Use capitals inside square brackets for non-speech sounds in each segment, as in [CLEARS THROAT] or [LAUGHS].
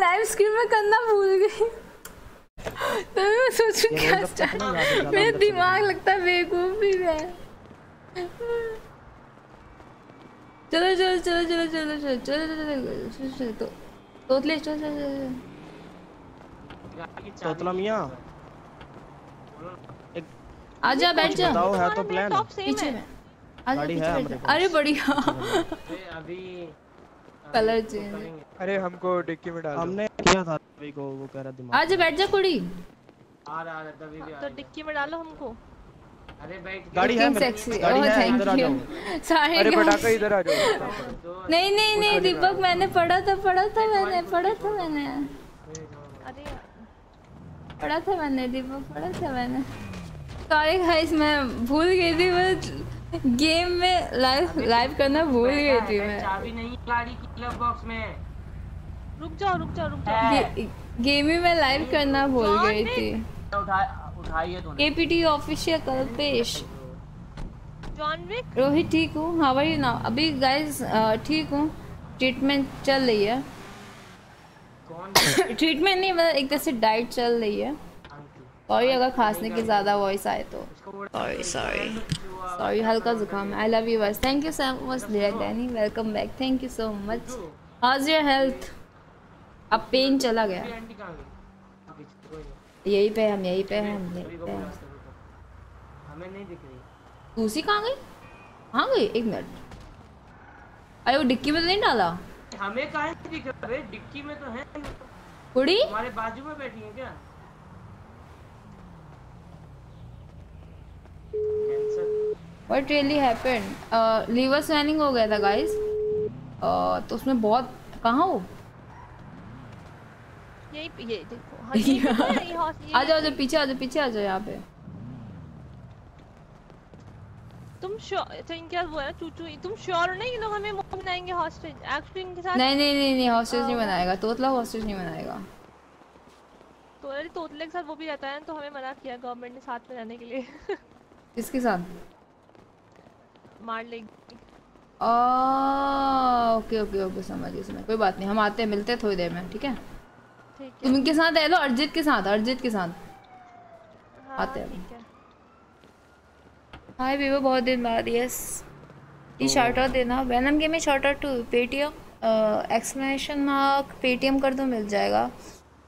Live stream में करना भूल गई तो मैं सोचूं क्या स्टार्ट मेरा दिमाग लगता है बेवकूफ़ भी है चलो चलो चलो चलो चलो चलो चलो चलो चलो चलो तो तोतले चलो चलो चलो तोतला मियाँ आजा बैठ जा बताओ है तो प्लान पीछे में आजा गाड़ी पीछे है बैठ हमारे जा। अरे बढ़िया अभी कलर चेंज अरे हमको डिक्की में डाल हमने किया था अभी को वो कह रहा दिमाग आजा बैठ जा कुड़ी। आ रहा है तभी भी आ तो डिक्की में डालो हमको। अरे बैठ गाड़ी है Looking मेरे- sexy. गाड़ी Oh, है इधर आ जाओ। सारे अरे पटाखा इधर आ जाओ। नहीं नहीं नहीं दीपक मैंने पढ़ा था पढ़ा था मैंने पढ़ा था मैंने। अरे पढ़ा था मैंने दीपक पढ़ा था मैंने। सॉरी गाइस मैं भूल गई थी मैं गेम में लाइव लाइव करना भूल गई थी मैं। चाबी नहीं गाड़ी की ग्लव बॉक्स में। रुक जाओ रुक जाओ रुक जाओ। गेम में लाइव करना भूल गई थी। उठा उठाई है तूने। KPT official Kalpesh. John Wick Rohit ठीक हूँ? हाउ आर यू नाउ अभी गाइस ठीक हूँ। ट्रीटमेंट चल रही है। ट्रीटमेंट नहीं मतलब एक तरह से डाइट चल रही है। सॉरी अगर खांसने की ज़्यादा वॉइस आए तो। सॉरी सॉरी सॉरी हल्का जुकाम। आई लव यू बस thank you so much Danny welcome back thank you so much how's your health अब पेन चला गया। यही पे हम यही पे हम यही पे हम। नहीं दिख रही दूसरी कहाँ गई? कहाँ गई? एक मिनट। अरे वो डिक्की में तो नहीं डाला? हमें कहाँ दिख रहा अरे डिक्की में तो है कुड़ी हमारे बाजू में बैठी है क्या? Cancer what really happen liver swelling हो गया था गाइस तो उसमें बहुत कहाँ हो? यही ये देखो हाँ ये [LAUGHS] ये आ जाओ पीछे आ जाओ पीछे आ जाओ यहाँ पे। तुम तो इनके वो है चूचू तुम श्योर हो ना ये लोग हमें मुँह बनाएँगे हॉस्टेज एक्चुअली इनके साथ नहीं नहीं नहीं नहीं हॉस्टेज नहीं बनाएगा तोतला हॉस्टेज नहीं बनाएगा। तो तोतले के साथ वो भी रहता है तो हमें मना किया गवर्नमेंट ने साथ में रहने के लिए। [LAUGHS] किसके साथ? मार लेगी। ओके ओके ओके समझ गई समझ कोई बात नहीं हम आते हैं मिलते हैं थोड़ी देर में ठीक है? ठीक तुम इनके साथ है लो अरिजीत के साथ अरिजीत के साथ। हाँ आते हैं। हाय वीवो बहुत दिन बाद यस ये शॉर्ट आउट देना। वैनम गेम में shout out to Paytm explanation mark Paytm कर दो मिल जाएगा।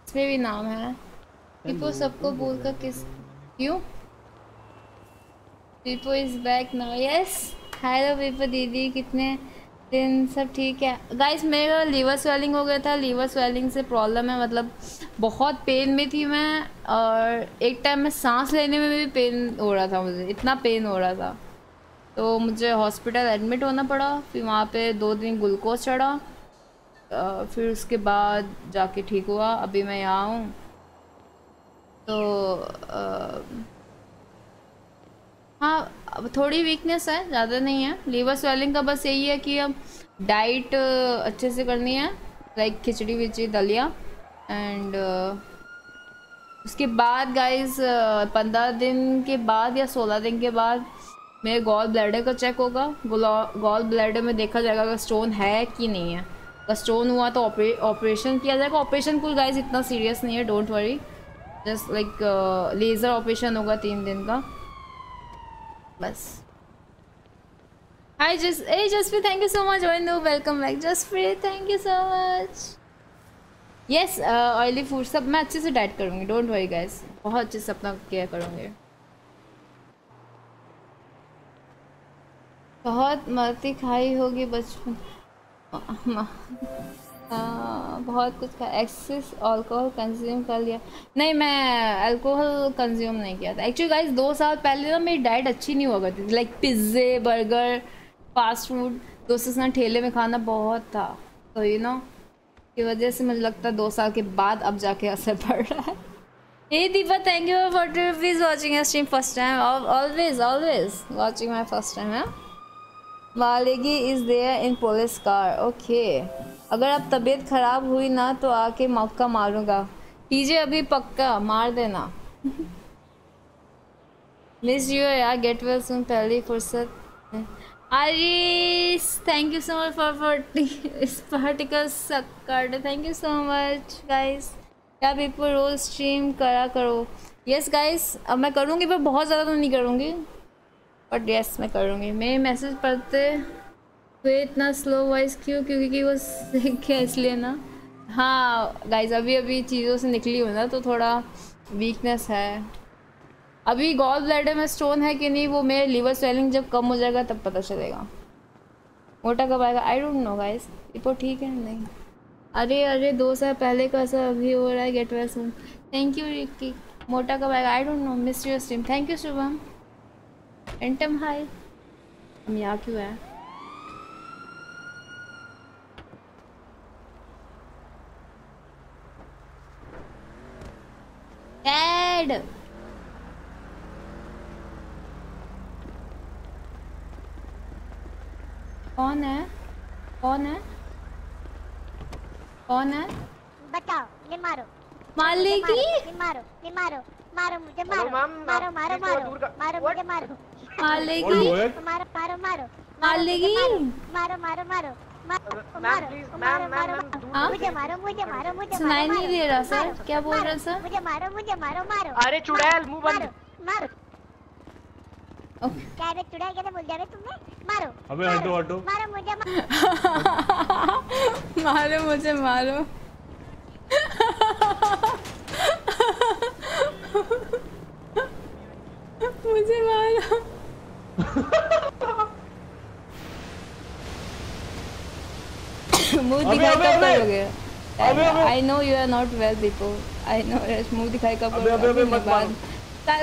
इसमें भी नाम है। पीपो सबको बोल कर किस क्यों? पीपो is back now yes hello पीपो दीदी कितने दिन सब ठीक है? गाइस मेरा लीवर स्वेलिंग हो गया था। लीवर स्वेलिंग से प्रॉब्लम है मतलब बहुत पेन में थी मैं और एक टाइम में सांस लेने में भी पेन हो रहा था मुझे इतना पेन हो रहा था। तो मुझे हॉस्पिटल एडमिट होना पड़ा फिर वहाँ पे दो दिन ग्लूकोज चढ़ा फिर उसके बाद जाके ठीक हुआ। अभी मैं यहाँ हूँ। तो अ, हाँ थोड़ी वीकनेस है, ज़्यादा नहीं है। लीवर स्वेलिंग का बस यही है कि अब डाइट अच्छे से करनी है लाइक खिचड़ी विचड़ी दलिया। एंड उसके बाद गाइस पंद्रह दिन के बाद या सोलह दिन के बाद मेरे गॉल ब्लैडर का चेक होगा। गॉल ब्लैडर में देखा जाएगा अगर स्टोन है कि नहीं है। अगर स्टोन हुआ तो ऑपरेशन किया जाएगा। ऑपरेशन कुल गाइस इतना सीरियस नहीं है don't worry just like laser operation होगा तीन दिन का। बस। हाय जस ए Jaspreet thank you so much ओए no welcome back Jaspreet thank you so much yes oily food सब मैं अच्छे से डाइट करूँगी डोंट वरी गाइस बहुत अच्छे से अपना केयर करूँगी बहुत मरती खाई होगी बचपन बहुत कुछ खा एक्सेस अल्कोहल कंज्यूम कर लिया। नहीं, मैं अल्कोहल कंज्यूम नहीं किया था। एक्चुअली गाइस दो साल पहले ना मेरी डाइट अच्छी नहीं हुआ करती थी। लाइक पिज़्ज़े बर्गर फास्ट फ़ूड दोस्तों से ठेले में खाना बहुत था। तो यू नो की वजह से मुझे लगता है दो साल के बाद अब जाके असर पड़ रहा है। Hey Deepa thank you for please watching stream first time always always watching my first time है? मालेगी is there in police car okay अगर अब तबीयत खराब हुई ना तो आके मौका मारूँगा टीजे अभी पक्का मार देना [LAUGHS] मिस यू यार गेट वेल सुन पहली फुर्सत में। Aris, thank you so for for Spartacus [LAUGHS] card. Thank you so much, guys. क्या people रोज स्ट्रीम करा करो यस yes, गाइस अब मैं करूँगी पर बहुत ज़्यादा तो नहीं करूँगी बट यस मैं करूँगी मेरे मैसेज पढ़ते हुए इतना स्लो वॉइस क्यों? क्योंकि वो सीख है इसलिए ना। हाँ गाइज़ अभी अभी चीज़ों से निकली हूँ ना तो थोड़ा वीकनेस है। अभी गॉल ब्लैडर में स्टोन है कि नहीं, वो मेरे लीवर स्वेलिंग जब कम हो जाएगा, तब पता चलेगा। मोटा कब आएगा? I don't know guys report ठीक है नहीं? अरे अरे, दो साल पहले का ऐसा अभी हो रहा है get well soon thank you Ricky मोटा कब आएगा? I don't know miss your stream thank you Shubham एंटम hi हम यहाँ क्यों है? Dad! कौन है? कौन है? कौन है? बताओ ले मारो। मालेगी ले मारो ले मारो मारो मुझे मारो मारो मारो मारो मारो मुझे मारो। मालेगी मारो मारो मारो मालेगी मारो मारो मारो। मारो मारो मारो हाँ? मुझे मारो मुझे मारो मुझे सुनाई मारो, नहीं दे रहा सर मारो, क्या बोल रहे हैं सर मुझे मारो मुझे मारो मारो अरे चुड़ैल मुँह बंद। मारो मारो। ओके क्या रे चुड़ैल कैसे बोल तुमने? मारो अबे हटो हटो। मारो मुझे मारो [LAUGHS] मारो मुझे मारो। [LAUGHS] मुझे मारो। [LAUGHS] [LAUGHS] मुँह दिखाई कब करोगे। I know you are not well Deepo I know मुँह दिखाई कब अबे, अबे, अबे, मत बाद।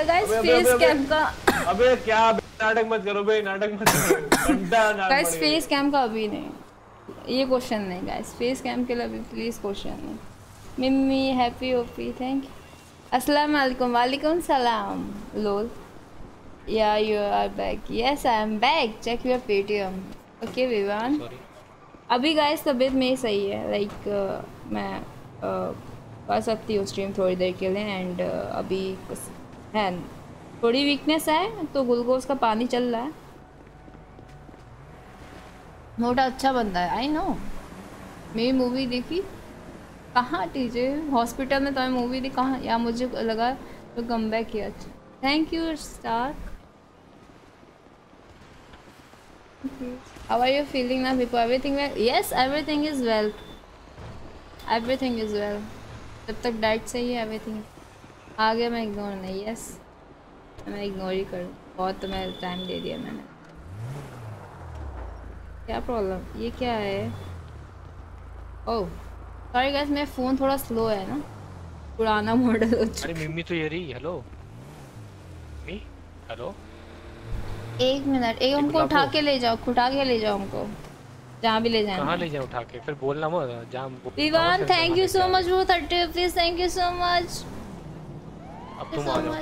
गाइस फेस कैम का अबे क्या नाटक मत करो बे नाटक मत करो। गाइस फेस कैम का अभी नहीं। ये क्वेश्चन नहीं गाइस फेस कैम के लिए अभी प्लीज़ क्वेश्चन नहीं। मिम्मी हैप्पी ओपी थैंक यू अस्सलाम वालेकुम वालेकुम सलाम lol yeah you are back yes I am back check your Paytm okay Vivaan अभी गाइस तबीयत मेरी सही है लाइक मैं uh, कर सकती हूँ स्ट्रीम थोड़ी देर के लिए एंड uh, अभी है थोड़ी वीकनेस है तो ग्लूकोज का पानी चल रहा है। मोटा अच्छा बंदा है आई नो मेरी मूवी देखी। कहाँ टीजे हॉस्पिटल में तुम्हें मूवी देखी कहाँ? या मुझे लगा तो कम बैक किया अच्छा thank you star how are you feeling ना बिको everything well yes everything is well everything is well जब तक डाइट सही है एवरीथिंग आगे मैं इग्नोर नहीं यस मैं इग्नोर ही करूँ। बहुत तो मैं टाइम दे दिया मैंने। क्या प्रॉब्लम ये क्या है? ओह सॉरी गाइस मेरा फ़ोन थोड़ा स्लो है ना। पुराना मॉडल अरे मिम्मी तो ये रही हेलो मी हेलो एक मिनट एक हमको बुला उठा के ले जाओ उठा के ले जाओ हमको जहाँ भी ले कहाँ जाना ले जाऊँ उठा के? फिर बोलना मत जाम Vivaan thank you so much वो thirty rupees thank you so much अब तुम आ जाओ।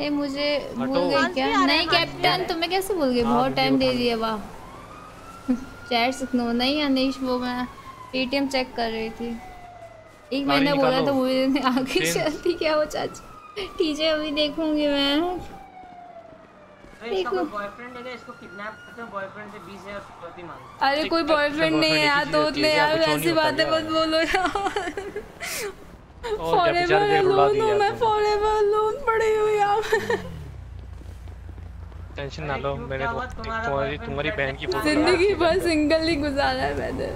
ए मुझे भूल। गई क्या? नहीं कैप्टन तुम्हें कैसे भूल गई? हाँ, बहुत टाइम दे दिया वाह। [LAUGHS] चैट सुनो नहीं अनिश वो मैं पेटीएम चेक कर रही थी। एक महीना बोला। था मुझे आगे चलती क्या वो चाची? टीजे अभी देखूँगी मैं। अरे कोई बॉयफ्रेंड है क्या इसको किडनैप करते हैं बॉयफ्रेंड से 20000 प्रति मांग अरे कोई बॉयफ्रेंड नहीं है यार तो उतने यार ऐसी बातें मत बोलो यार। फॉरएवर रुला अलोन दिया मैं फॉरएवर अलोन पड़ी हुई यार। टेंशन ना लो तो हुआ? एक तुम्हारा तुम्हारी बहन की फ़ोटो ज़िंदगी भर सिंगल ही गुजारा है मैंने।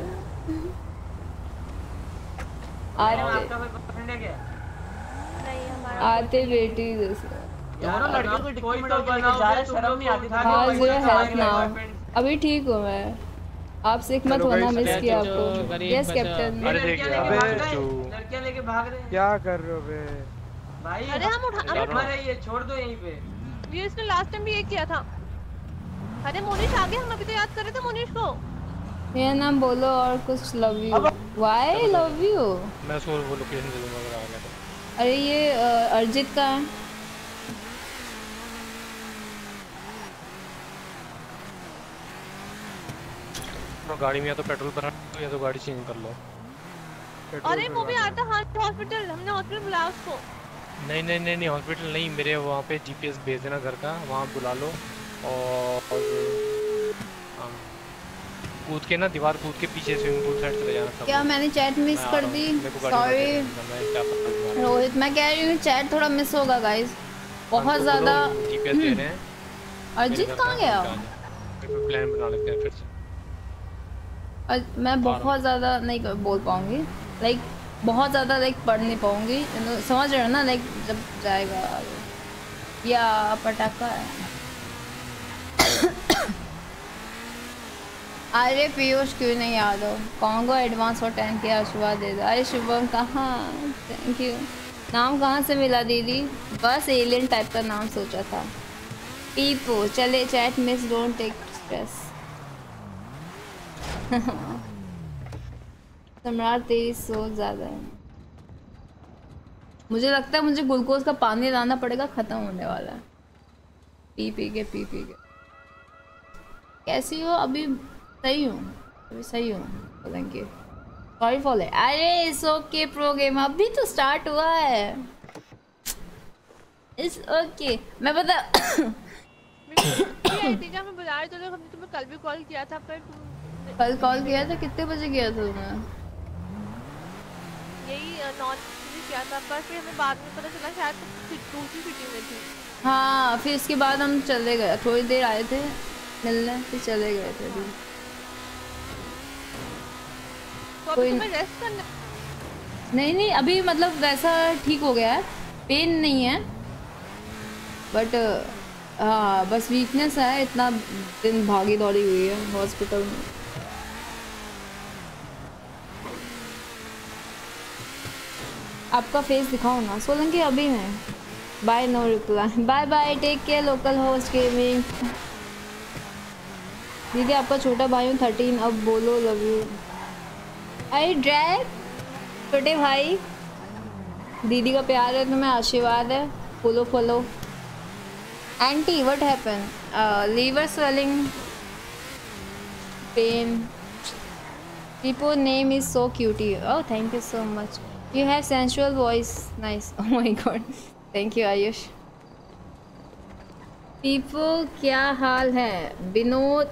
आते आपका कोई बॉयफ्रेंड है क्या? नहीं हमारा आते बेटी जैसे दोनों लड़कियों को कोई तो बनाओ जा रहे, शर्म नहीं आती उठा हाँ के ज़ीरो पैसा हेल्प नाउ अभी ठीक हूँ मैं। आपसे एक मत होना मिस किया आपको। यस कैप्टन अरे लड़कियाँ लेके भाग रहे हैं? क्या कर रहे हो बे? भाई अरे हम उठा अरे हमारा ये छोड़ दो यहीं पे। ये इसने लास्ट टाइम भी ये किया था। अरे मोनिश आ गया हम अभी तो याद कर रहे थे मोनिश को। मेरा नाम बोलो और कुछ love you why love you मैं उसको वो लोकेशन दे दूँगा अगर आ गया तो। अरे ये अर्जित का है। तो गाड़ी में या तो पेट्रोल भरा लो या तो गाड़ी चेंज कर लो। अरे वो भी आता हाँ हॉस्पिटल हमने हॉस्पिटल बुलाया उसको। नहीं नहीं नहीं नहीं हॉस्पिटल नहीं मेरे वहाँ पे जीपीएस भेज देना घर का वहाँ बुला लो। और हाँ, कूद के ना दीवार कूद के पीछे स्विमिंग पूल साइड चले जाना सब। क्या मैंने चैट मिस कर दी? सॉरी रोहित मैं कह रही हूँ चैट थोड़ा मिस होगा गाइस बहुत ज़्यादा बोलो, GPS दे रहे हैं। अजित कहाँ गया? प्लान बना लेते हैं फिर से। मैं बहुत ज़्यादा नहीं बोल पाऊँगी। लाइक बहुत ज़्यादा लाइक पढ़ नहीं पाऊँगी। समझ रहे हो ना लाइक जब जाएगा या पटाखा है। [COUGHS] अरे पीयूष, क्यों नहीं याद हो? कॉन्गो एडवांस और टेन के आशीर्वाद दे दो। अरे शुभम, कहाँ? थैंक यू नाम कहाँ से मिला दीदी? बस एलियन टाइप का नाम सोचा था। पीपो, चले chat miss don't take stress Samrat तेरी सोच ज़्यादा है मुझे लगता है मुझे ग्लूकोज का पानी लाना पड़ेगा ख़त्म होने वाला है P P K P P K कैसी हो अभी सही हूँ अभी सही हूँ थैंक यू सॉरी फॉर अरे इस ओके प्रो गेम अभी तो स्टार्ट हुआ है इस ओके मैं बता मैं थी तो हमने तुम्हें कल भी कॉल किया था पर तुम कल कॉल किया था कितने बजे किया था तुमने यही नॉन किया था पर फिर हमें बाद में पता चला शायद दूसरी सिटी में थी। हाँ फिर इसके बाद हम चले गए थोड़ी देर आए थे मिलने फिर चले गए थे अभी। तो कोई- रेस्ट करना नहीं नहीं अभी मतलब वैसा ठीक हो गया है पेन नहीं है। बट हाँ बस वीकनेस है इतना दिन भागी दौड़ी हुई है हॉस्पिटल में। आपका फेस दिखाओ ना सोलंकी अभी मैं bye no reply bye bye take care local host gaming दीदी, आपका छोटा भाई हूँ थर्टीन अब बोलो लव यू आई ड्रैग छोटे भाई। दीदी का प्यार है तुम्हें आशीर्वाद है। Follow follow anti what happen liver swelling pain people name is so cutie. Oh thank you so much. You have sensual voice. Nice. Oh my god. Thank you, ayush. People, क्या हाल है? विनोद,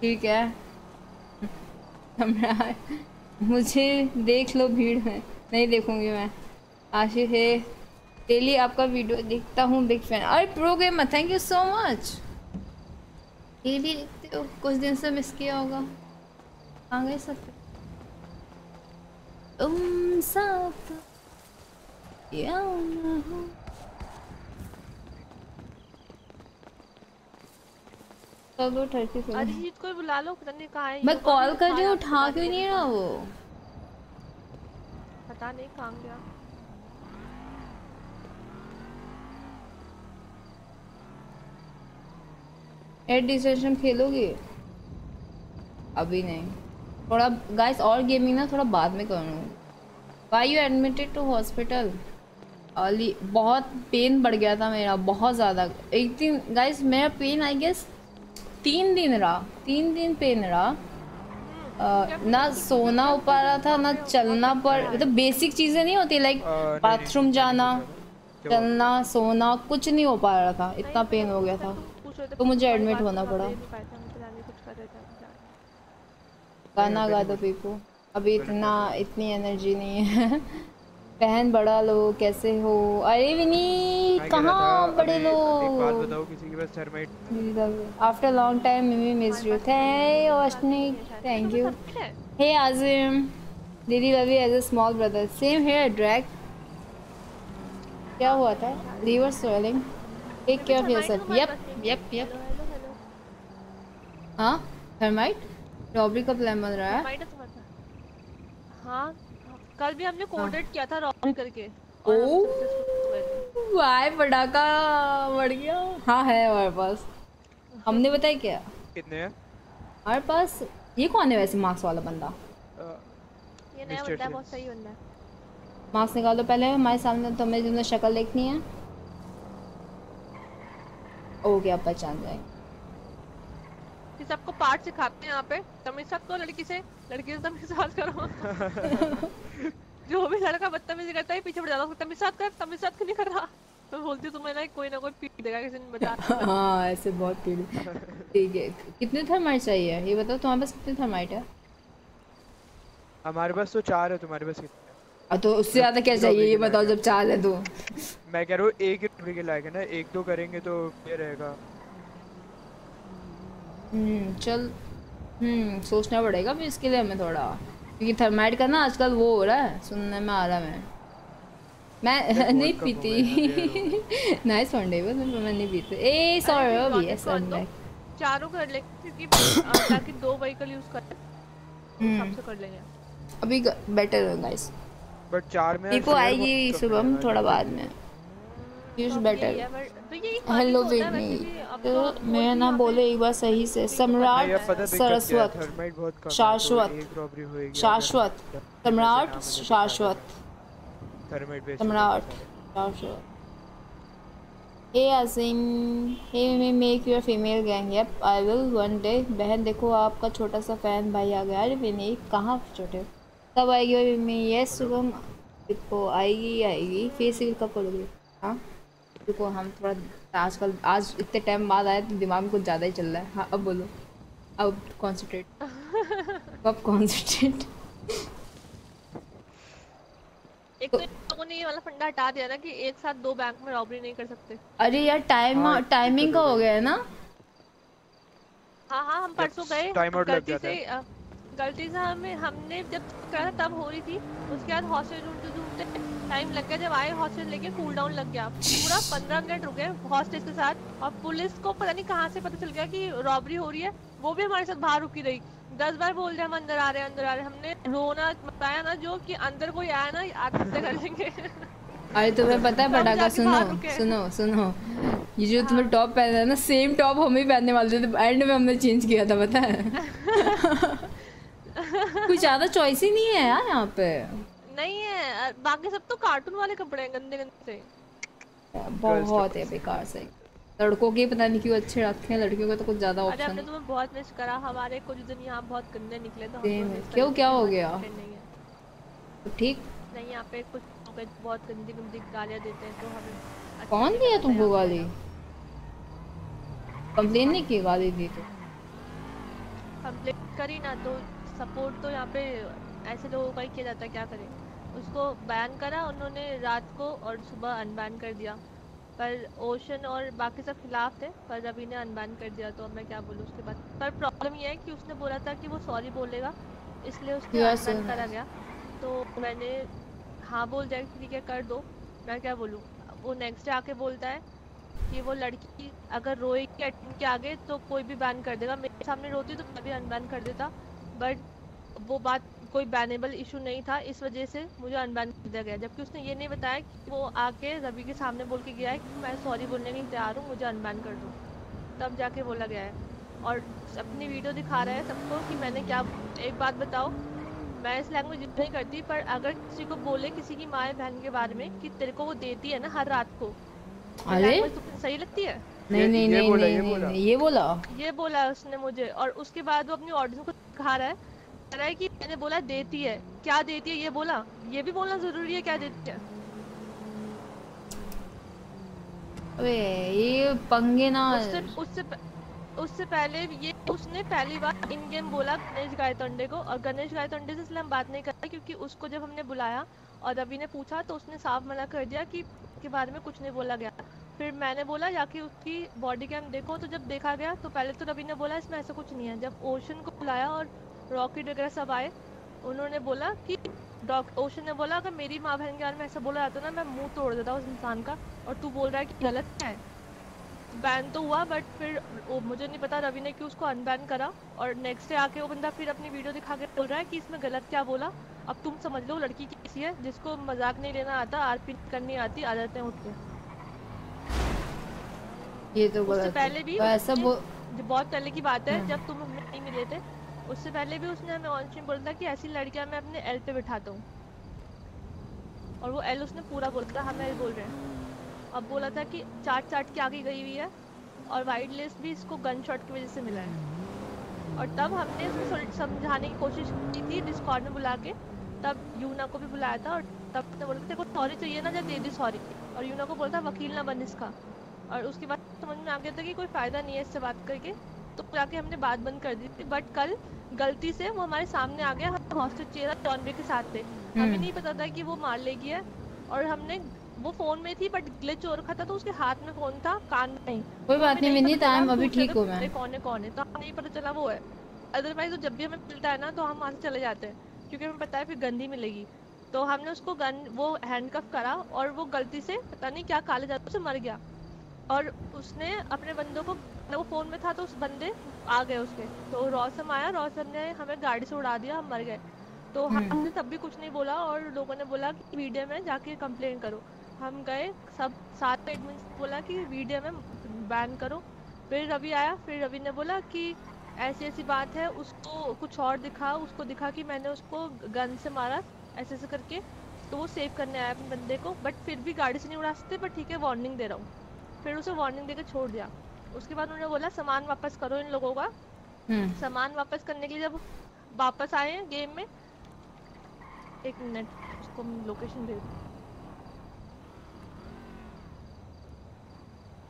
ठीक है? सम्राट, मुझे देख लो, भीड़ में। नहीं देखूँगी मैं। आशिफ है। डेली आपका वीडियो देखता हूँ, बिग फ़ैन। अरे pro gamer thank you so much daily देखते हो? कुछ दिन से मिस किया होगा। आ गए सब? या चलो थर्टी अरिजीत को बुला लो पता नहीं कहाँ है मैं कॉल कर रही हूँ उठा क्यों नहीं रहा वो? पता नहीं कहाँ गया। एड डिसेशन खेलोगे? अभी नहीं। थोड़ा गाइस और गेमिंग ना थोड़ा बाद में करूँगी why you admitted to hospital Ali बहुत पेन बढ़ गया था मेरा बहुत ज़्यादा। एक दिन गाइस मेरा पेन आई गेस तीन दिन रहा तीन दिन पेन रहा। अ, ना सोना हो पा रहा था ना चलना पर मतलब तो बेसिक चीज़ें नहीं होती लाइक बाथरूम जाना चलना सोना कुछ नहीं हो पा रहा था इतना पेन हो गया था। थे तो मुझे एडमिट होना पड़ा। नहीं पाए थे, हम पता नहीं कुछ कर रहे थे हम क्या- गाना गा दो पीपू। अभी इतना इतनी एनर्जी नहीं है। [LAUGHS] बहन बड़ा लो कैसे हो? अरे विनी कहाँ बड़े थर्माइट आफ्टर लॉन्ग टाइम मिमी miss you thank thank you hey Azim दीदी love you as a small brother same hair drag क्या हुआ था? Liver swelling take care of yourself yup yup yup हाँ। थर्माइट रॉबरी का plan बन रहा है। है हाँ कल भी हमने कोडेड किया था रॉबरी करके। ओ वाई पटाखा बढ़ गया। हाँ है हमारे पास। हमने बताया क्या? कितने हैं? हमारे पास ये कौन है वैसे मार्क्स वाला बंदा? ये नया बंदा है, बहुत सही बंदा है। मार्क्स निकाल दो पहले हमारे सामने तुम्हें तुमने शक्ल देखनी है। ओके अब पहचान जाएँगे। सबको पार्ट सिखाते हैं यहाँ पे। तमीज़ करो लड़की से लड़की से तमीज़ करो। [LAUGHS] जो भी लड़का बदतमीजी करता है पीछे पड़ जाता है। तमीज़ साथ कर तमीज़ साथ क्यों नहीं कर रहा? मैं बोलती हूँ तुम्हें ना कोई ना कोई पीट देगा किसी ने बता [LAUGHS] हाँ ऐसे बहुत पीड़ [LAUGHS] ठीक है कितने थर्माइट चाहिए? ये बताओ तुम्हारे पास कितने थर्माइट है? हमारे पास तो चार है तुम्हारे पास कितने और तो उससे ज़्यादा क्या चाहिए? ये बताओ जब चार है तो। मैं कह रहा हूँ एक ही टूरी के लायक है ना? एक दो करेंगे तो ये रहेगा। हम्म चल। हम्म सोचना पड़ेगा फिर इसके लिए हमें थोड़ा। क्योंकि थर्माइट का ना आजकल वो हो रहा है सुनने में आ रहा है। मैं [LAUGHS] नहीं पीती। नाइस वन डे बस मैं नहीं पीती। ए sorry yes I am back चारों कर ले क्योंकि ताकि दो व्हीकल यूज़ कर हम्म। सबसे कर लेंगे। अभी बेटर है गाइस बट चार में दीपो आएगी सुबह थोड़ा बाद में। यूज़ तो बेटर है, हेलो है विनी तो तो कोई नाम यहाँ बोले एक बार सही से। सम्राट है सरस्वत। है, तो शाश्वत। शाश्वत। सम्राट शाश्वत। सम्राट शाश्वत। Hey Azim, hey may make your female gang. Yep, I will one day. बहन देखो आपका छोटा सा फ़ैन भाई आ गया। अरे विनी कहाँ छोटे कब आएगी मैं यस सुबह। देखो आएगी आएगी। फिर फेस कब करोगे? हाँ? देखो हम थोड़ा आजकल आज इतने टाइम बाद आए तो दिमाग में कुछ ज़्यादा ही चल रहा है। हाँ अब बोलो। अब कॉन्सेंट्रेट [LAUGHS] अब कॉन्सेंट्रेट एक तो लोगों ने ये वाला फंडा हटा दिया ना कि एक साथ दो बैंक में रॉबरी नहीं कर सकते। अरे यार टाइम हाँ, टाइमिंग का हो गया है ना? हाँ हाँ हम परसों गए गलती से गलती से हमें हमने जब करा तब हो रही थी उसके बाद हॉस्टल ढूंढते ढूंढते टाइम लग गया जब आए हॉस्टल लेके कूल डाउन लग गया। पूरा पंद्रह मिनट रुके हॉस्टेज के साथ। और पुलिस को पता नहीं कहाँ से पता चल गया कि रॉबरी हो रही है। वो भी हमारे साथ बाहर रुकी रही। दस बार बोल रहे हम अंदर आ रहे हैं अंदर आ रहे हैं। हमने रोना बताया ना जो कि अंदर कोई आया ना आत्महत्या कर लेंगे। अरे तुम्हें पता है पटाखा सुनो सुनो सुनो। ये जो तुम्हें टॉप पहना है ना सेम टॉप हम ही पहनने वाले थे। एंड में हमने चेंज किया था पता है। [LAUGHS] कुछ ज़्यादा चॉइस ही नहीं है यार यहाँ पे। नहीं है बाकी सब तो कार्टून वाले कपड़े हैं गंदे गंदे। बहुत है बेकार से। लड़कों के पता नहीं क्यों अच्छे रखे हैं लड़कियों का तो कुछ ज़्यादा ऑप्शन हमने तुम्हें बहुत मिस करा हमारे कुछ दिन यहाँ बहुत गंदे निकले तो Same हमको है। miss क्यों, क्या हो गया? तो ठीक। नहीं यहाँ पे कुछ बहुत गंदी गंदी गालियाँ देते हैं तो हमें कौन दिया तुमको गाली? कंप्लेन नहीं की गाली दी तो। कंप्लेन करी ना तो सपोर्ट तो यहाँ पे ऐसे लोगों का ही किया जाता है क्या करें? उसको बैन करा उन्होंने रात को और सुबह अनबैन कर दिया। पर ओशन और बाकी सब खिलाफ थे पर रवि ने अनबैन कर दिया तो अब मैं क्या बोलूँ उसके बाद। पर प्रॉब्लम ये है कि उसने बोला था कि वो सॉरी बोलेगा इसलिए उसको अनबैन करा गया। तो मैंने हाँ बोल दिया ठीक है कर दो। मैं क्या बोलूँ? वो नेक्स्ट डे आके बोलता है कि वो लड़की अगर रोएगी एडमिन के आगे तो कोई भी बैन कर देगा। मेरे सामने रोती तो मैं भी अनबैन कर देता। बट वो बात कोई बैनेबल इशू नहीं था इस वजह से मुझे अनबैन कर दिया गया। जबकि उसने ये नहीं बताया कि वो आके रवि के सामने बोल के गया है कि मैं सॉरी बोलने नहीं तैयार हूँ मुझे अनबैन कर दो। तब जाके बोला गया है। और अपनी वीडियो दिखा रहा है सबको कि मैंने क्या एक बात बताओ मैं इस लैंग्वेज नहीं करती पर अगर किसी को बोले किसी की माँ या बहन के बारे में कि तेरे को वो देती है ना हर रात को तो अरे? तुमको सही लगती है? नहीं ये- नहीं नहीं बोला, नहीं ये बोला। ये बोला। ये बोला उसने मुझे और उसके बाद वो अपनी ऑडियंस को दिखा रहा है कह रहा है कि मैंने बोला देती है। क्या देती है ये बोला? ये भी बोलना ज़रूरी है क्या देती है? अबे ये पंगे ना उससे उससे उससे पहले ये उसने पहली बार इन गेम बोला गणेश गायतोंडे को और गणेश गायतोंडे से इसलिए हम बात नहीं कर रहे क्योंकि उसको जब हमने बुलाया और रवि ने पूछा तो उसने साफ़ मना कर दिया कि के बारे में कुछ नहीं बोला गया। फिर मैंने बोला जाके उसकी बॉडी कैम देखो। तो जब देखा गया तो पहले तो रवि ने बोला इसमें ऐसा कुछ नहीं है। जब ओशन को बुलाया और रॉकेट वगैरह सब आए उन्होंने बोला कि डॉक ओशन ने बोला अगर मेरी माँ बहन के बारे में ऐसा बोला जाता ना मैं मुँह तोड़ देता उस इंसान का और तू बोल रहा है कि गलत है। बैन तो हुआ बट फिर वो मुझे नहीं पता रवि ने क्यों उसको अनबैन करा और नेक्स्ट डे आके वो बंदा फिर अपनी वीडियो दिखा के बोल रहा है कि इसमें गलत क्या बोला। अब तुम समझ लो लड़की कैसी है जिसको मज़ाक नहीं लेना आता आरपी करनी आती आ आदतें उठ के। ये तो उससे पहले भी ऐसा बहुत पहले की बात है हाँ। जब तुम हमें नहीं मिले थे उससे पहले भी उसने हमें ऑन स्ट्रीम बोला था कि ऐसी लड़कियाँ मैं अपने एल पे बिठाता हूँ। और वो एल उसने पूरा बोला था, हम एल बोल रहे हैं। अब बोला था कि चाट चाट के आगे गई हुई है और वाइट लिस्ट भी इसको गन शॉट की वजह से मिला है। और तब हमने उसको समझाने की कोशिश की थी डिस्कॉर्ड में बुला के। तब यूना को भी बुलाया था और तब उसने बोला को सॉरी चाहिए ना जब दे दी सॉरी और यूना को बोला था, वकील ना बन इसका। और उसके बाद समझ में आ गया था कि कोई फ़ायदा नहीं है इससे बात करके। तो जाके हमने बात बंद कर दी थी बट कल गलती से वो हमारे सामने आ गया हम हॉस्टेज चेहरा जॉनबे के साथ थे। हमें हम्म। नहीं पता था कि वो मार लेगी है और हमने वो फ़ोन में थी बट ग्लिच हो रखा था तो उसके हाथ में फ़ोन था कान में नहीं। कोई बात नहीं विनीत आई एम अभी ठीक हूँ मैं कौन है कौन है? तो हमें नहीं पता चला वो है। अदरवाइज़ तो जब भी हमें मिलता है ना तो हम वहाँ से चले जाते हैं क्योंकि हमें पता है फिर गंदी मिलेगी। तो हमने उसको गन वो हैंडकफ करा और वो गलती से पता नहीं क्या काले जादू से मर गया। और उसने अपने बंदों को वो फ़ोन में था तो उस बंदे आ गए उसके। तो रौसम आया रौसम ने हमें गाड़ी से उड़ा दिया हम मर गए। तो हम्म। हमने तब भी कुछ नहीं बोला और लोगों ने बोला कि वीडियो में जाके कंप्लेन करो। हम गए सब सात एडमिन बोला कि वीडियो में बैन करो। फिर रवि आया फिर रवि ने बोला कि ऐसी ऐसी बात है उसको कुछ और दिखा उसको दिखा कि मैंने उसको गन से मारा ऐसे ऐसे करके। तो वो सेव करने आया अपने बंदे को बट फिर भी गाड़ी से नहीं उड़ा सकते पर ठीक है वार्निंग दे रहा हूँ। फिर उसे वार्निंग देकर छोड़ दिया। उसके बाद उन्होंने बोला सामान वापस करो इन लोगों का। हम्म। सामान वापस करने के लिए जब वापस आए गेम में एक मिनट उसको लोकेशन भेज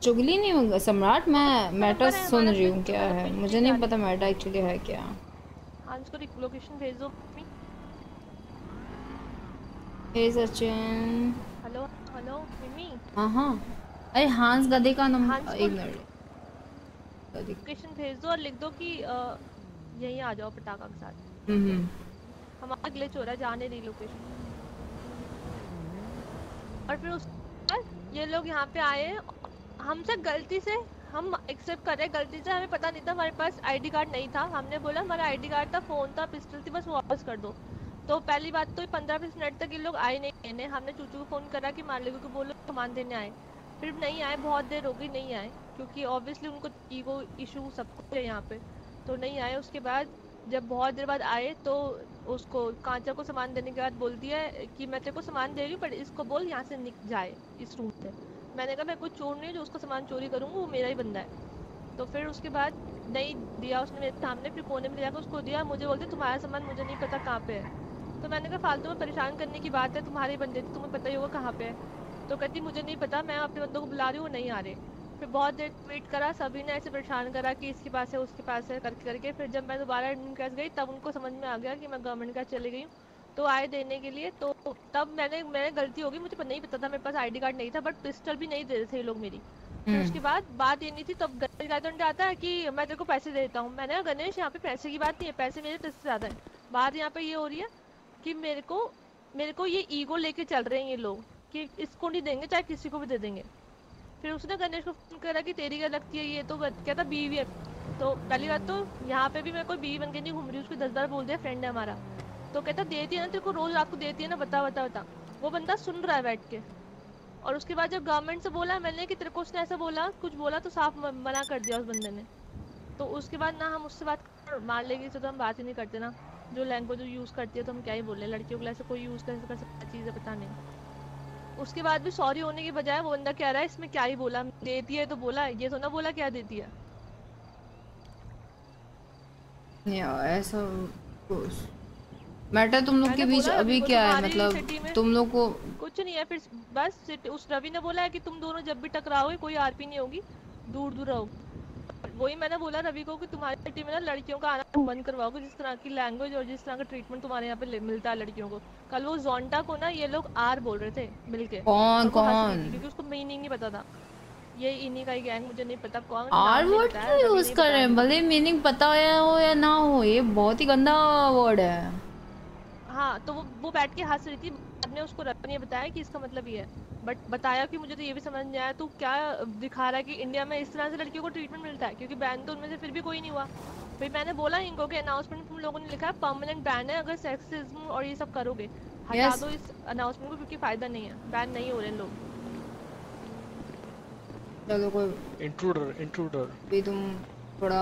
चुगली नहीं होगा सम्राट? मैं है सुन रही हूँ क्या है? मुझे नहीं पता मेटा एक्चुअली है क्या। हाँ उसको लोकेशन भेज दो हे सचिन। हेलो हेलो मिमी हाँ हाँ। अरे हांस गधे का नंबर एक मिनट लोकेशन भेज दो और लिख दो कि यहीं आ जाओ पटाखा के साथ। हम्म हम्म। हमारा ग्लिच हो रहा है जाने दी लोकेशन और फिर बाद ये लोग यहाँ पे आए हमसे गलती से हम एक्सेप्ट कर रहे गलती से हमें पता नहीं था हमारे पास आईडी कार्ड नहीं था। हमने बोला हमारा आईडी कार्ड था फ़ोन था पिस्टल थी बस वापस कर दो। तो पहली बात तो पंद्रह बीस मिनट तक ये लोग आए नहीं हमने चूचू को फ़ोन करा कि मालिक को बोलो सामान देने आए। फिर नहीं आए, बहुत देर हो गई, नहीं आए, क्योंकि ऑब्वियसली उनको ईगो इशू सब कुछ है यहाँ पे। तो नहीं आए, उसके बाद जब बहुत देर बाद आए तो उसको कांचा को सामान देने के बाद बोल दिया कि मैं तेरे को सामान दे रही हूँ, पर इसको बोल यहाँ से निक जाए, इस रूम से। मैंने कहा, मैं कुछ चोर नहीं जो उसका सामान चोरी करूँगा, वो मेरा ही बंदा है। तो फिर उसके बाद नहीं दिया उसने मेरे सामने, फिर कोने में जाकर उसको दिया, मुझे बोलते, तुम्हारा सामान मुझे नहीं पता कहाँ पे है। तो मैंने कहा, फालतू में परेशान करने की बात है, तुम्हारे बंदे, तुम्हें पता ही होगा कहाँ पे है। तो कहती मुझे नहीं पता मैं अपने बंदों को बुला रही हूँ वो नहीं आ रहे। फिर बहुत देर वेट करा सभी ने ऐसे परेशान करा कि इसके पास है उसके पास है करके करके। फिर जब मैं दोबारा एडमिन क्लास गई तब उनको समझ में आ गया कि मैं गवर्नमेंट क्लास चली गई हूँ। तो आए देने के लिए तो तब मैंने मैंने गलती होगी मुझे नहीं पता था मेरे पास आईडी कार्ड नहीं था बट पिस्टल भी नहीं दे रहे थे ये लोग मेरी। फिर उसके बाद बात ये नहीं थी तब गणेश आता है कि मैं तेरे को पैसे दे देता हूँ। मैंने कहा गणेश यहाँ पे पैसे की बात नहीं है पैसे मेरे तेरे से ज़्यादा है। बात यहाँ पे ये हो रही है कि मेरे को मेरे को ये ईगो लेके चल रहे हैं ये लोग। कि इसको नहीं देंगे, चाहे किसी को भी दे देंगे। फिर उसने गणेश को फ़ोन करा कि तेरी क्या लगती है ये तो गन- कहता बीवी है। तो पहली बात तो यहाँ पे भी मैं कोई बीवी बन के नहीं घूम रही, उसको दस बार बोल दिया फ्रेंड है हमारा। तो कहता, देती है ना तेरे को, रोज रात को देती है ना, बता बता बता। वो बंदा सुन रहा है बैठ के। और उसके बाद जब गवर्नमेंट से बोला, मैंने कि तेरे को उसने ऐसा बोला, कुछ बोला तो साफ़ मना कर दिया उस बंदे ने। तो उसके बाद ना हम उससे बात मार लेगी तो हम बात ही नहीं करते ना। जो लैंग्वेज यूज़ करती है तो हम क्या ही बोले, लड़कियों के लिए ऐसे कोई यूज़ कर सकता चीज़ है पता नहीं। उसके बाद भी सॉरी होने के बजाय वो बंदा कह रहा है इसमें क्या ही बोला देती है तो बोला ये तो ना बोला क्या देती है? ऐसा मैटर तुम लोग के बीच अभी क्या है? मतलब तुम लोग को कुछ नहीं है फिर बस उस रवि ने बोला है कि तुम दोनों जब भी टकराओगे कोई आरपी नहीं होगी दूर दूर रहो। वही मैंने बोला रवि को कि तुम्हारी सिटी में ना लड़कियों का आना बंद करवाओगे जिस तरह की लैंग्वेज और जिस तरह का ट्रीटमेंट तुम्हारे यहाँ पे मिलता है लड़कियों को। कल वो जोंटा को ना ये लोग आर बोल रहे थे मिलके। कौन कौन? क्योंकि उसको मीनिंग नहीं पता था। ये इन्हीं का ही गैंग मुझे नहीं पता कौन आर वर्ड क्यों यूज़ कर रहे हैं? भले मीनिंग पता हो या ना हो ये बहुत ही गंदा वर्ड है। हाँ तो वो वो बैठ के हंस रही थी में उसको ने बताया कि इसका मतलब ये है। बट बताया कि मुझे तो ये भी समझ नहीं आया तू क्या दिखा रहा है कि इंडिया में इस तरह से लड़कियों को ट्रीटमेंट मिलता है? क्योंकि बैन तो उनमें से फिर भी कोई नहीं हुआ। फिर मैंने बोला इनको कि अनाउंसमेंट तुम लोगों ने लिखा है परमानेंट बैन है अगर सेक्सिज्म और ये सब करोगे। हटा Yes. दो इस अनाउंसमेंट को क्योंकि फ़ायदा नहीं है। बैन नहीं हो रहे लोग। चलो कोई इंट्रूडर इंट्रूडर भी तुम थोड़ा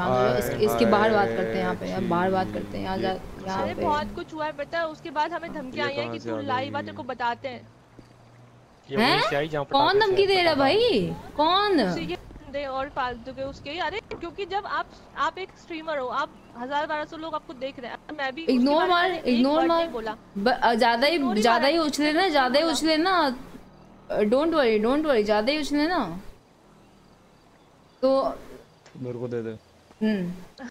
हो। इस, इसके बाहर बात करते हैं यहाँ पे बाहर बात करते हैं यहाँ जा यहाँ पे। बहुत कुछ हुआ है पता है उसके बाद हमें धमकियाँ आई हैं कि तू लाइव आ तेरे को बताते हैं। हैं? कौन धमकी दे रहा भाई? कौन? दे और फालतू के उसके। अरे क्योंकि जब आप आप एक स्ट्रीमर हो आप हज़ार बारह सौ लोग आपको देख रहे हैं। मैं भी इग्नोर मार इग्नोर मार। बोला। ज़्यादा ही ज़्यादा ही उछले ना ज़्यादा ही उछले ना। डोंट वरी डोंट वरी ज़्यादा ही उछले ना। तो मेरे को दे दे। छोड़ो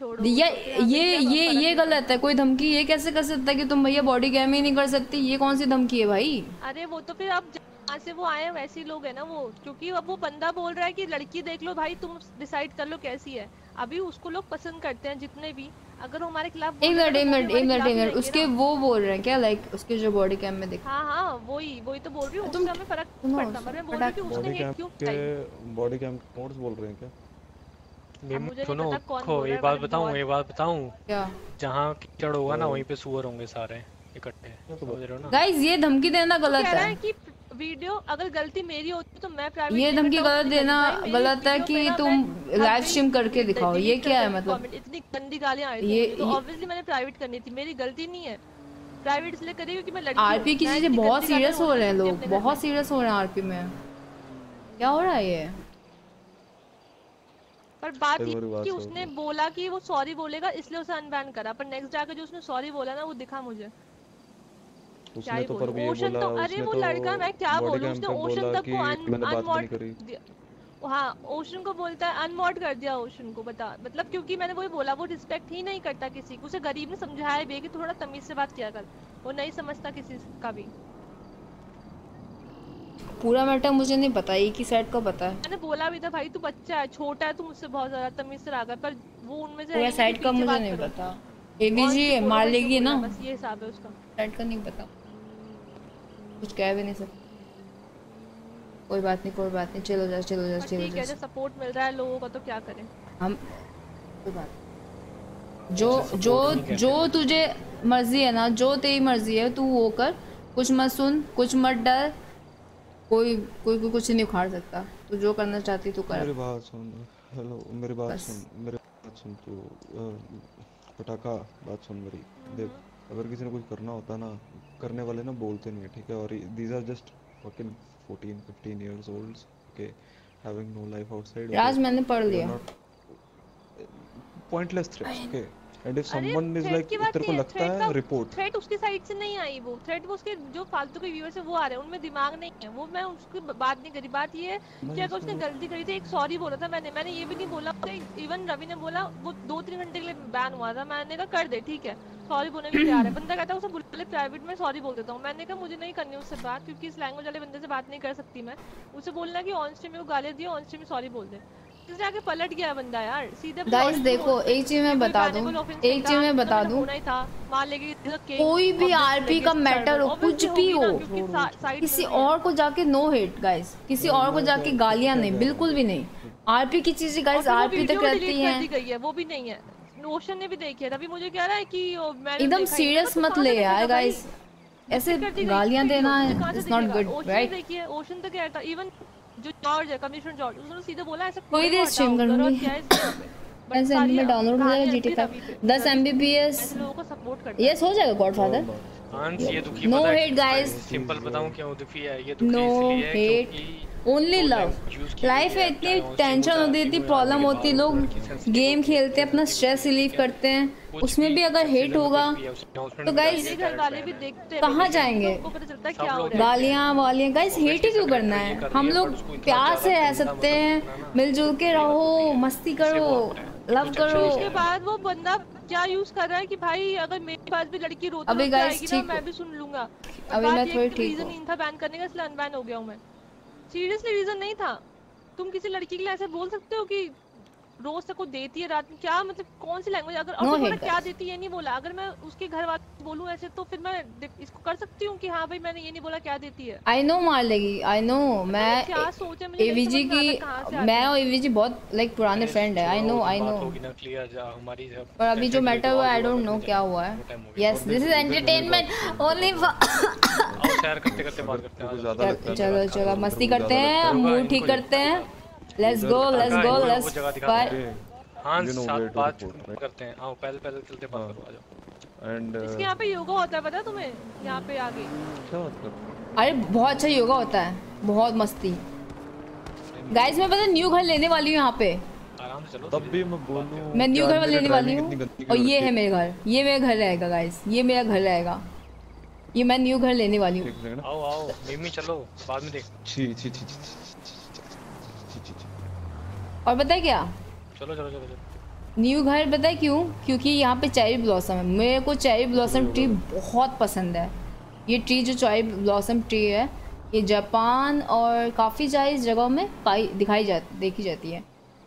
ये ये ये ये गलत है कोई धमकी ये कैसे कर सकता है कि तुम भैया बॉडी कैम ही नहीं कर सकती? ये कौन सी धमकी है भाई? अरे वो तो फिर अब जहाँ से वो आए हैं वैसे लोग है ना वो। क्योंकि अब वो बंदा बोल रहा है कि लड़की देख लो भाई तुम डिसाइड कर लो कैसी है। अभी उसको लोग पसंद करते हैं जितने भी। अगर वो हमारे खिलाफ एक मिनट एक मिनट एक मिनट एक मिनट। उसके वो बोल रहे हैं क्या? लाइक उसके जो बॉडी कैम में दिख। हाँ हाँ वही वही तो बोल रही हूँ। उससे हमें फ़र्क पड़ता पर मैं बोल रही हूँ उसने बॉडी कैम के बॉडी कैम बोल रहे हैं क्या? सुनो खो एक बात बताऊँ एक बात बताऊँ? क्या? जहाँ कीचड़ होगा ना वहीं पे सुअर होंगे सारे इकट्ठे। समझ रहे हो ना? गाइस ये धमकी देना गलत है। कि वीडियो अगर गलती मेरी होती तो मैं प्राइवेट ये धमकी गलत देना गलत है कि तुम लाइव स्ट्रीम करके दिखाओ ये क्या है मतलब? इतनी गंदी गालियाँ आई थी ये- तो ऑब्वियसली मैंने प्राइवेट करनी थी मेरी गलती नहीं है। प्राइवेट इसलिए करी क्योंकि मैं लड़की आरपी की चीज़ें बहुत सीरियस हो रहे हैं लोग बहुत सीरियस हो रहे हैं आरपी में। क्या हो रहा है ये? पर बात ये कि उसने बोला कि वो सॉरी बोलेगा इसलिए उसे अनबैन करा। पर नेक्स्ट जाके जो उसने सॉरी बोला ना वो दिखा मुझे। उसने तो पर भी ये बोला तो अरे वो तो लड़का मैं क्या बोलूँ? उसने ओशन तक को अनमॉड हाँ ओशन को बोलता है अनमॉड कर दिया ओशन को बता। मतलब क्योंकि मैंने वही बोला वो रिस्पेक्ट ही नहीं करता किसी को। उसे गरीब ने समझाया भी कि थोड़ा तमीज से बात किया कर। वो नहीं समझता किसी का भी। पूरा मैटर मुझे नहीं पता एक ही साइड का पता है। मैंने बोला भी था भाई तू बच्चा है छोटा है तू मुझसे बहुत ज़्यादा तमीज से रहा पर वो उनमें से पूरा साइड का मुझे नहीं पता। कौन एबीजी सी मार लेगी ना। बस ये हिसाब है उसका। साइड का नहीं पता। कुछ कह भी नहीं सकते। कोई बात नहीं कोई बात नहीं चलो जा चलो जा चलो ठीक है जा जब सपोर्ट मिल रहा है लोगों का तो क्या करें? हम कोई बात जो जो जो तुझे मर्ज़ी है ना जो तेरी मर्ज़ी है तू वो कर। कुछ मत सुन कुछ मत डर। कोई कोई कोई कुछ नहीं उखाड़ सकता। तू जो करना चाहती तू कर। मेरी बात सुन हेलो मेरी बात सुन मेरी बात सुन तू पटाखा बात सुन मेरी। देख अगर किसी ने कुछ करना होता ना करने वाले ना बोलते नहीं है ठीक है? और these are just fucking 14 15 years olds okay? Having no life outside Raj मैंने पढ़ लिया। pointless threats okay? And if अरे someone is threat like की बात तेरे को नहीं लगता है रिपोर्ट थ्रेट उसकी साइड से नहीं आई वो. थ्रेट वो उसके जो फालतू के व्यूअर्स है वो आ रहे हैं उनमें दिमाग नहीं है. वो मैं उसकी बात नहीं करी. बात ये है कि अगर उसने गलती करी थी एक सॉरी बोला था मैंने. मैंने ये भी नहीं बोला इवन रवि ने बोला वो दो तीन घंटे के लिए बैन हुआ था. मैंने कहा कर दे ठीक है. सॉरी बोलने के लिए तैयार है. बंदा कहता है उसे बुला प्राइवेट में सॉरी बोल देता हूँ. मैंने कहा मुझे नहीं करनी उससे बात क्योंकि इस लैंग्वेज वाले बंदे से बात नहीं कर सकती मैं. उसे बोलना कि ऑन स्ट्रीम में वो गालियाँ दियो ऑन स्ट्रीम में सॉरी बोल दे. फिर जाके पलट गया बंदा यार सीधे गाइस देखो एक चीज़ मैं बता दूँ एक चीज़ मैं तो बता दूँ कोई भी आरपी का मैटर हो कुछ भी हो सा- किसी। और को जाके नो हेट गाइस किसी और को जाके गालियाँ नहीं बिल्कुल भी नहीं। आरपी की चीज़ें गाइस आरपी तक रहती हैं। वो भी नहीं है। नोशन ने भी देखी है रवि मुझे कह रहा है कि एकदम। सीरियस मत ले से यार गाइस ऐसे गालियाँ देना से इट्स नॉट गुड राइट है ओशन तो कहता इवन जो जॉर्ज है कमिश्नर जॉर्ज उसने सीधे बोला ऐसा कोई देर स्ट्रीम करूँगी। [LAUGHS] ऐसे एम में डाउनलोड हो जाएगा जीटी फाइव दस एम बी पी एस लोगों को सपोर्ट करता यस हो। जाएगा गॉडफादर हाँ ये दुखी No पता है। hate, क्यों है? सिंपल बताऊँ क्यों दुखी है ये दुखी इसलिए है हेट क्योंकि ओनली लव लाइफ में इतनी टेंशन होती है इतनी प्रॉब्लम होती है लोग गेम है, खेलते हैं अपना स्ट्रेस रिलीव करते हैं। उसमें भी अगर हेट होगा तो गाइस मेरे घर वाले भी देखते हैं कहाँ जाएँगे? उनको पता चलता है सब क्या हो लोग रहा है? गालियाँ वालियाँ गाइस हेट ही क्यों करना है? हम लोग प्यार से रह सकते हैं मिलजुल के रहो मस्ती करो लव करो। उसके बाद वो बंदा क्या यूज़ कर रहा है कि भाई अगर मेरे पास भी लड़की रोती ना ठीक मैं भी सुन लूँगा। बात मैं थोड़ी ठीक रीजन हूँ। नहीं था बैन करने का इसलिए अनबैन हो गया हूँ मैं सीरियसली रीजन नहीं था। तुम किसी लड़की के लिए ऐसे बोल सकते हो कि रोज तक को देती है रात में क्या मतलब कौन सी लैंग्वेज अगर No फिर क्या देती है ये नहीं बोला। अगर मैं उसके घर वाले बोलूँ ऐसे तो फिर मैं इसको कर सकती हूँ कि हाँ भाई मैंने ये नहीं बोला क्या देती है? आई नो मार लेगी आई नो मैं क्या सोच? है मुझे एवीजी की मैं और एवीजी बहुत लाइक पुराने फ्रेंड है। आई नो आई नो पर अभी जो मैटर हुआ आई डोंट नो क्या हुआ है। Yes this is entertainment only share करते करते बात करते आ जाओ। ज़्यादा लगता चलो चलो मस्ती करते हैं मूड ठीक करते हैं। Let's go let's go let's. Okay. हाँ साथ बात करते हैं। आओ पहले पहले चलते बात करो आ जाओ। एंड इसके यहाँ पे योगा होता है पता है तुम्हें? यहाँ पे आगे। क्या बात कर अरे बहुत अच्छा योगा होता है। बहुत मस्ती। गाइस मैं पता न्यू घर लेने वाली हूँ यहाँ पे। आराम से चलो तब भी मैं बोलूँ मैं न्यू घर लेने वाली हूँ। और ये है मेरा घर। ये मेरा घर रहेगा गाइस ये मेरा घर रहेगा। ये मैं न्यू घर लेने वाली हूँ। आओ आओ मिमी चलो। बाद में देख। छी छी छी छी। और पता है क्या? चलो चलो चलो चलो। न्यू घर पता है क्यों? क्योंकि यहाँ पे चेरी ब्लॉसम है। मेरे को चेरी ब्लॉसम ट्री बहुत पसंद है। ये ट्री जो चेरी ब्लॉसम ट्री है ये जापान और काफ़ी सारी जगहों में पाई दिखाई जा देखी जाती है।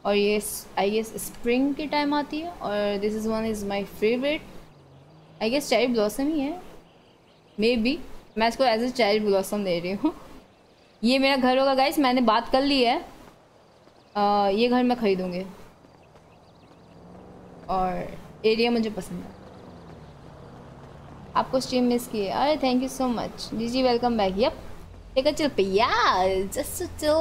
और ये आई गेस स्प्रिंग के टाइम आती है और this is one is my favourite I guess cherry blossom ही है। मे बी मैं इसको एज ए चेरी ब्लॉसम दे रही हूँ। ये मेरा घर होगा गाइस मैंने बात कर ली है। अ, ये घर मैं खरीदूँगी। और एरिया मुझे पसंद है। आपको स्ट्रीम मिस की है अरे थैंक यू सो मच जी जी welcome back yup take a just chill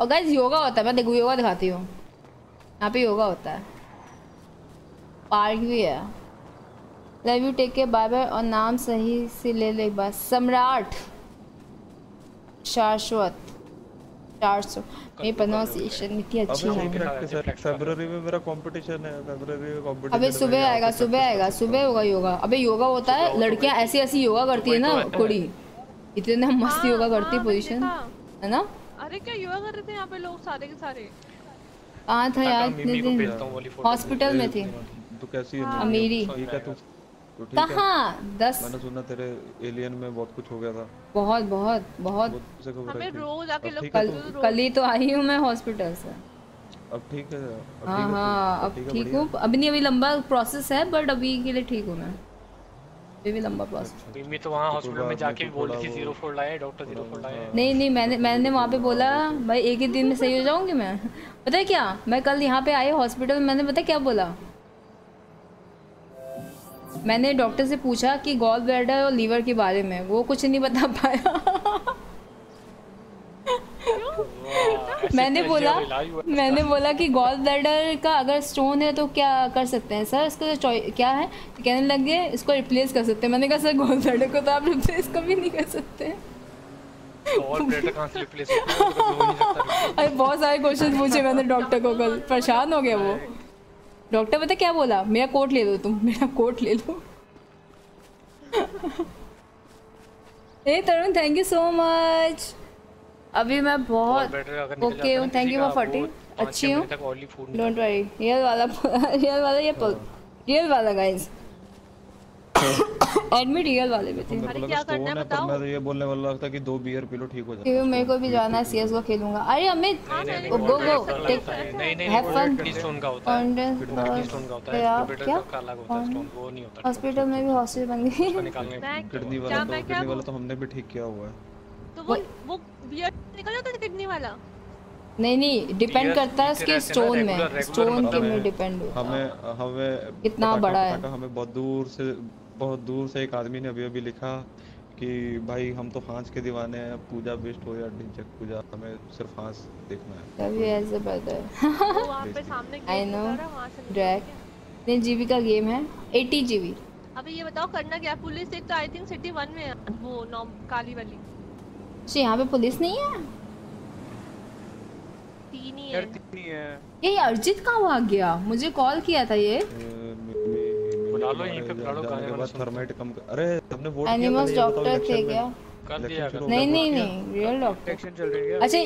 और गाइस योगा होता है। मैं देखो योगा दिखाती हूँ। यहाँ पे योगा होता है। पार्क भी है। Love you take care bye bye और नाम सही से ले ले बार। सम्राट शाश्वत। चार सौ। मेरी प्रोनाउंसिएशन इतनी अच्छी है। फरवरी में मेरा कंपटीशन है फरवरी में कंपटीशन अबे सुबह आएगा सुबह आएगा सुबह होगा योगा। अबे योगा होता है लड़कियाँ ऐसी ऐसी योगा करती है ना कुड़ी इतने मस्त हाँ, योगा करती है हाँ, पोजीशन है ना? अरे क्या योगा कर रहे थे यहाँ पे लोग सारे के सारे? कहाँ था यार इतने दिन? हूँ हॉस्पिटल में थी। तू कैसी है? हाँ, मेरी। ठीक है तू तू ठीक है। कहाँ? दस। मैंने सुना तेरे एलियन में बहुत कुछ हो गया था। बहुत बहुत बहुत। बहुत हमें रोज आके लोग कल तू? कल ही तो आई हूँ मैं हॉस्पिटल से। अब ठीक है हाँ ठीक है तू? हाँ अब ठीक हूँ अभी नहीं अभी लंबा प्रोसेस है बट अभी के लिए ठीक हूँ मैं। अभी भी लंबा प्रोसेस मिमी तो वहाँ हॉस्पिटल में जाके भी बोल रही थी ज़ीरो फोर लाए डॉक्टर ज़ीरो फोर लाए नहीं नहीं मैंने मैंने वहाँ पे बोला भाई एक ही दिन में सही हो जाऊँगी मैं। [LAUGHS] पता है क्या? मैं कल यहाँ पे आई हॉस्पिटल में मैंने पता क्या बोला? मैंने डॉक्टर से पूछा कि गॉल ब्लैडर और लीवर के बारे में। वो कुछ नहीं बता पाया। मैंने बोला मैंने बोला कि गॉल ब्लैडर का अगर स्टोन है तो क्या कर सकते हैं? सर इसका क्या है? तो कहने लगे इसको रिप्लेस कर सकते हैं। मैंने कहा सर गॉल ब्लैडर को तो आप रिप्लेस कभी नहीं कर सकते। सकता। अरे बहुत सारे क्वेश्चन पूछे मैंने डॉक्टर को कल। परेशान हो गया वो। डॉक्टर पता क्या बोला? मेरा कोट ले लो तुम मेरा कोट ले लो। ए Tarun thank you so much अभी मैं बहुत ओके हूँ थैंक यू फॉर फोर्टी अच्छी हूँ। डोंट वरी रियल वाला [LAUGHS] रियल वाला ये रियल वाला गाइस [LAUGHS] एडमिट रियल वाले में थे। मेरे को लगा स्टोन है? पर मैं तो ये बोलने वाला था कि दो बियर पी लो ठीक हो जाएगा क्योंकि मेरे को भी जाना है सीएस को खेलूँगा। अरे अमित गो गो टेक नहीं नहीं हैव फन किडनी स्टोन का होता है। किडनी स्टोन का होता है। क्या? का अलग होता है स्टोन वो नहीं होता। हॉस्पिटल में भी हॉस्टल बन गई। किडनी वाला तो किडनी वाला तो हमने भी ठीक किया हुआ है। तो वो वो बियर निकल जाता है किडनी वाला? नहीं नहीं डिपेंड करता है उसके स्टोन में। स्टोन के में डिपेंड होता है। हमें हमें कितना बड़ा है? हमें बहुत दूर से बहुत दूर से एक आदमी ने अभी अभी लिखा कि भाई हम तो फांस के दीवाने हैं पूजा बेस्ट हो या डिंचक पूजा हमें सिर्फ़ फांस देखना है। तभी ऐसे ब्रदर [LAUGHS] वो वहाँ पे सामने आई नो है वहाँ से निकल ड्रैग। नहीं जीबी का गेम है 80 जीबी अभी ये बताओ करना क्या पुलिस एक तो आई थिंक सिटी वन में है वो नॉम काली वाली। अच्छा यहाँ पे पुलिस नहीं है? तीन ही यार है। तीन ही है। ये अर्जित कहाँ भाग गया मुझे कॉल किया था ये। बुला लो यहीं पे बुला लो गाने के वाला थर्माइट कम अरे हमने वोट किया एनिमल्स डॉक्टर थे क्या? कर दिया हो नहीं नहीं नहीं रियल डॉक्टर इलेक्शन चल रही है। अच्छा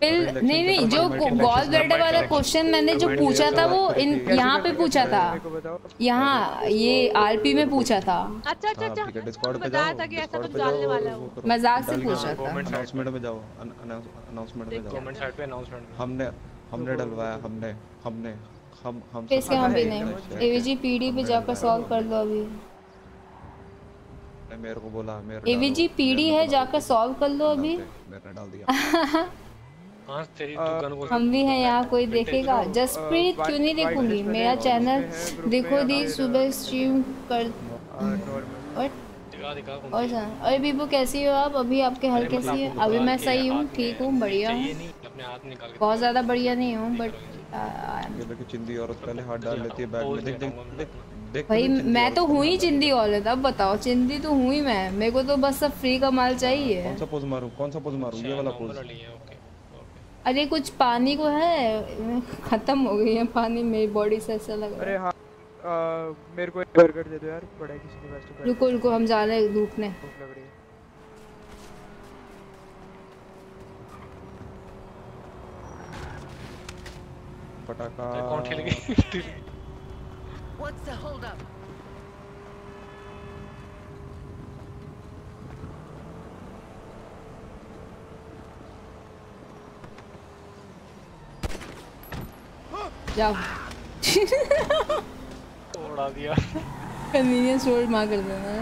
पिल नहीं नहीं जो गॉल ब्लैडर वाला क्वेश्चन मैंने जो पूछा था वो इन यहाँ पे पूछा था। यहाँ ये आरपी में पूछा था। अच्छा अच्छा हाँ, अच्छा। डिस्कॉर्ड पे जाओ था कि ऐसा कुछ डालने वाला है। वो करो। मज़ाक से पूछा था। अनाउंसमेंट में जाओ अनाउंसमेंट में जाओ गवर्नमेंट साइड पे अनाउंसमेंट हमने हमने डलवाया हमने हमने हम हम इसके सब हम भी नहीं। है। एवीजी पीडी पे जाकर सॉल्व कर दो अभी। ने मेरे को बोला मेरे एवीजी पीडी है जाकर सॉल्व कर लो अभी। मैंने डाल दिया। [LAUGHS] तेरी हम भी हैं यहाँ कोई देखेगा? जसप्रीत क्यों नहीं देखूँगी? मेरा चैनल देखो दी सुबह स्ट्रीम कर और और अरे बीबू कैसी हो आप? अभी आपके हाल कैसी है अभी मैं सही हूँ ठीक हूँ बढ़िया हूँ। ये नहीं अपने हाथ निकाल के बहुत ज़्यादा बढ़िया नहीं हूँ बट ये देखो चिंदी औरत पहले हाथ डाल लेती है बैग में। देख देख देख देख भाई मैं तो हूँ ही चिंदी औरत अब बताओ चिंदी तो हूँ ही मैं। मेरे को तो बस सब फ्री का माल चाहिए। कौन सा पोज मारूं? कौन सा पोज मारूं? ये वाला पोज है अरे कुछ पानी को है? खत्म हो गई है पानी मेरी बॉडी से ऐसा लग रहा है। हाँ आ, मेरे को एक बर्गर दे दो यार बड़ा है किसी ने वेस्ट रुको रुको हम जा रहे हैं धूपने भूख लग पटाखा कौन ठेल गई What's the holdup? जाओ। उड़ा दिया। कन्वीनियंस स्टोर मार कर देना।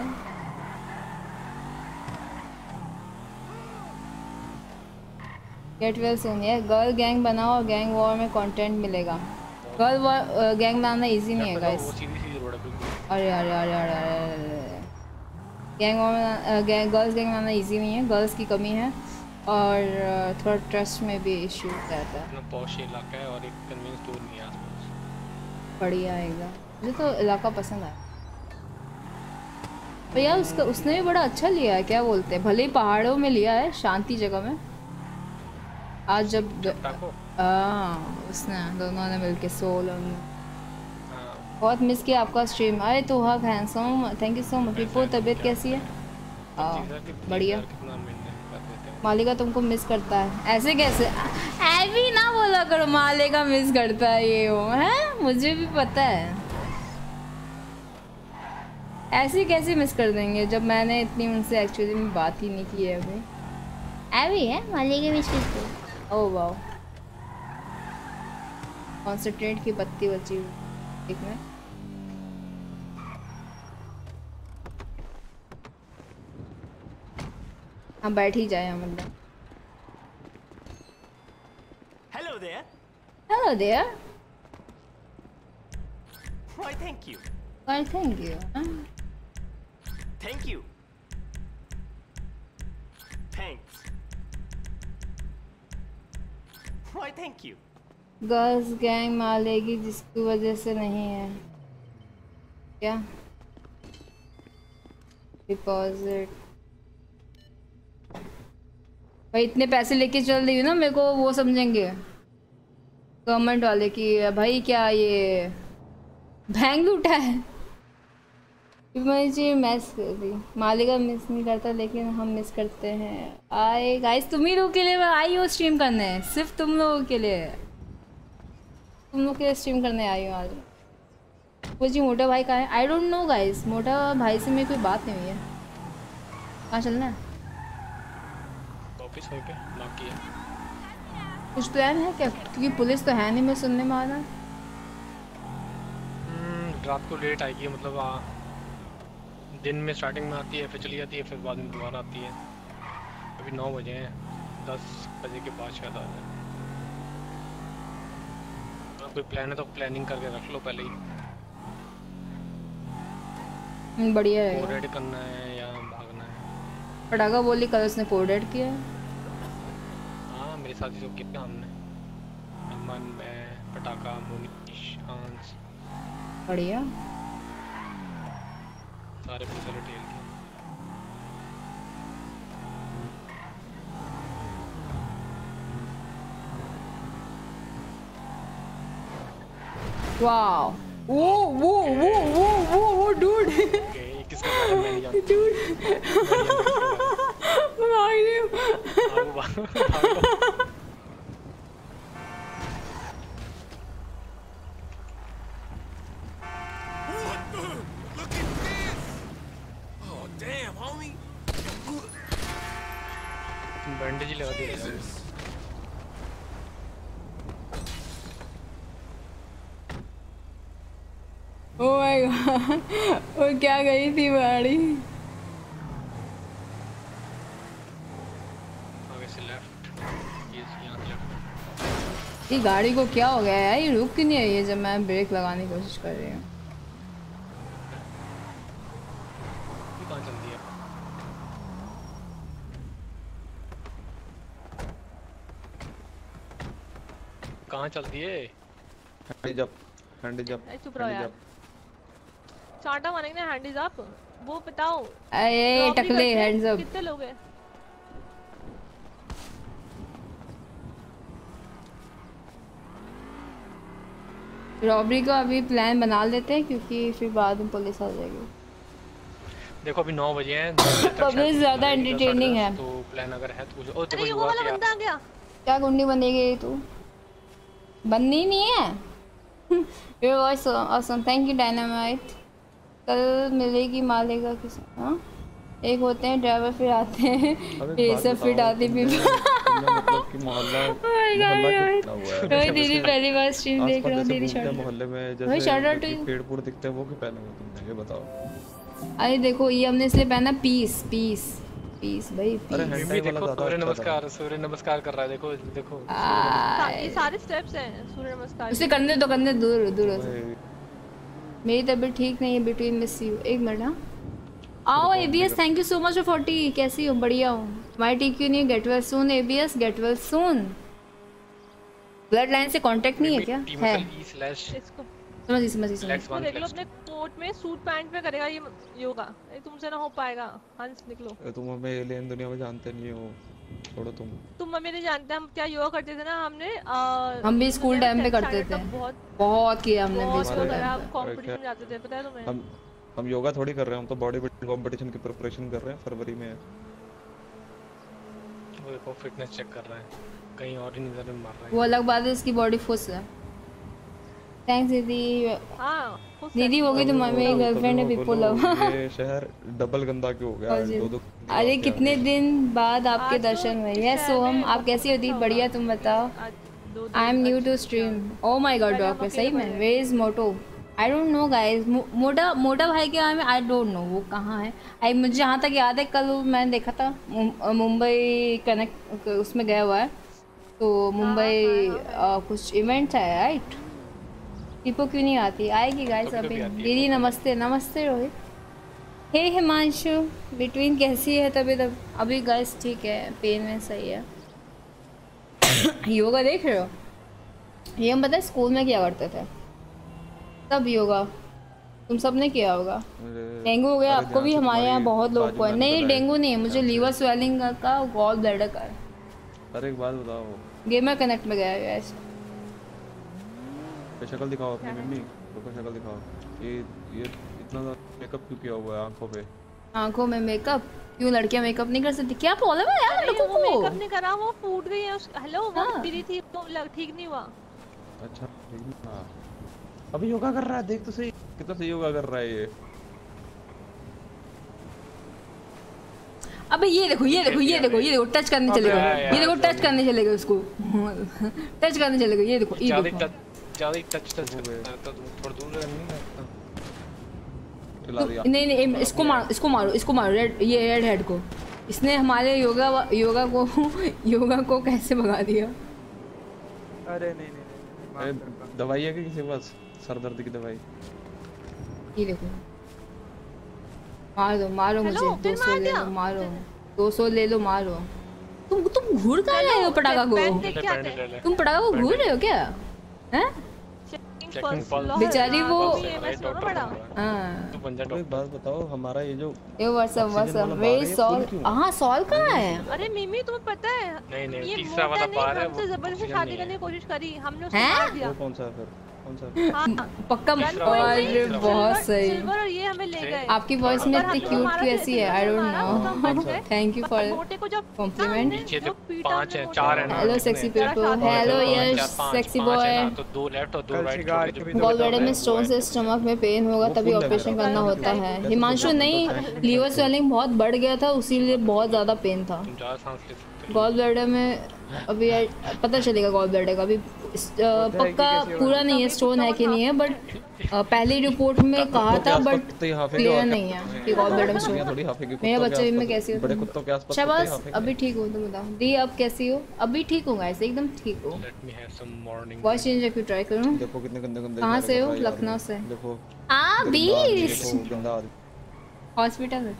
गेट वेल सुन ये गर्ल गैंग बनाओ और गैंग वॉर में कंटेंट मिलेगा। गर्ल वॉर गैंग बनाना इजी नहीं है गाइस अरे अरे अरे अरे अरे गैंग वॉर में गर्ल्स गैंग बनाना इजी नहीं है गर्ल्स की कमी है। और थोड़ा ट्रस्ट में भी इशू रहता है। पॉश इलाका है और एक कन्वीनियंस स्टोर नहीं है आसपास। बढ़िया एकदम। मुझे तो इलाका पसंद आया भैया उसका उसने भी बड़ा अच्छा लिया है क्या बोलते हैं? भले ही पहाड़ों में लिया है शांति जगह में। आज जब हाँ उसने दोनों ने मिलके सोल और हाँ। बहुत मिस किया आपका स्ट्रीम अरे तो हाँ handsome thank you so much repo तबीयत कैसी है? बढ़िया। मालिका तुमको मिस करता है। ऐसे कैसे? ऐवी ना बोला करो मालिका मिस करता है ये वो है? मुझे भी पता है। ऐसे कैसे मिस कर देंगे? जब मैंने इतनी उनसे एक्चुअली में बात ही नहीं की है अभी। ऐवी है? मालिका मिस करते ओह वाओ। कॉन्सेंट्रेट की बत्ती बची एक में हम हाँ, बैठ ही जाए मतलब hello there hello there why thank you why thank you thank you thanks Why, thank you. Girls gang मारेगी जिसकी वजह से नहीं है। क्या? डिपॉजिट भाई इतने पैसे लेके चल रही हूँ ना मेरे को वो समझेंगे। गवर्नमेंट वाले कि भाई क्या ये बैंक लूटा है? मुझे मिस कर दी मालिका मिस नहीं करता लेकिन हम मिस करते हैं। आए गाइस तुम ही लोगों के लिए मैं आई हूँ स्ट्रीम करने? सिर्फ़ तुम लोगों के लिए। तुम लोग के लिए स्ट्रीम करने आई हूँ आज। वो जी मोटा भाई कहाँ है? आई डोंट नो गाइस मोटा भाई से मेरी कोई बात नहीं हुई है। कहाँ चलना है? कुछ प्लान है क्या? क्योंकि पुलिस तो है नहीं मैं सुनने में आ रहा हम्म, रात को लेट आएगी मतलब दिन में स्टार्टिंग में आती है फिर चली जाती है फिर बाद में दोबारा आती है। अभी नौ बजे हैं दस बजे के बाद शायद आ जाए। अगर कोई प्लान है तो प्लानिंग करके रख लो पहले ही। हम्म, बढ़िया है। रेड करना है या भागना है। पटाखा बोली कल उसने कोडेड किया है। हाँ मेरे साथ ही सब कितना हमने। अमन मैं पटाखा मुनीश अंश बढ़िया। सारे पुलिस वाले टेल के वाओ वो वो वो वो वो वो डूड ओके ये किसका गाना मैं नहीं जानता डूड मैं भाग रही हूँ भागो भागो भागो Oh, damn, homie. बैंडेज लगा दिया। ओ माय गॉड वो क्या गई थी गाड़ी ये गाड़ी को क्या हो गया है? यार ये रुक नहीं रही है जब मैं ब्रेक लगाने की कोशिश कर रही हूँ ये कहाँ चलती है कहाँ चलती है? हैंडी जब हैंडी जब अरे चुप रहो यार। चांटा मारेंगे ना हैंडीज आप वो बताओ Robbery टकले हैं, हैंड्स अप कितने लोग हैं? रॉबरी का अभी प्लान बना लेते हैं क्योंकि फिर बाद में पुलिस आ जाएगी। देखो अभी 9 बजे हैं पब्लिक ज़्यादा दस, है। तो प्लान अगर है तो ओ अरे देखो वो वाला बंदा आ गया। क्या गुंडी बनेगी तू? बननी नहीं है? Your voice awesome thank you dynamite कल मिलेगी मालेगा किस हाँ? एक होते हैं ड्राइवर फिर आते हैं। फिर सब फिर आते भी मतलब कि मोहल्ला मोहल्ला कितना हुआ है? रोहित दीदी पहली बार स्ट्रीम देख रहा हूँ दीदी शॉर्ट मोहल्ले में जैसे मतलब to पेड़ पूड़ दिखते हैं वो क्यों पहने हुए तुमने ये बताओ। अरे देखो ये हमने इसलिए पहना पीस पीस पीस भाई अरे पीस भी देखो सूर्य अच्छा नमस्कार सूर्य नमस्कार कर रहा है देखो देखो। ये सारे स्टेप्स हैं सूर्य नमस्कार उसे करने दो करने दूर दूर। हो से मेरी तबीयत ठीक नहीं है बिटवीन मिस यू एक मिनट हाँ। आओ ABS thank you so much for 40 कैसी हो? बढ़िया हूँ। तुम्हारी ठीक क्यों नहीं get well soon ABS get well soon blood line से कांटेक्ट नहीं है क्या? है टीमकल ई स्लैश कोट में सूट पैंट में करेगा ये योगा। ये तुमसे ना हो पाएगा। हंस निकलो। तुम हमें एलियन दुनिया में जानते नहीं हो। छोड़ो तुम। तुम मम्मी नहीं जानते हम क्या योगा करते थे ना हमने आ, हम भी स्कूल टाइम पे करते थे। बहुत बहुत किया हमने भी बहुत स्कूल टाइम कंपटीशन में जाते थे पता है तुम्हें? हम हम योगा थोड़ी कर रहे हैं हम तो बॉडी बिल्डिंग कंपटीशन की प्रिपरेशन कर रहे हैं फरवरी में। है वो देखो फिटनेस चेक कर रहा है। कहीं और ही नज़र में मार रहा है। वो अलग बात है इसकी बॉडी फुस है। थैंक्स दीदी। हाँ। दीदी हो गई तुम्हारी मेरी गर्लफ्रेंड है पिपो लव शहर डबल गंदा क्यों हो गया। दो दो अरे कितने दिन बाद आपके तो दर्शन हुए। यस सोहम में आप कैसी होती बढ़िया तुम बताओ। I am new to stream oh my god doctor सही में। वे इज़ मोटो आई डोंट नो गाइस मोटा मोटा भाई के बारे में आई डोंट नो वो कहाँ है? आई मुझे जहाँ तक याद है कल मैंने देखा था मुंबई कनेक्ट उसमें गया हुआ है। तो मुंबई कुछ इवेंट है राइट पीपो क्यों नहीं आती? आएगी गाइस अभी। दीदी नमस्ते नमस्ते रोहित। हे हिमांशु। बिटवीन कैसी है तभी तब अभी गाइस ठीक है। पेन में सही है। [COUGHS] योगा देख रहे हो? ये हम पता है स्कूल में किया करते थे। तब योगा। तुम सबने किया होगा। डेंगू हो गया। आपको भी हमारे यहाँ बहुत लोग को है। नहीं डेंगू नहीं है। मुझे लीवर स्वेलिंग का गॉल ब्लैडर का अरे एक बात बताओ। गेमर कनेक्ट में गया है ये शक्ल दिखाओ अपनी मम्मी। रुको शक्ल दिखाओ। ये ये इतना मेकअप क्यों किया हुआ है आँखों पे? आँखों में मेकअप क्यों लड़कियाँ मेकअप नहीं कर सकती? क्या प्रॉब्लम है यार लड़कों वो मेकअप नहीं करा वो फूट गई है हेलो वो हाँ। गिरी थी वो लग- ठीक नहीं हुआ। अच्छा ठीक है हाँ अभी योगा कर रहा है देख तो सही। कितना सही योगा कर रहा है ये। अबे ये देखो ये देखो ये देखो ये देखो टच करने चले गए। ये देखो टच करने चले गए उसको। [LAUGHS] टच करने चले गए ये देखो ये देखो। ज़्यादा ही टच टच करता है तो थोड़ा दूर रहना नहीं लगता नहीं नहीं एम- इसको मारो इसको मारो इसको मारो रेड ये रेड हेड को इसने हमारे योगा योगा को योगा को कैसे भगा दिया अरे नहीं नहीं नहीं, अरे दवाई है कि किसी के पास सर दर्द की दवाई ये देखो मार दो मारो मुझे दो सौ ले लो मारो दो सौ ले लो मारो तुम तुम घूर कहाँ रहे हो पटाखा को तुम पटाखा को घूर रहे हो क्या. बेचारी वो- हाँ। तू तो एक बात बताओ हमारा ये जो ये व्हाट्सएप व्हाट्सएप वे है, सॉल हाँ सॉल कहाँ है? अरे मिमी तुम्हें पता है? नहीं, नहीं, ये तीसरा वाला पार है, हमसे वो ज़बरदस्ती शादी करने की कोशिश करी हमने उसको मार दिया। कौन सा है फिर? कौन सा हाँ पक्का और बहुत सही। और ये हमें ले गए। आपकी वॉइस में इतनी क्यूट ऐसी है? I don't know thank you for मोटे को जब compliment. नीचे तो पाँच हमने चार को। Hello sexy people hello yes sexy boy तो दो लेफ़्ट और राइट में स्टोन से स्टमक में पेन होगा तभी ऑपरेशन करना होता है। हिमांशु नहीं है? लीवर स्वेलिंग बहुत बढ़ गया था उसीलिए बहुत ज़्यादा पेन था। तुम ज़्यादा सांस ले सकते हो। गॉल ब्लैडर में अभी पता चलेगा गॉल ब्लैडर का। अभी पक्का पूरा नहीं है स्टोन है कि नहीं है बट पहली रिपोर्ट में कहा था बट क्लियर नहीं है। कि गॉल ब्लैडर में स्टोन मेरे बच्चे में कैसी हो बड़े तुम? कुत्तों के आसपास शाबाश अभी ठीक हो तुम बताओ। दी अब कैसी हो? अभी ठीक हूँ गाइस एकदम ठीक हो। Let me have some morning voice change क्यों ट्राई करूँ। देखो कितने गंदे गंदे कहाँ से हो? लखनऊ से। देखो। हाँ बीस। हॉस्पिटल में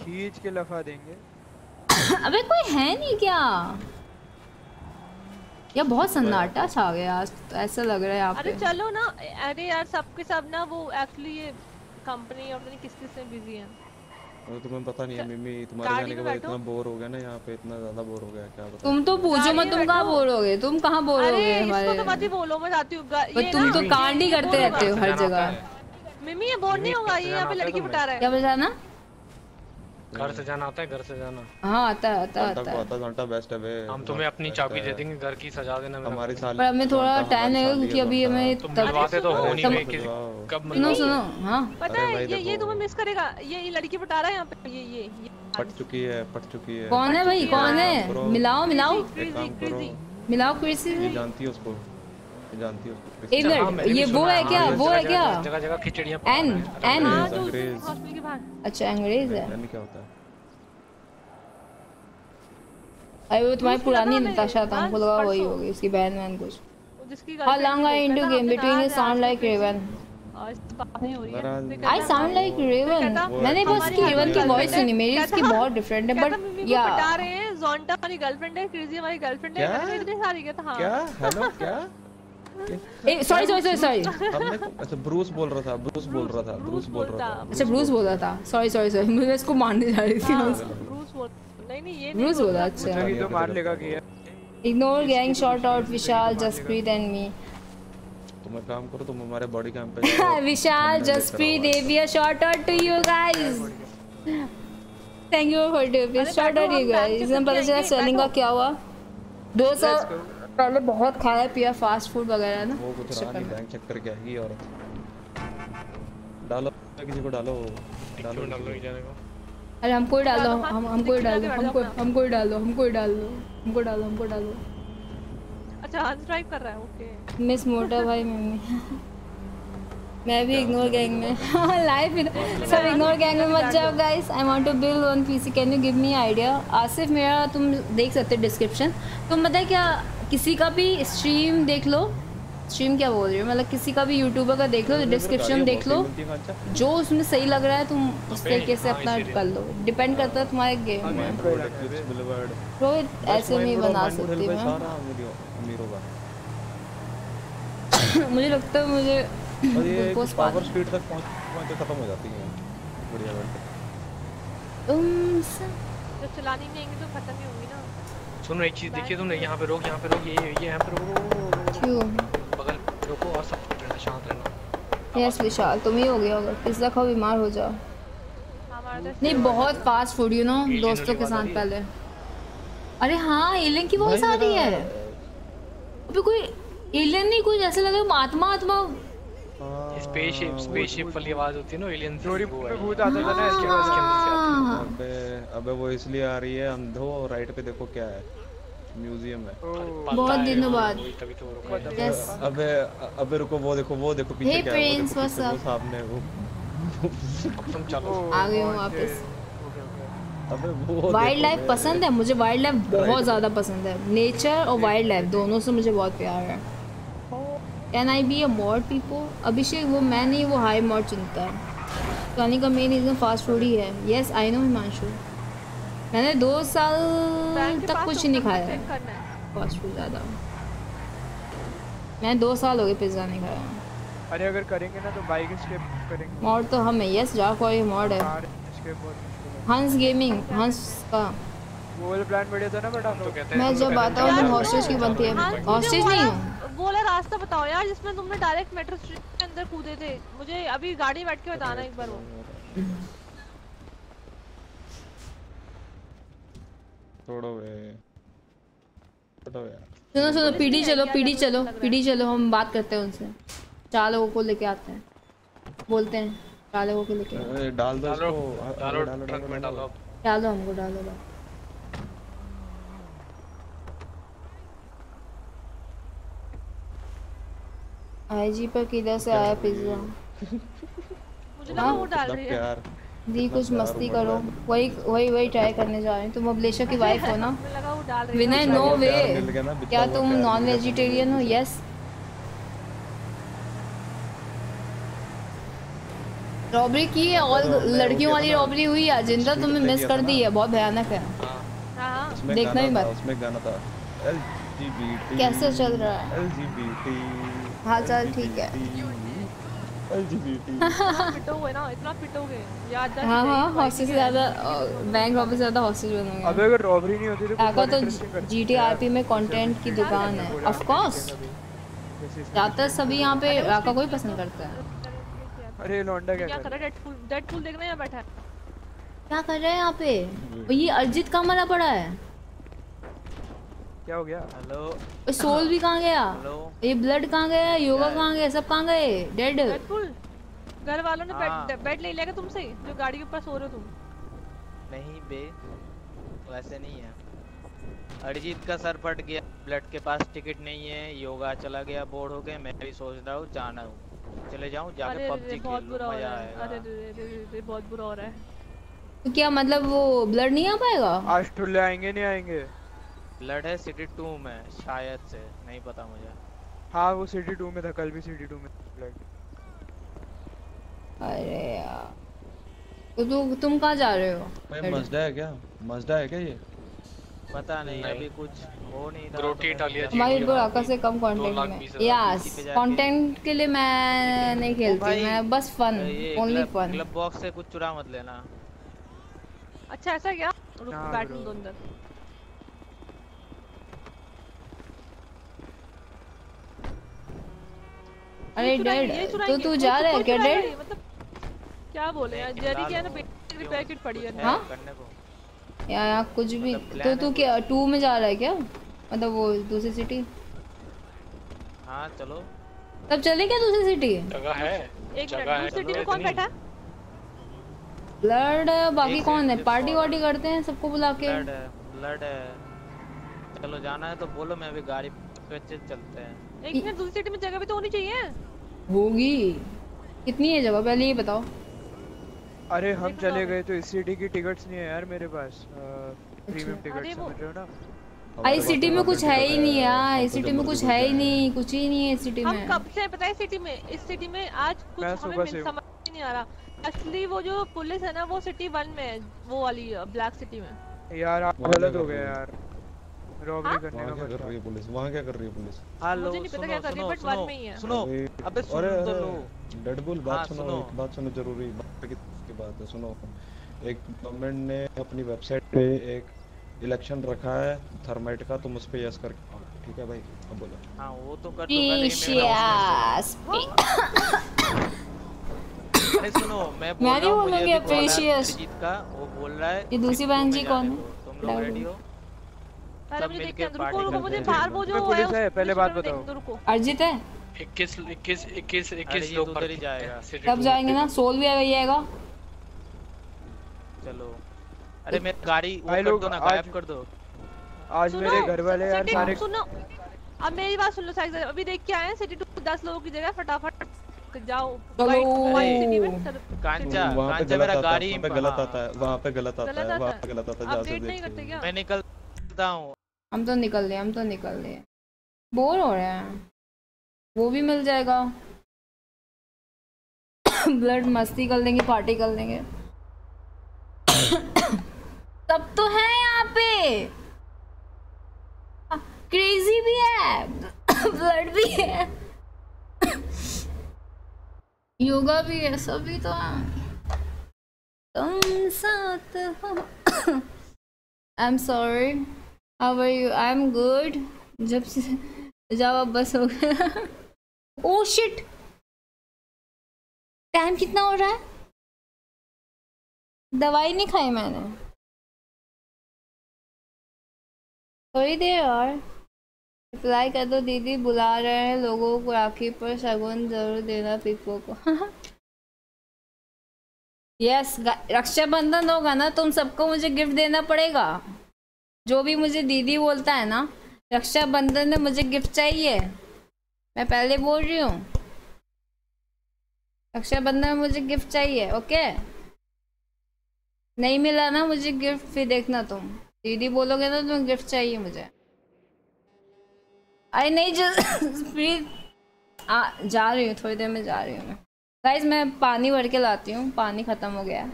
खींच के लफा देंगे। [COUGHS] अबे कोई है नहीं क्या? या बहुत सन्नाटा छा गया आज तो ऐसा लग रहा है यहाँ अरे चलो ना अरे यार सबके सब ना वो एक्चुअली ये कंपनी और नहीं किस किसमें बिज़ी है। और तुम्हें पता नहीं है मिमी तुम्हारे जाने के बाद इतना बोर हो गया ना यहाँ पे इतना ज़्यादा बोर हो गया क्या बता तुम तो पूछो मत तुम कहाँ बोर हो गए? तुम कहाँ बोर हो अरे गए इसको तो मत ही बोलो मैं जाती हूँ ये तुम तो कांड ही करते रहते हो हर जगह। मिमी ये बोर नहीं होगा ये यहाँ पे लड़की बता रहा है। बता ना? घर से जाना आता है घर से जाना। हाँ आता है आता आता है। आता घंटा बेस्ट है बे हम तुम्हें अपनी चाबी दे देंगे घर की सजा देना मेरा हमारी साल पर हमें थोड़ा टाइम लगेगा क्योंकि अभी हमें तुम तब मिलवाते तो हो नहीं तब- किसी कब सुनो सुनो हाँ। पता है ये ये तुम्हें मिस करेगा। ये ये लड़की बता रहा है यहाँ पे ये ये पट चुकी है पट चुकी है। कौन है भाई? कौन है? मिलाओ मिलाओ। मिलाओ से। जानती है उसको। ये जानती है एक हाँ, ये वो है क्या? हाँ, वो है क्या? जगह जगह खिचड़ियाँ एन एन। हाँ। हॉस्पिटल के बाहर अच्छा अंग्रेज़ है। यानी क्या होता है? अरे वो तुम्हारी पुरानी नताशा था हमको लगा वही होगी उसकी बहन बहन कुछ। वो जिसकी How long are you into girlfriend game थी, between you कहता sound आज like आज Raven? आज बात नहीं हो रही है बहरहाल- फिर I कहता- sound like Raven. कहता- मैंने बस की Raven की वॉइस सुनी मेरी उसकी बहुत डिफरेंट है बट या बता रहे हैं जोंटा हमारी गर्लफ्रेंड है क्रेजी हमारी गर्लफ्रेंड है क्या? मैंने इतनी सारी कहता हाँ। क्या? हेलो क्या? सॉरी सॉरी सॉरी सॉरी अच्छा ब्रूस बोल रहा था ब्रूस बोल रहा था ब्रूस बोल रहा था। अच्छा ब्रूस बोल रहा था। सॉरी सॉरी सॉरी मुझे इसको मारने जा रही थी। हाँ, ब्रूस बोल नहीं नहीं ये ब्रूस बोल रहा। अच्छा। मुझे तो मार लेगा कि ignore gang shout out Vishal Jaspreet and me तुम एक काम करो तुम हमारे बॉडी कैंप पे विशाल जसप्रीत करा shout out to you guys thank you for tip shout out you guys पता चला सेलिंग का क्या हुआ? दो साल पहले बहुत खाया पिया फास्ट फ़ूड वगैरह ना? वो कुछ रहा नहीं बैंक चेक करके आएगी और डालो किसी को डालो डालो डाल रही जाने को? अरे हमको ही डालो हम हाँ, हमको ही डालो हमको। हमको ही डालो हमको ही डालो हमको डालो हमको डालो। अच्छा हंस ड्राइव कर रहा है ओके मिस मोटा भाई मम्मी। मैं भी इग्नोर गैंग में। लाइफ सब इग्नोर गैंग में मत जाओ guys I want to build one PC can you give me idea Asif मेरा तुम देख सकते डिस्क्रिप्शन तुम पता है क्या किसी का भी स्ट्रीम देख लो। स्ट्रीम क्या बोल रही हो? मतलब किसी का भी यूट्यूबर का देख लो डिस्क्रिप्शन देख लो। जो उसमें सही लग रहा है तुम उस तरीके से हाँ, अपना कर लो। डिपेंड करता है तुम्हारे गेम में रोहित ऐसे नहीं बना सकती मैं होगा मुझे लगता है मुझे पावर स्पीड [COUGHS] तक पहुँच खत्म हो जाती है। बढ़िया तुम चलानी नहीं आएँगी तो खत्म ही सुनो एक चीज़ देखिए तुमने? यहाँ पे रोक यहाँ पे रोक ये ये यहाँ पे रोक। क्यों? बगल रोको और सब रहना शांत रहना। यस विशाल तुम ही हो गया होगा पिज़्ज़ा खाओ बीमार हो जाओ। नहीं बहुत फास्ट फ़ूड यू नो दोस्तों के साथ पहले। अरे हाँ एलियन की वॉइस आ रही है। अभी कोई एलियन नहीं कुछ ऐसा लग रहा आत्मा आत्मा स्पेसशिप स्पेसशिप वाली आवाज़ होती है ना एलियन से है। भूत आता था ना इसके बाद हाँ। अबे अबे वो इसलिए आ रही है अंधो राइट पे देखो क्या है। म्यूज़ियम है। बहुत दिनों हाँ, बाद। तो है। यस अबे अबे रुको वो देखो वो देखो पीछे क्या है वो Prince, देखो what's पीछे वो सामने वो। तुम चलो। आ गई हूँ वापस। अबे वाइल्ड लाइफ पसंद है? मुझे वाइल्ड लाइफ बहुत ज़्यादा पसंद है। नेचर और वाइल्ड लाइफ दोनों से मुझे बहुत प्यार है। Can I be a mod people Abhishek वो मैं नहीं वो हाई मॉड चुनता है। तो आने का मेन रीज़न फास्ट फ़ूड ही है। येस आई नो हिमांशु मैंने दो साल तक कुछ नहीं खाया है। फास्ट फ़ूड ज़्यादा। मैं दो साल हो गए पिज़्ज़ा नहीं खाया। अरे अगर करेंगे ना तो बाइक स्केप करेंगे। मॉड तो हम है। यस जा कोई मॉड है। हंस गेमिंग हंस का। वो वाला प्लान बढ़िया था ना बट हम तो कहते हैं मैं जब आता हूँ कहते तो हॉस्टेज की बनती है हाँ, हॉस्टेज नहीं हूँ वो वाला रास्ता बताओ यार जिसमें तुमने डायरेक्ट मेट्रो स्टेशन के अंदर कूदे थे मुझे अभी गाड़ी बैठ के बताना एक बार वो छोड़ो बे छोड़ो यार सुनो सुनो पीडी चलो पीडी चलो पीडी चलो हम बात करते हैं उनसे चार लोगों को लेके आते हैं बोलते हैं चार लोगों को लेके। डाल दो डालो डालो डालो ट्रक में डालो डालो हमको डालो बात आईजी पर किधर से आया पिज्जा? [LAUGHS] [LAUGHS] मुझे लगा वो डाल रही है। दी कुछ मस्ती करो। वही वही वही ट्राई करने जा रहे हैं। तुम अभिलेषा की वाइफ हो ना? विनय नो वे ना, क्या तुम नॉन वेजिटेरियन हो? यस रॉबरी की है और लड़कियों वाली रॉबरी हुई है ज़िंदा तुम्हें मिस कर दी है? बहुत भयानक है। हाँ। हाँ। देखना ही मत। उसमें गाना था। LGBT कैसे चल रहा है? हाल चाल ठीक है। पिटोगे ना इतना पिटोगे। याद हाँ हाँ हॉस्टेज से ज़्यादा बैंक रॉबर से ज़्यादा हॉस्टेज बनूँगी। अबे अगर रॉबरी नहीं होती तो तो में कंटेंट की दुकान है। ऑफ़ कोर्स ज़्यादातर सभी यहाँ पे राका को ही पसंद करते हैं। अरे लौंडा क्या कर रहा है? डेडपूल डेडपूल देखने यहाँ बैठा है? क्या कर रहे हैं यहाँ पे? ये अरिजीत कहाँ मरा पड़ा है। क्या हो गया? हेलो। सोल भी कहाँ गया? हेलो। ये ब्लड कहाँ गया? योगा कहाँ गया? सब कहाँ गए? डेड घर वालों ने हाँ। बेड बेड ले लिया क्या तुमसे? जो गाड़ी के ऊपर सो रहे हो तुम। नहीं बे वैसे नहीं है। अरिजीत का सर फट गया ब्लड के पास टिकट नहीं है योगा चला गया बोर्ड हो गया मैं भी सोच रहा हूँ जाना हूँ। चले जाऊँ जाके पबजी बहुत खेल लूँ मज़ा आएगा। अरे रे रे रे बहुत बुरा हो रहा है। तो क्या मतलब वो ब्लड नहीं आ पाएगा? आज ठुल्ले आएँगे नहीं आएँगे। ब्लड है सिटी टू में शायद से नहीं पता मुझे। हाँ वो सिटी टू में था कल भी सिटी टू में ब्लड अरे यार। तो तू तुम कहाँ जा रहे हो? भाई मजदा है क्या? मजदा है क्या ये? पता नहीं नहीं। अभी कुछ हो नहीं रहा ग्रोटी तो डालिया जी हमारी राका से कम कंटेंट में। यस कंटेंट के लिए मैं नहीं खेलती मैं बस fun only fun club box से कुछ चुरा मत लेना। अच्छा ऐसा क्या? रुक बैठ दो अंदर। अरे डैड तो तू जा रहा है क्या डैड? मतलब क्या बोले यार? जेरी क्या ना रिपेयर किट पड़ी है। कुछ हाँ? करने को। या या कुछ भी। मतलब तो तू क्या टू में जा रहा है क्या? मतलब वो दूसरी सिटी हाँ चलो। तब चले क्या दूसरी सिटी जगह है। एक जगह मिनट है दूसरी सिटी में कौन बैठा? ब्लड बाकी कौन है? पार्टी वार्टी करते हैं सबको बुला के। ब्लड है ब्लड है। चलो जाना है तो बोलो मैं अभी गाड़ी पे चलते हैं। एक मिनट दूसरी सिटी में जगह भी तो होनी चाहिए। होगी। कितनी है जगह? पहले ये बताओ। अरे हम चले गए तो इस सिटी की टिकट्स नहीं है यार मेरे पास। प्रीमियम टिकट अरे समझ रहे हो ना? आई सिटी में कुछ है ही नहीं यार। इस सिटी में कुछ है ही नहीं। कुछ ही नहीं है इस सिटी हम कब से पता है सिटी में? इस सिटी में आज कुछ हमें। समझ ही नहीं आ रहा। असली वो जो पुलिस है ना वो सिटी वन में है वो वाली ब्लैक सिटी में। यार आप गलत हो गए यार। रॉबरी हाँ? करने का क्या कर रही है पुलिस? वहाँ क्या कर रही है पुलिस? हेलो मुझे नहीं पता क्या कर रही है, one सुनो में ही है। सुनो अबे सुन अरे तो लो डेडबुल हाँ, बात सुनो सुनो। एक बात सुनो ज़रूरी बात की की बात है सुनो। एक गवर्नमेंट ने अपनी वेबसाइट पे एक इलेक्शन रखा है थर्माइट का तुम उस पे यस करके ठीक है भाई? अब बोलो। हाँ वो तो कर दूँगा लेकिन मेरा अरे सुनो मैं बोल मैं रहा हूँ नहीं मुझे बोलूँगी अभी का वो बोल रहा है ये दूसरी बहन जी में कौन है? तुम लोग रेडी। हो। सब मिलके पार्टी रुको मुझे बाहर वो जो पुलिस है, पहले बात बताओ। देख अर्जित है? इक्कीस इक्कीस इक्कीस इक्कीस अरे ये लोग उधर ही जाएगा। two जाएँगे ना? सोल भी आएगा चलो। अरे मेरी गाड़ी वो कर दो ना गायब कर दो। आज मेरे घर वाले यार सारे सुनो। अब मेरी बात सुन लो साइड अभी देख के आए हैं सिटी टू दस लोगों की जगह फटाफट जाओ। कांचा कांचा गलत मेरा आता है गाड़ी वहाँ पे गलत आता है वहाँ पे गलत आता है वहाँ पे गलत आता है करते मैं निकलता हूँ। हम तो निकल रहे हम तो निकल रहे बोर हो रहे हैं। वो भी मिल जाएगा। ब्लड मस्ती कर लेंगे, पार्टी कर लेंगे। सब तो है यहाँ पे। क्रेजी भी है, ब्लड भी है। योगा भी है, सभी तो है। तुम साथ हो। I am sorry how are you I am good जब से जब अब बस हो गया। ओ शिट टाइम कितना हो रहा है? दवाई नहीं खाई मैंने। थोड़ी देर और। रिप्लाई कर दो, दीदी बुला रहे हैं लोगों को राखी पर। शगुन ज़रूर देना पीपो को। [LAUGHS] यस रक्षाबंधन होगा ना, तुम सबको मुझे गिफ्ट देना पड़ेगा। जो भी मुझे दीदी बोलता है ना, रक्षाबंधन में मुझे गिफ्ट चाहिए। मैं पहले बोल रही हूँ। रक्षाबंधन में मुझे गिफ्ट चाहिए ओके नहीं मिला ना मुझे गिफ्ट फिर देखना तुम। दीदी बोलोगे ना तुम्हें गिफ्ट चाहिए मुझे। अरे नहीं फिर आ, जा रही हूँ, थोड़ी देर में जा रही हूँ मैं। गाइस मैं पानी भर के लाती हूँ, पानी ख़त्म हो गया।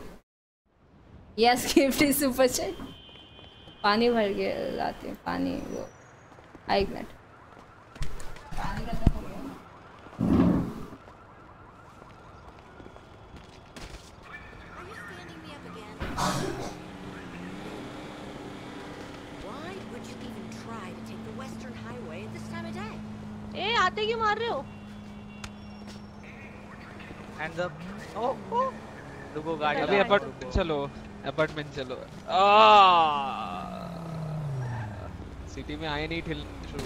Yes gift is super chat पानी भर के लाते हैं पानी वो एक मिनट। ए आते क्यों मार रहे हो? हैंड्स अप ओ ओ रुको गाड़ी अभी अपार्टमेंट चलो अपार्टमेंट चलो। आ। सिटी में आए नहीं ठिल शुरू।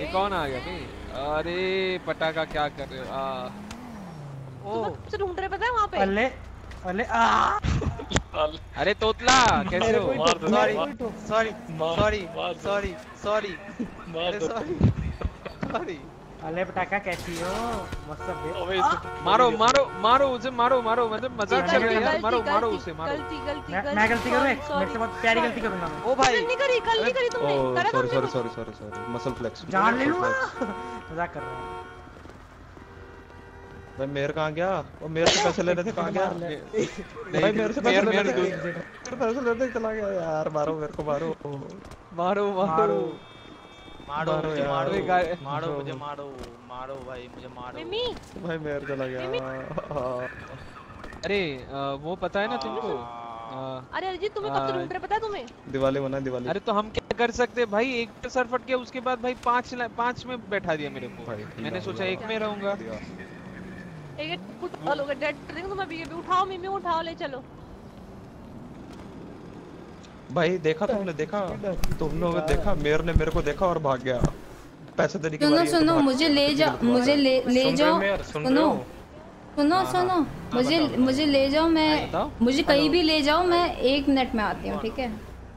ये कौन आ गया? भाई अरे पटाखा क्या कर रहे हो? आ। ओ तुम ढूंढ रहे पता है वहाँ पे? अल्ले अल्ले आ। अरे तोतला कैसे हो? Sorry sorry sorry sorry sorry sorry sorry अले पटाखा कैसी हो? मस्त बे मारो मारो मारो उसे मारो मारो मतलब मज़ाक कर रहे हैं यार मारो मारो उसे मारो। गलती गलती मैं गलती मैं गलती करूँ एक? sorry, मेरे से बहुत प्यारी गलती करूँगा मैं? ओ भाई। नहीं करी कल नहीं करी तुमने। करा सॉरी तुमने sorry sorry sorry sorry muscle flex जान ले लूँगा। [LAUGHS] मज़ाक कर रहा हूँ। भाई मेयर कहाँ गया? वो मेयर से पैसे ले रहे थे कहाँ गया? [LAUGHS] भाई मेयर से पैसे ले रहे थे पैसे ले रहे थे चला गया। यार मारो मेरे को मारो मारो। मारो। मारो मारो मुझे मारो अरे मारो [LAUGHS] मुझे मारो मारो भाई मुझे मारो। मिमी। भाई मेयर चला गया अरे वो पता है ना तुमको? आ, अरे अरिजीत तुम्हें कब से ढूंढ रहे पता है तुम्हें? दिवाली मना दिवाली। अरे तो हम क्या कर सकते हैं? भाई एक पे सर फट गया उसके बाद भाई पाँच पाँच में बैठा दिया मेरे को। मैंने सोचा एक में रहूँगा। एक एक कुछ हो गया डेड ट्रिंग तुम अभी अभी उठाओ मिमी उठाओ ले चलो। भाई देखा तुमने देखा? तुम लोगों देखा? मेयर ने मेरे को देखा और भाग गया। पैसे देने की सुनो सुनो मुझे ले जाओ मुझे ले ले जाओ। हो? सुन। सुनो सुनो हाँ, सुनो हाँ, मुझे मुझे ले जाओ मैं मुझे कहीं भी ले जाओ मैं एक मिनट में आती हूँ ठीक है?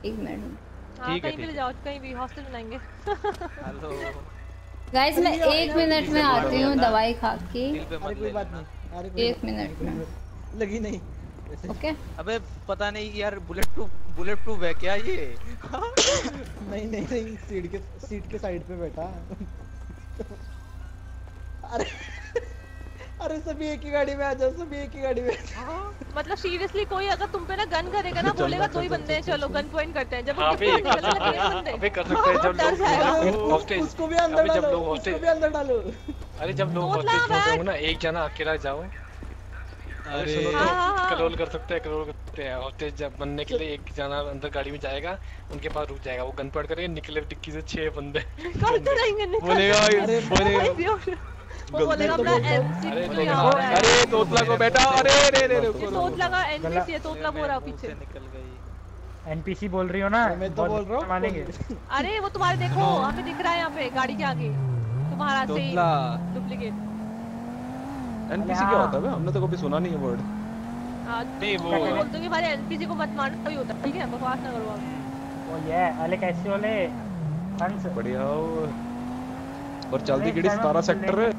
एक मिनट में। हाँ ठीक है, कहीं भी ले जाओ कहीं भी हॉस्टल बनाएँगे हेलो। गाइस मैं एक मिनट में आती हूँ दवाई खा के। दिल कोई बात नहीं। अरे कोई एक मिनट में। लगी नहीं। ओके। अबे पता नहीं यार बुलेट प्रूफ बुलेट प्रूफ है क्या ये? नहीं नहीं नहीं सीट के सीट के साइड पे बैठा। अरे अरे सभी एक ही गाड़ी में आ जाओ सभी एक ही गाड़ी में मतलब सीरियसली कोई अगर तुम पे ना गन करेगा ना बोलेगा दो ही बंदे हैं चलो गन पॉइंट करते हैं। जब वो अभी कर सकते हैं जब जाएगा लोग हॉस्टेज उसको भी अंदर अभी जब डालो लोग उसको हॉस्टेज भी अंदर डालो। अरे जब लोग हॉस्टेज हो ना एक जना अकेला जाओ। अरे सुनो हाँ, हाँ, तो हाँ। करोल कर सकते हैं करोल कर सकते हैं। हॉस्टेज बनने के लिए एक जना अंदर गाड़ी में जाएगा उनके पास रुक जाएगा। वो गन पॉइंट करेंगे निकले डिक्की से छह बंदे। निकल बोलेगा बोलेगा। अरे तो तो है अरे तोतला को बैठा। अरे रे रे रुको। तोतला का एनपीसी है तोतला बोल रहा पीछे। निकल गई। एनपीसी बोल रही हो ना? मैं तो बोल रहा हूँ। मानेंगे। अरे वो तुम्हारे देखो हमें दिख रहा है यहाँ पे गाड़ी के आगे। तुम्हारा से डुप्लीकेट एनपीसी क्या होता है हमने तो कभी सुना नहीं है वर्ड नहीं वो बोलते कि भाई एनपीसी को मत मारना कोई होता ठीक है बकवास ना करो आप। ओ ये अले कैसे हो ले बढ़िया हो। और चलती अरे 17 सेक्टर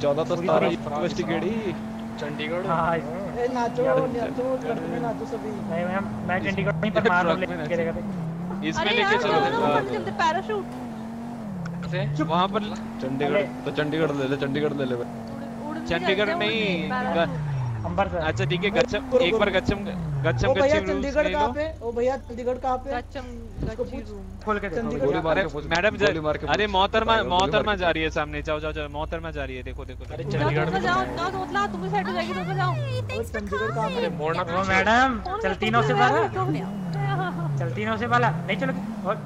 चौदह तो पूरी 17 यूनिवर्सिटी गड़ी चंडीगढ़? हाँ ए नाचो नाचो ट्रक में नाचो सभी। नहीं मैं मैं चंडीगढ़ पर मार इसमें लेके चलो। हाँ। पैराशूट पर तो चंडीगढ़ ले ले चंडीगढ़ ले ले बे। चंडीगढ़ नहीं ग- अच्छा ठीक है गच्चम एक बार गच्चम गच्चम ओ भैया चंडीगढ़ कहाँ पे? ओ भैया चंडीगढ़ कहाँ पे? रूम खोल के चंडीगढ़। गोली मार अरे के पूछ मैडम अरे। मोहतरमा मोहतरमा जा रही है सामने। जाओ जाओ जाओ मोहतरमा जा रही है। देखो देखो अरे चंडीगढ़ में जाओ ना तोतला तुम साइड हो जाएगी तोतला जाओ। ओ चंडीगढ़ कहाँ अरे पे मोड़ना पीछे मैडम। है? चलती नौ से है, है? चलती नौ बाला नहीं चलो। और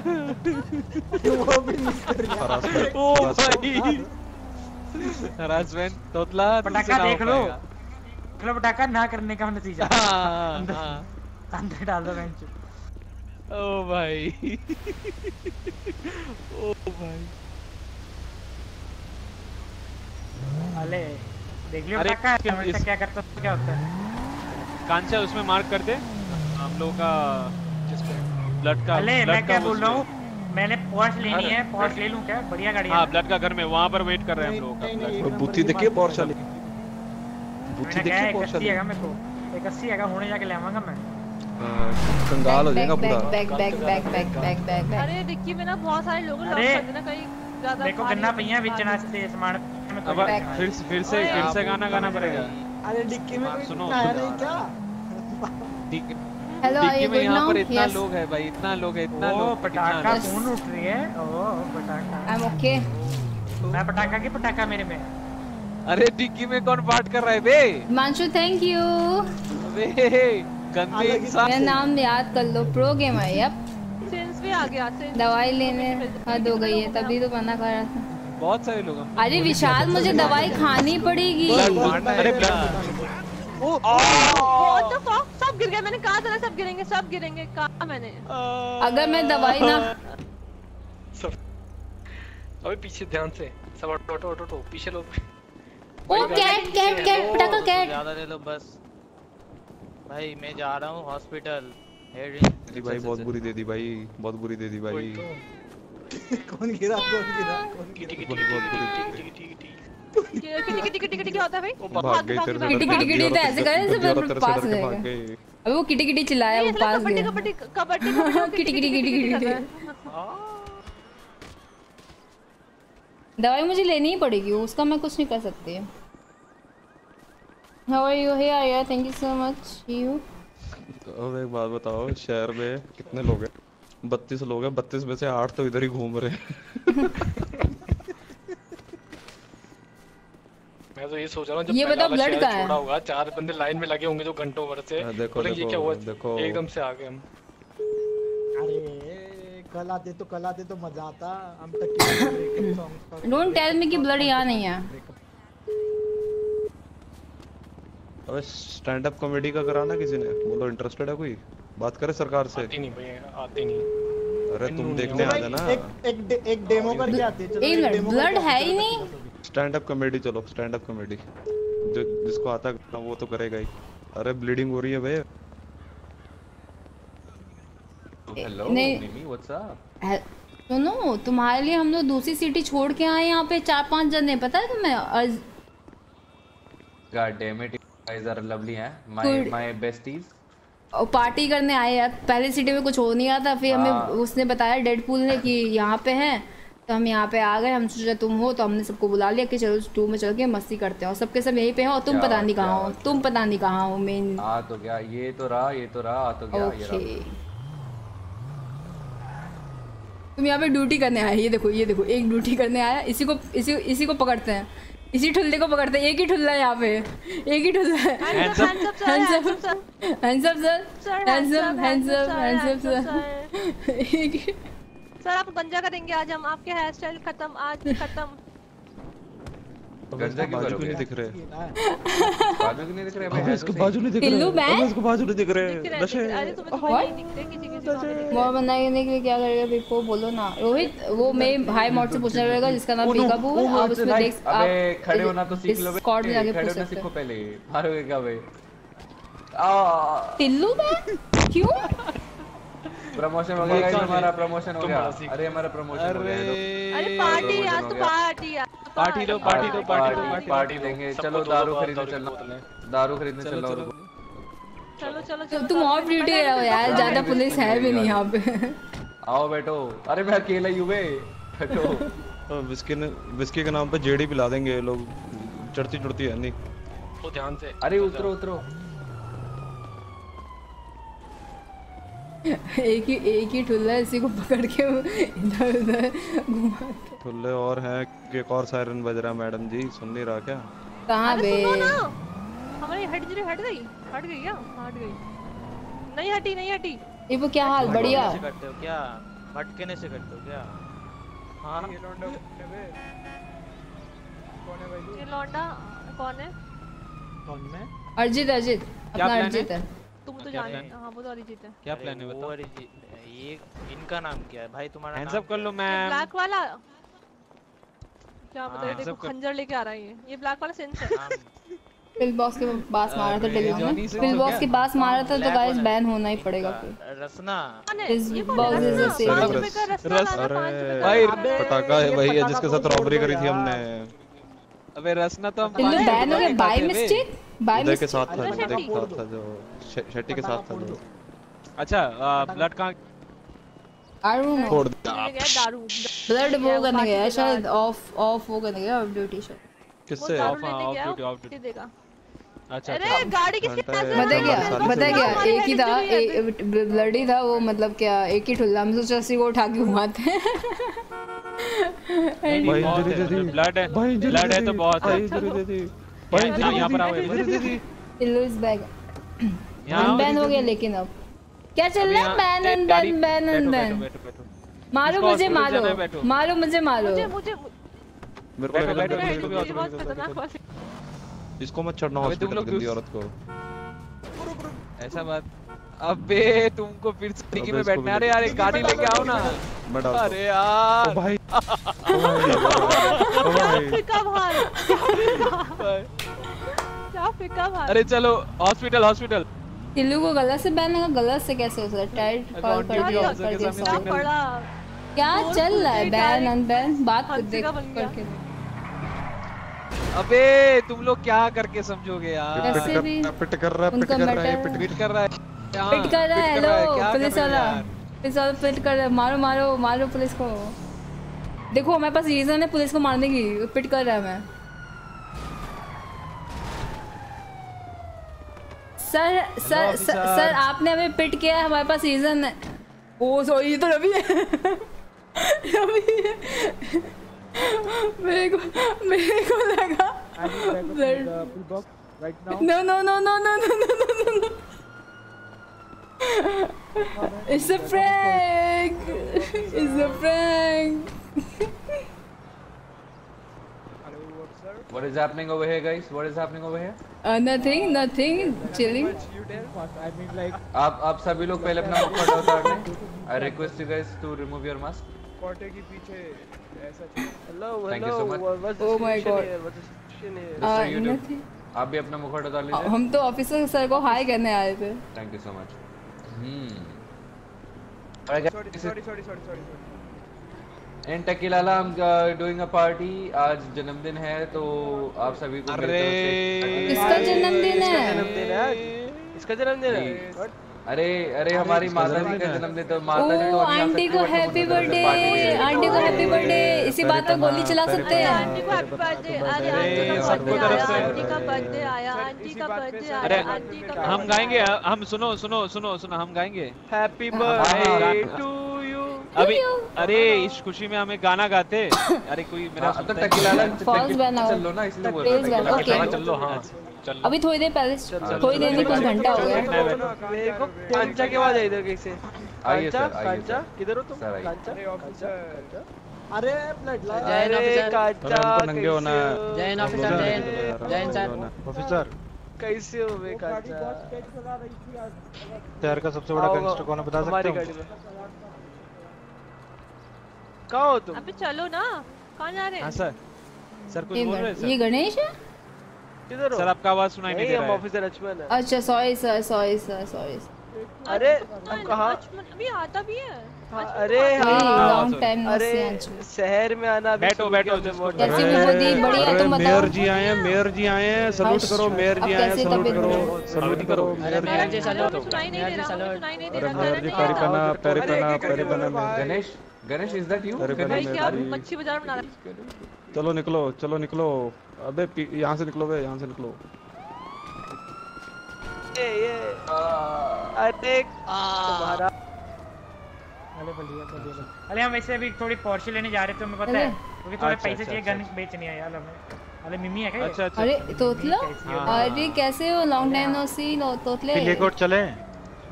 [LAUGHS] वो भी है ओ भाई। [LAUGHS] [LAUGHS] हरासमेंट तोतला पटाखा देख लो। पाएगा। देख लो पटाखा ना करने का नतीजा। हाँ, हाँ। अंदर डाल दो बेंच। ओ भाई। ओ भाई। अले देख लियो पटाखा क्या- हमेशा क्या करता है क्या होता है? कांचा उसमें मार्क कर दे। हम लोगों का ब्लड का अले मैं क्या बोल रहा हूँ? मैंने पॉर्श लेनी है पॉर्श ले लूँ क्या? बढ़िया गाड़ी है। हाँ ब्लड का घर में वहाँ पर वेट कर रहे हैं हम लोगों का की देखिए पॉर्श वाली? मैंने देखिए पॉर्श वाली? हैगा मेरे को। एक अस्सी हैगा होने जाके ले आवांगा मैं। हाँ, कंगाल हो जाएगा पूरा। Back back back back back back अरे डिक्की में ना बहुत सारे लोग लॉक कर देना कहीं ज़्यादा देखो गन्ना पहिया बीच भारी। सामान अब कोई बैक- फिर फिर से फिर से गाना गाना पड़ेगा। अरे डिक्की में कोई सुनो, आया सुनो। क्या? हेलो में गुड यहाँ नाउ पर इतना यस लोग है भाई इतना लोग है इतना लोग पटाखा इतना कौन उठ रही है? ओ पटाखा। आई एम ओके मैं पटाखा की पटाखा मेरे में? अरे डिक्की में कौन पार्ट कर रहा है बे? मांशु थैंक यू अबे गंदे इंसान। मेरा नाम याद कर लो pro gamer yup since we आ गया सिरिंज दवाई लेने हद हो गई है तभी तो मना कर रहा था। बहुत सारे लोग अरे विशाल मुझे दवाई खानी पड़ेगी। अरे What the fuck? सब गिर गए। मैंने कहा था ना सब गिरेंगे सब गिरेंगे। कहा मैंने? अगर मैं दवाई ना सब अबे पीछे ध्यान से। सब ऑटो ऑटो ऑटो पीछे लो ओ कैट कैट कैट पटाखा कैट। ज़्यादा ले लो बस। भाई मैं जा रहा हूँ हॉस्पिटल। हेड भाई बहुत बुरी दे दी भाई। बहुत बुरी दे दी भाई। [LAUGHS] कौन गिरा कौन गिरा कौन बहुत वो किटी किटी चिल्लाया वो पास गया किटी किटी किटी किटी। दवाई मुझे लेनी ही पड़ेगी उसका मैं कुछ नहीं कर सकती हाउ आर यू हे आया thank you so much you अब एक बात बताओ शहर में कितने लोग हैं बत्तीस लोग हैं बत्तीस में से आठ तो इधर ही घूम रहे हैं मैं तो ये सोच रहा हूँ ये बताओ शहर कहाँ है? छोड़ा होगा चार बंदे लाइन में लगे होंगे जो घंटों भर से। हाँ, देखो, ये क्या हुआ? देखो। एकदम से आ गए हम। अरे कल आते तो कल आते तो मज़ा आता। हम तक डोंट टेल मी कि ब्लड यहाँ नहीं है। अबे स्टैंड अप कॉमेडी का कराना किसी ने? बोलो इंटरेस्टेड है कोई? बात करे सरकार से। आती नहीं भैया आती नहीं। अरे तुम देखने आ जाना एक एक एक डेमो करके आते चलो एक डेमो ब्लड है ही नहीं। स्टैंड अप कॉमेडी चलो स्टैंड अप कॉमेडी जो जिसको आता है वो तो करेगा ही। अरे ब्लीडिंग हो रही है भैया। हेलो नहीं। मिमी व्हाट्स अप सुनो तुम्हारे लिए हम लोग दूसरी सिटी छोड़ के आए यहाँ पे चार पाँच जने पता है तुम्हें? और god damn it guys are lovely हैं? My Good. माय बेस्टीज और पार्टी करने आए यार पहले सिटी में कुछ हो नहीं रहा था फिर हाँ। हमें उसने बताया डेडपूल ने कि यहाँ पे हैं। तो हम यहाँ पे आ गए हम सोचा तुम हो तो हमने सबको बुला लिया कि चलो टू में चल के मस्ती करते हैं। और सबके सब यहीं पे हैं और तुम पता नहीं कहाँ हो तुम पता नहीं कहाँ हो मेन आ तो गया ये तो रहा ये तो रहा आ तो गया ये रहा। तुम यहाँ पे ड्यूटी करने आए ये देखो ये देखो एक ड्यूटी करने आया इसी को इसी इसी को पकड़ते हैं। इसी ठुल्ले को पकड़ते हैं एक ही ठुल्ला है यहाँ पे एक ही ठुल्ला है। Hands up, hands up, sir, hands up, sir. Hands up sir Sir, hands hands up up, hands hands up up, hands up hands up, sir एक ही सर आप गंजा करेंगे आज हम। आपके हेयर स्टाइल खत्म आज खत्म। [LAUGHS] गंजा क्यों बाजू नहीं दिख रहे? बाजू क्यों नहीं दिख रहे भाई? इसके बाजू नहीं दिख रहे। अबे मैं? इसके बाजू नहीं दिख रहे। नशे। अरे तुम्हें तो नहीं दिख रहे किसी किसी को नहीं दिख मोर बनाने के लिए क्या करेगा? बिको बोलो ना। रोहित वो मैं हाई मोड से पूछना पड़ेगा जिसका नाम पीकाबू है आप उसमें देख अबे खड़े होना तो सीख लो स्क्वाड में जाके खड़े पूछ होना सकते सीखो पहले। मारोगे क्या बे आ। टिल्लू मैं क्यों? प्रमोशन हो गया हमारा प्रमोशन हो गया। अरे हमारा प्रमोशन हो गया अरे पार्टी हो तो पार्टी यार पार्टी दो पार्टी दो पार्टी दो पार्टी देंगे चलो दारू खरीदने चलना। दारू खरीदने चलो, चलना चलो। चलो चलो तो चलो। तुम ऑफ़ ड्यूटी रहो यार ज़्यादा पुलिस है भी नहीं यहाँ पे। आओ बैठो। अरे मैं अकेला ही हूँ बे। बैठो। तो विस्की ने विस्की के नाम पे जेडी पिला देंगे ये लोग। चढ़ती चढ़ती है नहीं। तो ध्यान से। अरे उतरो उतरो। एक ही एक ही ठुल्ला है, इसी को पकड़ के इधर उधर घुमाते खुले और हैं कि एक और सायरन बज रहा मैडम जी सुन नहीं रहा क्या? कहाँ बे हमारी हट जी हट गई। हट गई क्या? हट गई। नहीं हटी नहीं हटी। ये वो क्या हाल बढ़िया? से करते हो क्या? भटकने से करते हो क्या? हाँ? ये लौंडा कौन है भाई? ये लौंडा कौन है? में? अरिजीत अरिजीत अपना? अरिजीत है। तुम तो जान? हाँ वो तो अरिजीत है क्या प्लान है वो बताओ। अरिजीत ये इनका नाम क्या है? भाई तुम्हारा हैंड्स अप कर लो मैम ब्लैक वाला। क्या बता रहे हाँ, देखो खंजर लेके आ रहा है ये। ये ब्लैक वाला सेंस है। पिल बॉक्स के पास मारा था जॉनी में से पिल हो बॉक्स गया? के पास मारा था तो गाइस बैन होना ही पड़ेगा फिर। रसना। इस है? पाँच रुपए का रसना रस- भाई, पटाखा है वही है जिसके साथ रॉबरी करी थी हमने। अबे रसना तो हम बैन हो गया बाय मिस्टेक बाय उदय के साथ था शेट्टी। साथ था जो। शेट्टी के साथ था जो अच्छा ब्लड कहाँ आई डोंट नो छोड़ दे। ये गया दारू। ब्लड वो वो करने गया है शायद ऑफ़ ऑफ़ वो करने गया ऑफ़ ड्यूटी शायद। किससे? duty, वो off duty। पार्टी देगा। अच्छा अरे अच्छा। गाड़ी किसके पास है? पता क्या पता क्या एक ही था ब्लड ही था वो मतलब क्या एक ही ठुल्ला हम सोचा उसी को उठा के घुमाते हैं। भाई इंजरी दे दी। ब्लड है भाई इंजरी ब्लड है तो बहुत है। इंजरी दे दी। भाई यहाँ इंजरी यहाँ पर आओ इंजरी दे। दी यहाँ आओ, अनबैन हो गया लेकिन अब। क्या चल रहा है? बैन अनबैन बैन अनबैन मारो मुझे मारो। मारो मुझे मारो। मुझे मुझे मेरे को बैठो बैठो बहुत खतरनाक है इसको मत चढ़ना हॉस्पिटल गंदी औरत को। ऐसा मत अबे तुमको फिर स्टिकी में बैठना अरे यार एक गाड़ी लेके आओ ना। अरे यार। भाई। अरे चलो हॉस्पिटल हॉस्पिटल। टिल्लू को गलत से बैन लगा गलत से कैसे हो सकता है? टाइट कॉल कर दिया कर दिया क्या पड़ा। क्या चल रहा है? बैन अनबैन बात कर देख। करके। अबे तुम लोग क्या करके समझोगे यार? ऐसे भी पिट कर रहा है पिट कर रहा है पिट पिट कर रहा है हाँ, पिट कर रहा है पिट कर रहा है, हेलो पुलिस वाला। पुलिस वाला पिट कर रहा है मारो मारो मारो पुलिस को। देखो हमारे पास रीजन है पुलिस को मारने की पिट कर रहा है मैं। सर सर सर, आपने हमें पिट किया हमारे पास रीजन है। ओ सॉरी तो रवि रवि मेरे को मेरे को लगा। No no no no no no no no no it's a prank it's What is happening over here, guys? What is happening over here? Uh, nothing, nothing. Chilling. I mean like आप आप सभी लोग पहले अपना मुखौटा उतार लें. I request you guys to remove your mask. कोटे के पीछे ऐसा चल Hello, Thank you so much. What's Oh my God. What's the situation here? Uh. YouTube, nothing. आप भी अपना मुखौटा उतार Uh, लीजिए. हम तो ऑफिसर सर को हाई करने आए थे Thank you so much. Hmm. Sorry sorry sorry sorry sorry Tequilala, I'm uh, doing a party. आज जन्मदिन है तो आप सभी को मेरी तरफ़ से किसका जन्मदिन इसका है। जन्मदिन है? इसका जन्मदिन है? अरे अरे हमारी माता जी का जन्मदिन तो माता जी तो आंटी को हैप्पी बर्थडे। आंटी को हैप्पी बर्थडे इसी बात पर गोली चला सकते हैं। आंटी को हैप्पी बर्थडे अरे आंटी का बर्थडे आया आंटी का बर्थडे आया आंटी का बर्थडे आया का हम गाएँगे हम सुनो सुनो सुनो सुनो हम गाएँगे। Happy birthday. टू यू अभी अरे इस खुशी में हमें गाना गाते। अरे कोई मेरा सुनता है फॉल्स बैन बना चलो ना इसलिए बोल रहा हूँ। चलो हाँ। चलो अभी थोड़ी देर पहले थोड़ी देर नहीं कुछ घंटा हो गया। देखो कांचा के आवाज़ आई इधर कैसे आइए सर कांचा। किधर हो तुम? कांचा। अरे blood line Jain officer Kancha नंगे होना। जैन ऑफिसर। जय जय सर। ऑफिसर। कैसे हो बे कांचा? शहर का सबसे बड़ा गैंगस्टर कौन है बता सकते हो? कहाँ हो तुम। अबे चलो ना कहाँ जा रहे हाँ? हैं सर। सर कुछ बोल रहे हैं ये गणेश है? किधर हो? सर आपका आवाज़ सुनाई नहीं दे रहा है। ऑफिसर लक्ष्मण है। अच्छा sorry sir sorry sir sorry अरे हाँ, हम कहाँ? अभी आता भी है। हाँ, अरे आता है। हाँ लॉन्ग टाइम नो अरे शहर में आना भी बैठो, बैठो, कैसी भी बढ़िया तुम बताओ। मेयर जी आए हैं मेयर जी आए हैं सलूट करो मेयर जी आए हैं सलूट करो है? सलूट करो मेयर जी सलूट को सुनाई नहीं मेयर दे जी रहा मुझे सलूट सुनाई नहीं दे अरे रहा मेयर जी नहीं पैरी आ रहा। पना पैरी पना पैरी पना mayor Ganesh. Ganesh is that you अरे भाई क्या मच्छी बाज़ार बना रहा है? चलो निकलो चलो निकलो। अबे यहाँ से निकलो बे यहाँ से निकलो। ये ये। अरे तुम्हारा। अरे बढ़िया बढ़िया अरे हम वैसे अभी थोड़ी पोर्शे लेने जा रहे थे हमें पता है। क्योंकि थोड़े अच्छा, पैसे अच्छा, चाहिए अच्छा, गन बेचनी है यार हमें। अरे मिमी है क्या अच्छा अच्छा। अरे तोतला? अरे कैसे हो लॉन्ग टाइम नो सी लो तोतले? चले?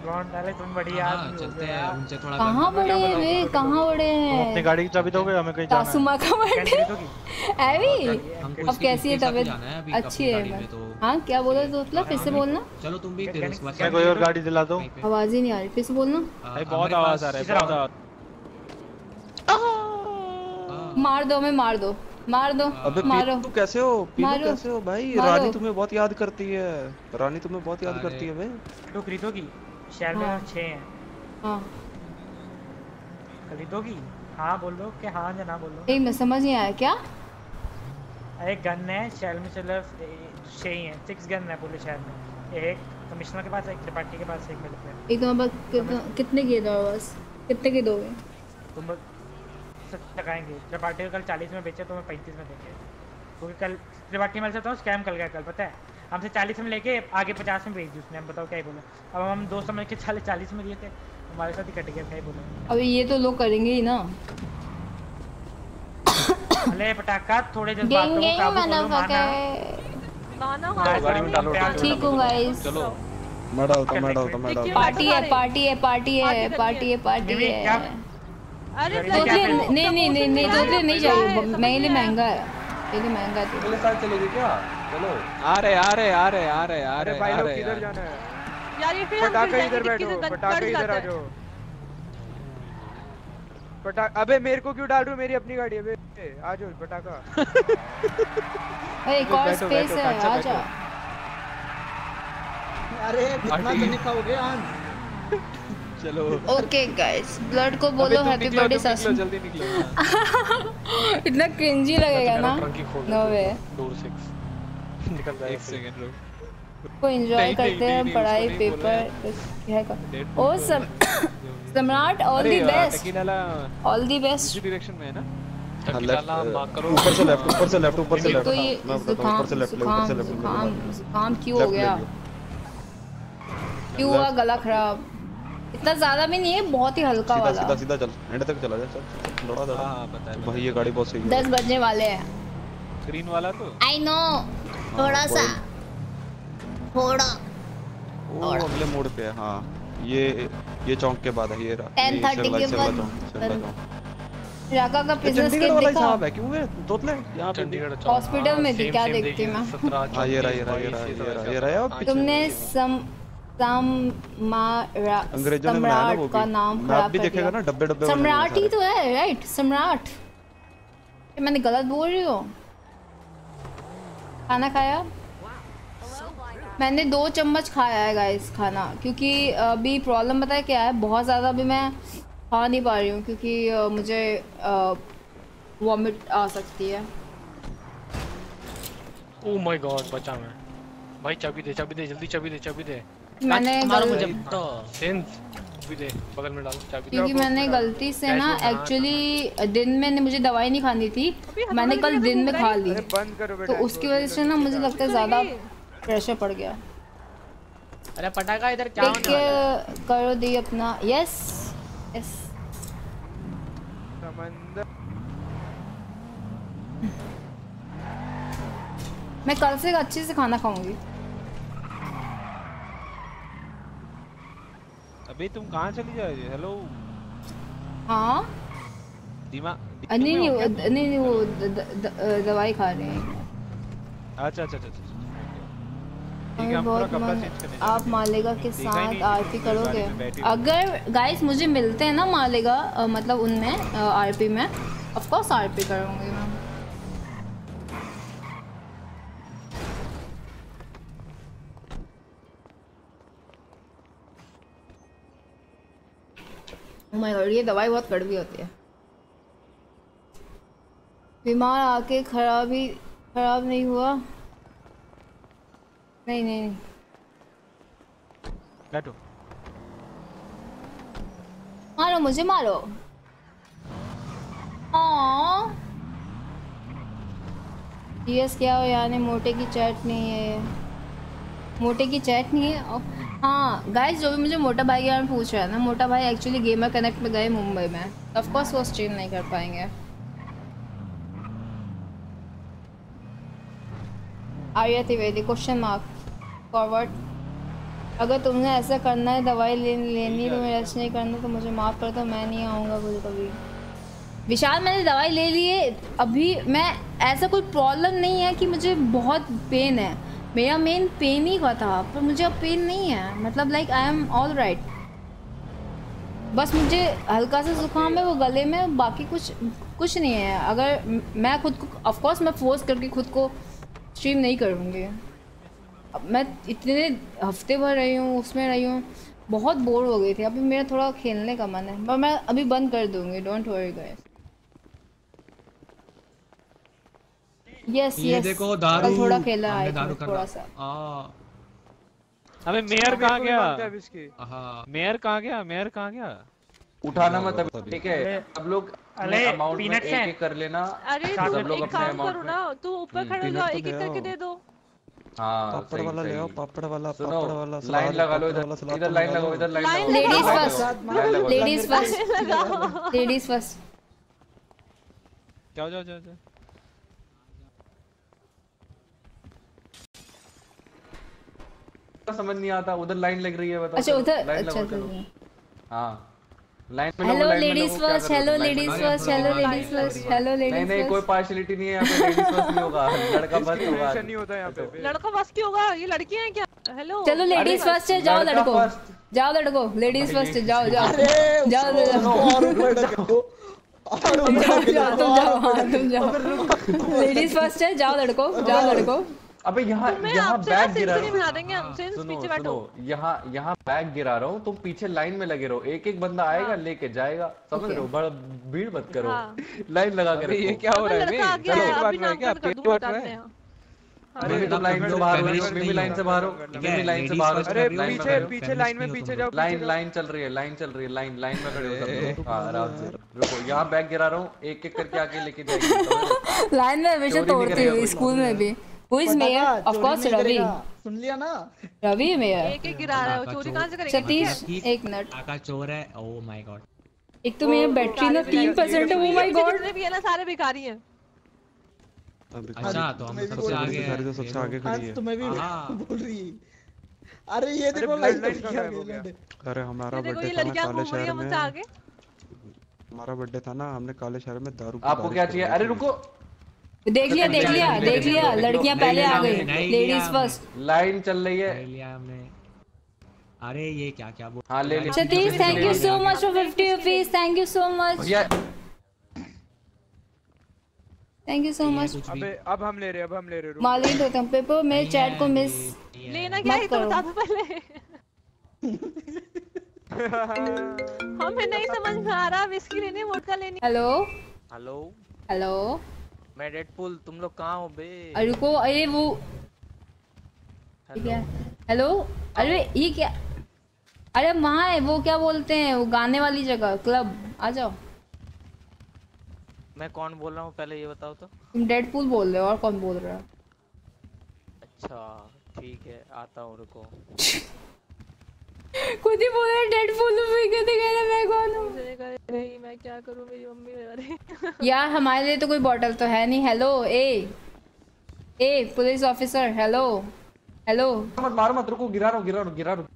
ब्लॉन्ड डाले तुम बढ़िया हाँ आदमी चलते हैं उनसे थोड़ा कहाँ बड़े हैं वे कहाँ बड़े हैं अपनी गाड़ी की चाबी दोगे? हमें कहीं सासू माँ का गन बर्थडे? है अब कैसी है तबीयत? जाना है अभी अच्छी है गाड़ी मैं में तो। हाँ क्या बोला तोतला फिर से बोलना। चलो तुम भी फिर उसके बाद मैं कोई और गाड़ी दिला दो? आवाज़ ही नहीं आ रही फिर से बोलना। भाई बहुत आवाज़ आ रहा है बहुत हाँ, मार दो हमें मार दो। मार दो अबे मारो। पीलू कैसे हो? पीलू मारो। कैसे हो भाई? रानी तुम्हें बहुत याद करती है। रानी तुम्हें बहुत याद करती है बे तो खरीदोगी शहर में हाँ। छह हैं। हाँ। खरीदोगी हाँ बोल दो कि हाँ या ना बोलो एक मिनट समझ नहीं आया क्या? अरे गन है शहर में सिर्फ़ छह ही हैं सिक्स गन है पूरे शहर में। एक कमिश्नर के पास एक त्रिपाठी के पास एक मेरे पे। एक तुम्हारे पास कितने के दो बस? कितने के दोगे? तुम सब लगाएँगे। त्रिपाठी कल चालीस में बेचे तो मैं पैंतीस में देंगे। क्योंकि कल त्रिपाठी मेरे साथ स्कैम कर गया कल पता है। हमसे चालीस में लेके आगे पचास में बेच दी उसने। हम बताओ क्या ही बोला। अब हम दो सौ में लेके चालीस चालीस में दिए थे। हमारे साथ ही कट गया क्या ही बोला। अभी ये तो लोग करेंगे ही ना। अरे पटाखा थोड़े जज्बातों गेंग को काबू करो माना माना गाड़ी में डालो, ठीक हूँ गाइस चलो। मैं डालता हूँ मैं डालता हूँ मैं डालता हूँ। पार्टी है पार्टी है पार्टी है पार्टी है पार्टी है। अरे तोतले नहीं नहीं नहीं नहीं तोतले नहीं चाहिए मेरे लिए महँगा है। मेरे लिए महँगा है अगले साल चलेगी क्या? चलो। आ रहे आ रहे आ रहे आ रहे आ रहे भाई लोग किधर। जाना है? यार ये फिर हम पटाखे इधर बैठो पटाखे इधर आ जाओ पटा अबे मेरे को क्यों डाल रहे हो? मेरी अपनी गाड़ी है अबे आ जाओ पटाखा। अरे एक और स्पेस है आ जा अरे कितना। तो खाओगे आन चलो। ओके गाइस ब्लड को बोलो हैप्पी बर्थडे सासन जल्दी निकलो। [LAUGHS] इतना क्रिंजी लगेगा ना? नो वे डोर सिक्स [LAUGHS] निकल जाएगा एक सेकंड रुक। को एंजॉय करते हैं पढ़ाई पेपर क्या का। ओ सम Samrat all the best all the best इसी डायरेक्शन में है ना? हाँ टकीला मार्क करो। लेफ़्ट ऊपर से लेफ़्ट ऊपर से लेफ़्ट ऊपर से लेफ़्ट तो ये ऊपर से लेफ़्ट ऊपर से लेफ़्ट जुकाम क्यों हो गया? क्यों हुआ गला खराब? इतना ज़्यादा भी नहीं है बहुत ही हल्का सीधा वाला। सीधा सीधा चल। एंड तक चला जा चल। दौड़ा दौड़ा हाँ पता है भाई ये गाड़ी बहुत सही है। दस बजने वाले हैं। ग्रीन वाला तो? आई नो थोड़ा सा। थोड़ा। वो अगले मोड़ पे है हाँ। ये ये चौक के बाद है ये रहा। 10:30 के बाद। राका का चंडीगढ़ स्केप वाला साहब है क्यों है तोतले यहाँ पे हॉस्पिटल में थी क्या देखती मैं? हाँ ये रहा ये रहा ये रहा ये रहा ये रहा तुमने सम अंग्रेज़ों ने बनाया ना वो सम्राट का नाम खराब भी देखेगा ना डब्बे डब्बे हैं सम्राट ही तो है राइट सम्राट। मैंने गलत बोल रही हूँ? खाना खाया? मैंने दो चम्मच खाया है गाइस खाना। क्योंकि अभी प्रॉब्लम पता है क्या है? बहुत ज़्यादा अभी मैं खा नहीं पा रही हूँ क्योंकि मुझे वॉमिट आ सकती है। ओ माय गॉड बचा मैं। भाई चाबी दे चाबी दे जल्दी चाबी दे चाबी दे। मैंने मारो मुझे। तो सेंस चाबी दे बगल में डालो चाबी। क्योंकि मैंने गलती से ना। एक्चुअली दिन में ने मुझे दवाई नहीं खानी थी मैंने कल दिन में खा ली। बंद करो तो उसकी वजह से ना मुझे लगता है ज़्यादा प्रेशर पड़ गया। अरे पटाखा इधर क्या होने वाला है? करो दी अपना। यस यस समंदर। मैं कल से अच्छे से खाना खाऊँगी। अबे तुम कहाँ चली जा रही हो? हेलो हाँ? दिमा अ, नहीं नहीं वो- नहीं नहीं वो दवाई खा रहे हैं। अच्छा अच्छा अच्छा अच्छा है। पूरा बहुत मन आप मालेगा के साथ आरपी करोगे। अगर गाइस मुझे मिलते हैं ना मालेगा मतलब उनमें आरपी में ऑफ़ कोर्स आरपी करूँगी मैं। Oh my God, ये दवाई बहुत कड़वी होती है। बीमार आके खराब ही खराब नहीं हुआ। नहीं नहीं नहीं। बैठो। मारो मुझे मारो। हाँ। यस क्या हो यानी मोटे की चैट नहीं है मोटे की चैट नहीं है हाँ गाइस जो भी मुझे मोटा भाई के बारे में पूछ रहा है ना मोटा भाई एक्चुअली गेमर कनेक्ट में गए मुंबई में। ऑफ़ कोर्स वो स्ट्रीम नहीं कर पाएँगे। Arya Trivedi question mark forward अगर तुमने ऐसा करना है दवाई ले, लेनी तुम्हें रेस्ट नहीं करना तो मुझे माफ़ कर दो मैं नहीं आऊँगा कभी कभी विशाल मैंने दवाई ले ली है। अभी मैं ऐसा कोई प्रॉब्लम नहीं है कि मुझे बहुत पेन है। मेरा मेन पेन ही का था, पर मुझे अब पेन नहीं है। मतलब like I am all right बस मुझे हल्का सा जुकाम है वो गले में, बाकी कुछ कुछ नहीं है। अगर मैं खुद को ऑफ़ कोर्स मैं फोर्स करके खुद को स्ट्रीम नहीं करूँगी। अब मैं इतने हफ़्ते भर रही हूँ, उसमें रही हूँ, बहुत बोर हो गई थी। अभी मेरा थोड़ा खेलने का मन है, पर मैं अभी बंद कर दूँगी डोंट वरी गाइस यस ये देखो दारू। थोड़ा खेला है दारू थोड़ा सा। हाँ अबे मेयर कहाँ गया? है मेयर कहाँ गया? मेयर कहाँ गया? उठाना मत अभी ठीक है? अब लोग अरे, अमाउंट में एक एक कर लेना। अरे सब लोग अपने काम अमाउंट में। ना तू ऊपर हम्म, खड़े हो जाओ तो एक एक करके दे दो। हाँ पापड़ वाला ले आओ पापड़ वाला पापड़ वाला लाइन लगा लो इधर इधर लाइन लगाओ इधर लाइन लगाओ। Ladies first. Ladies first ladies first जाओ जाओ जाओ। समझ नहीं आता उधर लाइन लग रही है बताओ अच्छा उधर अच्छा हाँ। लाइन में hello ladies first? Hello ladies first hello ladies first hello नहीं लेडीज़ नहीं कोई फ़र्स्ट पार्शलिटी नहीं है यहाँ पे लेडीज़ फ़र्स्ट नहीं होगा [LAUGHS] लड़का फ़र्स्ट होगा। नहीं होता यहाँ पे लड़का बस क्यों होगा ये लड़कियाँ हैं क्या? हेलो चलो लेडीज़ फ़र्स्ट है जाओ लड़को जाओ लड़को लेडीज़ फ़र्स्ट है जाओ जाओ। जाओ जाओ। तुम जाओ हाँ तुम जाओ। लेडीज़ फ़र्स्ट है जाओ लड़को जाओ लड़को। अबे यहाँ यहाँ बैग गिरा रहा सुनो सुनो यहाँ यहाँ बैग गिरा रहा हूँ तुम पीछे लाइन में लगे रहो। एक एक बंदा आएगा लेके जाएगा। समझ रहे हो? बड़ा भीड़ मत करो। हाँ। लाइन लगा के अबे ये क्या हो रहा है चलो, है है? कर हैं? लाइन से बाहर हो लाइन से बाहर हो। लाइन से बाहर हो। अरे पीछे पीछे लाइन में पीछे जाओ लाइन लाइन चल रही है लाइन चल रही है लाइन लाइन में खड़े हो सब लोग। हाँ आराम से। रुको यहाँ बैग गिरा रहा हूँ एक एक करके आगे लेके जाएगी हो? लाइन में हमेशा तोड़ती हुई स्कूल में भी। Who is mayor of course Ravi सुन लिया ना? रवि मेयर एक एक गिरा रहा है चोरी कहाँ से करेंगे? सतीश एक मिनट। काका चोर है ओह माय गॉड एक तो मेरी बैटरी ना तीन परसेंट है ओ माय गॉड भी है ना सारे भिखारी हैं। अच्छा तो हम सबसे आगे हैं तो सबसे आगे खड़ी आज है। तुम्हें भी हाँ। बोल रही। अरे ये देखो तो क्या गया। अरे हमारा बर्थडे था ना काले शहर में। हमारा बर्थडे था ना हमने काले शहर में दारू आपको क्या चाहिए? अरे रुको। देख लिया देख लिया देख लिया लड़कियाँ पहले आ गई लेडीज़ फ़र्स्ट लाइन चल रही है। लिया हमने अरे ये क्या क्या बोल हाँ ले लिया Satish thank you so much for 50 rupees thank you so much thank you so much अबे अब हम ले रहे अब हम ले रहे हैं। मालूम होता हूँ पेपर मेरे चैट को मिस लेना क्या है तो बता दो पहले? [LAUGHS] हमें नहीं समझ में आ रहा विस्की लेनी है वोडका लेनी हेलो हेलो हेलो मैं डेडपुल तुम लोग कहाँ हो बे? अरे रुको अरे वो हेलो अरे ये क्या अरे वहाँ है वो क्या बोलते हैं? वो गाने वाली जगह क्लब आ जाओ। मैं कौन बोल रहा हूँ? पहले ये बताओ तो। तुम डेडपूल बोल रहे हो और कौन बोल रहा है? अच्छा ठीक है आता हूँ रुको। [LAUGHS] खुद ही बोल रहे डेडपूल में कहते कह रहे मैं कौन हूँ? नहीं मैं क्या करूँ मेरी मम्मी मेरे [LAUGHS] यार हमारे लिए तो कोई बॉटल तो है नहीं। हेलो ए ए पुलिस ऑफिसर हेलो हेलो मत मारो मत रुको गिरा रहा गिरा रहा गिरा रहा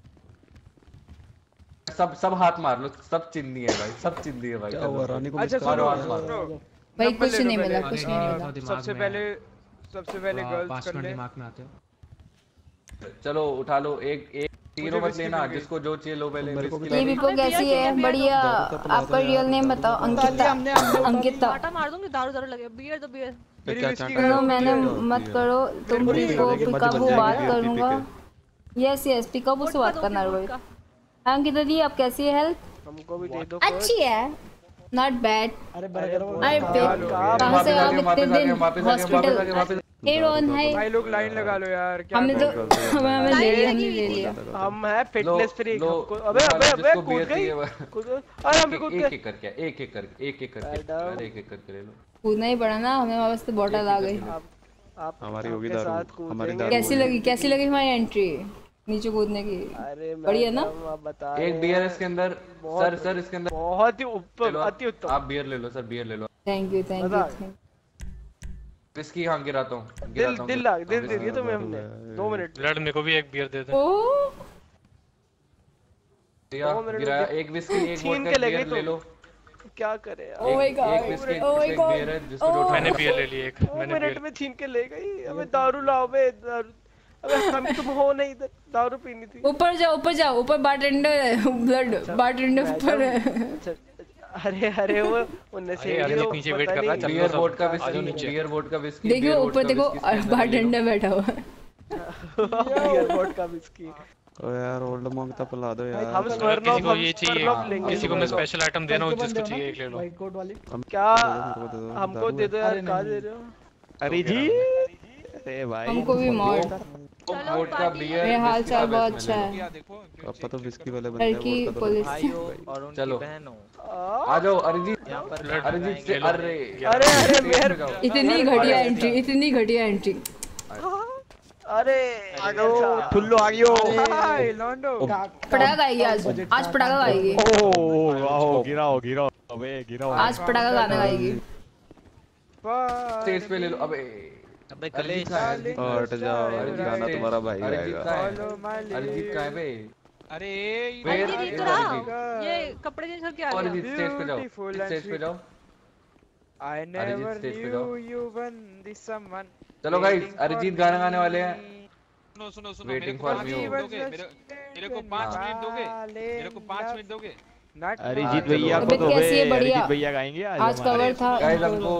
सब सब हाथ मार लो सब चिन्नी है भाई सब चिन्नी है भाई। क्या हुआ रानी को अच्छा सुनो हाथ मारो भाई कुछ नहीं मिला कुछ नहीं मिला। सबसे पहले सबसे पहले गर्ल्स पाँच कर मिनट ले। दिमाग में आते हो। चलो उठा लो एक एक। तीनों मत लेना जिसको जो चाहिए लो पहले भी ये लो। कैसी है। बढ़िया। आपका रियल नेम बताओ अंकिता। अंकिता। आटा मार दूँगी दारू दारू लगे बियर तो बियर नो मैंने मत करो तुम को पिकाबू बात करूँगा। यस यस पिकाबू से बात करना रोहित। हाँ अंकिता दी आप कैसी है हेल्थ हमको भी दे दो अच्छी है। नॉट बैड अरे बर्गर वो अरे कहाँ से आप इतने दिन हॉस्पिटल ए रोहन हाय। भाई लोग लाइन लगा लो यार क्या हमने तो हो? [LAUGHS] हमें ले लिया हमने ले लिया। हम है फिटनेस फ्री अबे अबे अबे कूद गई। कूद अरे हम भी कूद एक गए। एक करके एक एक करके एक एक करके। अरे एक एक करके ले लो। कूदना ही पड़ा ना हमें वापस तो बॉटल आ गई। आप हमारी होगी दारू। हमारी दारू कैसी लगी कैसी लगी हमारी एंट्री नीचे कूदने की। बढ़िया ना? बता एक बियर इसके अंदर बहुत सर सर इसके अंदर बहुत ही ऊपर अति आप उत्तम। आप बियर ले लो सर बियर ले लो। Thank you thank you. Whisky हाँ गिराता हूँ दिल दिल लाग दिल दे दिया तुम्हें हमने। दो मिनट। ब्लड मेरे को भी एक बियर दे दे। ओ। दिया दो गिराया एक विस्की एक छीन वोडका के ले बियर ले लो। क्या करे यार? Oh एक एक विस्की Oh एक बियर है जिसको Oh. मैंने बियर ले ली एक मैंने मिनट में छीन के ले गई। अबे दारू लाओ बे दारू अबे हम तुम हो नहीं इधर दारू पीनी थी। ऊपर जाओ ऊपर जाओ ऊपर बारटेंडर है [LAUGHS] ब्लड बारटेंडर ऊपर है। अच्छा, अरे अरे वो उनने से अरे अरे नीचे वेट कर रहा चल बियर आ जाओ विस्की बियर वोडका विस्की देखियो ऊपर देखो बारटेंडर बैठा हुआ है। एयरपोर्ट का विस्की ओ यार ओल्ड मॉन्क तो पिला दो यार। हम किसी को ये चाहिए किसी को मैं स्पेशल आइटम दे रहा जिसको चाहिए एक ले लो। क्या को हमको दे दो यार कहाँ दे रहे हो? अरे जी। अरे भाई। हमको भी मॉड बियर मेरा हाल चाल बहुत अच्छा। है। पापा तो विस्की वाले बंदे हैं लड़की पुलिस और उनकी आ जाओ अरिजीत। यहाँ पर अरिजीत से अरे। अरे अरे मेरे इतनी घटिया एंट्री इतनी घटिया एंट्री अरे ठुल्लो आ गयो हाय लॉन्डो। पटाखा आएगी आज। आज पटाखा आएगी ओ वाओ गिराओ गिराओ अबे गिराओ। आज पटाखा गाना गाएगी स्टेज पे ले लो अबे। अबे अरिजीत कलेश हट जाओ गाना तुम्हारा भाई अरिजीत गाएगा कहाँ है? अरिजीत है बे अरे ये तो ये कपड़े चेंज करके आ गया। अरिजीत स्टेज पे जाओ। स्टेज पे जाओ। I अरिजीत never स्टेज पे knew जाओ। you won this someone. चलो गाइस अरिजीत गाना गाने वाले हैं। सुनो सुनो सुनो मेरे वेटिंग को फॉर मी मिनट दोगे। मेरे मेरे को पाँच मिनट दोगे। मेरे को पाँच मिनट दोगे। अरिजीत भैया को तो। अरिजीत भैया गाएँगे आज आज कवर था। गाइस हमको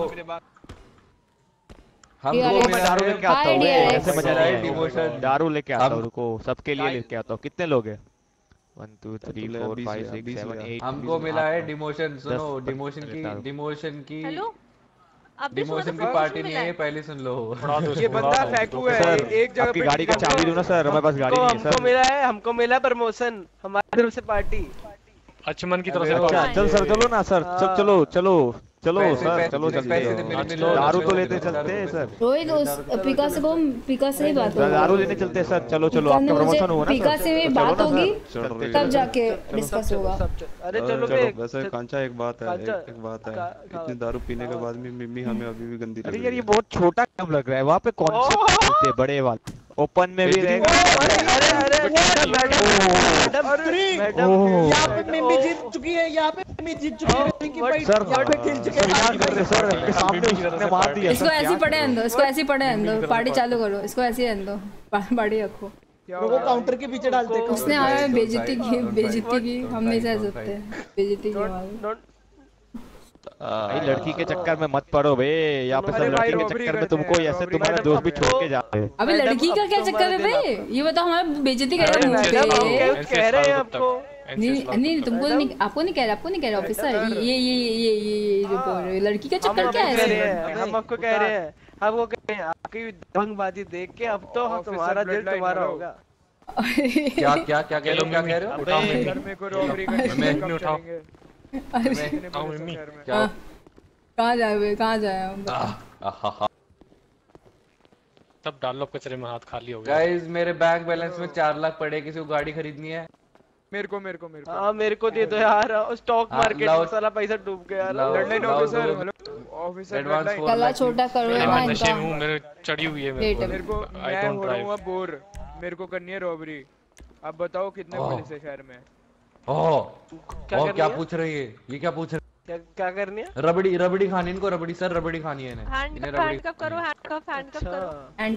बात हमको मैं दारू लेके आता हूँ. ऐसे मज़ा आएगा। Devotion. दारू लेके आता हम- हूँ रुको सबके लिए लेके आता हूँ। कितने लोग हैं? One two three four five six seven. Eight हमको मिला है डिमोशन सुनो डिमोशन की डिमोशन की हेलो? अब डिमोशन की पार्टी नहीं है है पहले सुन लो। [LAUGHS] ये बंदा फेंकू है सर एक जगह पे गाड़ी का चाबी दो ना सर हमारे पास गाड़ी नहीं है हमको मिला है हमको मिला प्रमोशन हमारी तरफ़ से पार्टी अचमन की तरफ़ से अच्छा चल सर चलो ना सर। चल चलो चलो। चलो पैसे- सर पैसे- चलो चलते हैं। मेरे- आज मेरे- तो दारू तो लेते चलते हैं सर। रोहित उस पिका से को पिका से ही बात होगी। दारू लेने चलते हैं सर। चलो चलो आपका प्रमोशन हुआ ना पिका से मेरी चलो बात होगी तब जाके डिस्कस होगा। अरे चलो वैसे कांचा एक बात है एक, बात है। का- दारू पीने के बाद भी मिम्मी हमें अभी भी गंदी लग अरे रही यार ये बहुत छोटा कब लग रहा है वहाँ पे कौन से [LAUGHS] बड़े वाले? ओपन में भी रहेगा अरे अरे अरे मैडम मैडम मैडम यहाँ पे मिम्मी जीत चुकी है यहाँ पे मिम्मी जीत चुकी है रिंकी भाई सर यहाँ पे खेल चुके हैं। क्या कर रहे सर इनके सामने उसने मार दिया इसको सर, ऐसे पड़े करूँ? अंदो इसको ऐसे पड़े अंदो पार्टी चालू करो इसको ऐसे पार्टी रखो। लोगों काउंटर के पीछे डालते उसने हमें बेइज्जती की बेइज्जती की हम नहीं सह सकते. बेइज्जती की भाई लड़की के चक्कर में मत पड़ो बे यहाँ पे सब लड़की के चक्कर में तुमको ऐसे तुम्हारे दोस्त भी छोड़ के जाते हैं। अबे लड़की का क्या चक्कर है बे? ये बताओ हमारा बेइज्जती कर रहा है हम हैं आपको? नहीं नहीं तुमको नहीं आपको नहीं कह रहा आपको नहीं कह रहा ऑफिसर ये ये ये ये ये ये जो बोल रहे लड़की का चक्कर क्या है? हैं हम आपको कह रहे हैं आपको कह रहे हैं आपकी दबंगबाजी देख के अब तो तुम्हारा दिल तुम्हारा होगा। क्या क्या क्या कह रहे हो? क्या कह रहे हो? उठाओ मिम्मी घर में कोई रॉबरी करने उठाओ। [LAUGHS] हाँ, कहाँ जाए बे कहाँ जाए तब डाल लो कचरे में हाथ खाली हो गया। गाइस मेरे बैंक बैलेंस में चार लाख पड़े किसी को गाड़ी खरीदनी है? मेरे को मेरे को मेरे को। हाँ मेरे को दे दो यार। स्टॉक हाँ, मार्केट में सारा पैसा डूब गया यार। लड़ने लाओ ऑफिसर हेलो ऑफिसर गला लाख छोटा करो मैं ना नशे में हूँ मेरे चढ़ी हुई है मेरे को। मैं हो रहा हूँ अब बोर मेरे को करनी है रॉबरी अब बताओ कितने। पुलिस है शहर में? क्या ओह क्या पूछ रही है ये क्या पूछ रही? क्या क्या करनी है है रबड़ी रबड़ी खानी इनको रबड़ी सर रबड़ी खानी है इन्हें। हैंड इन्हें कप रबड़ी हैंड कप करो हैंड कप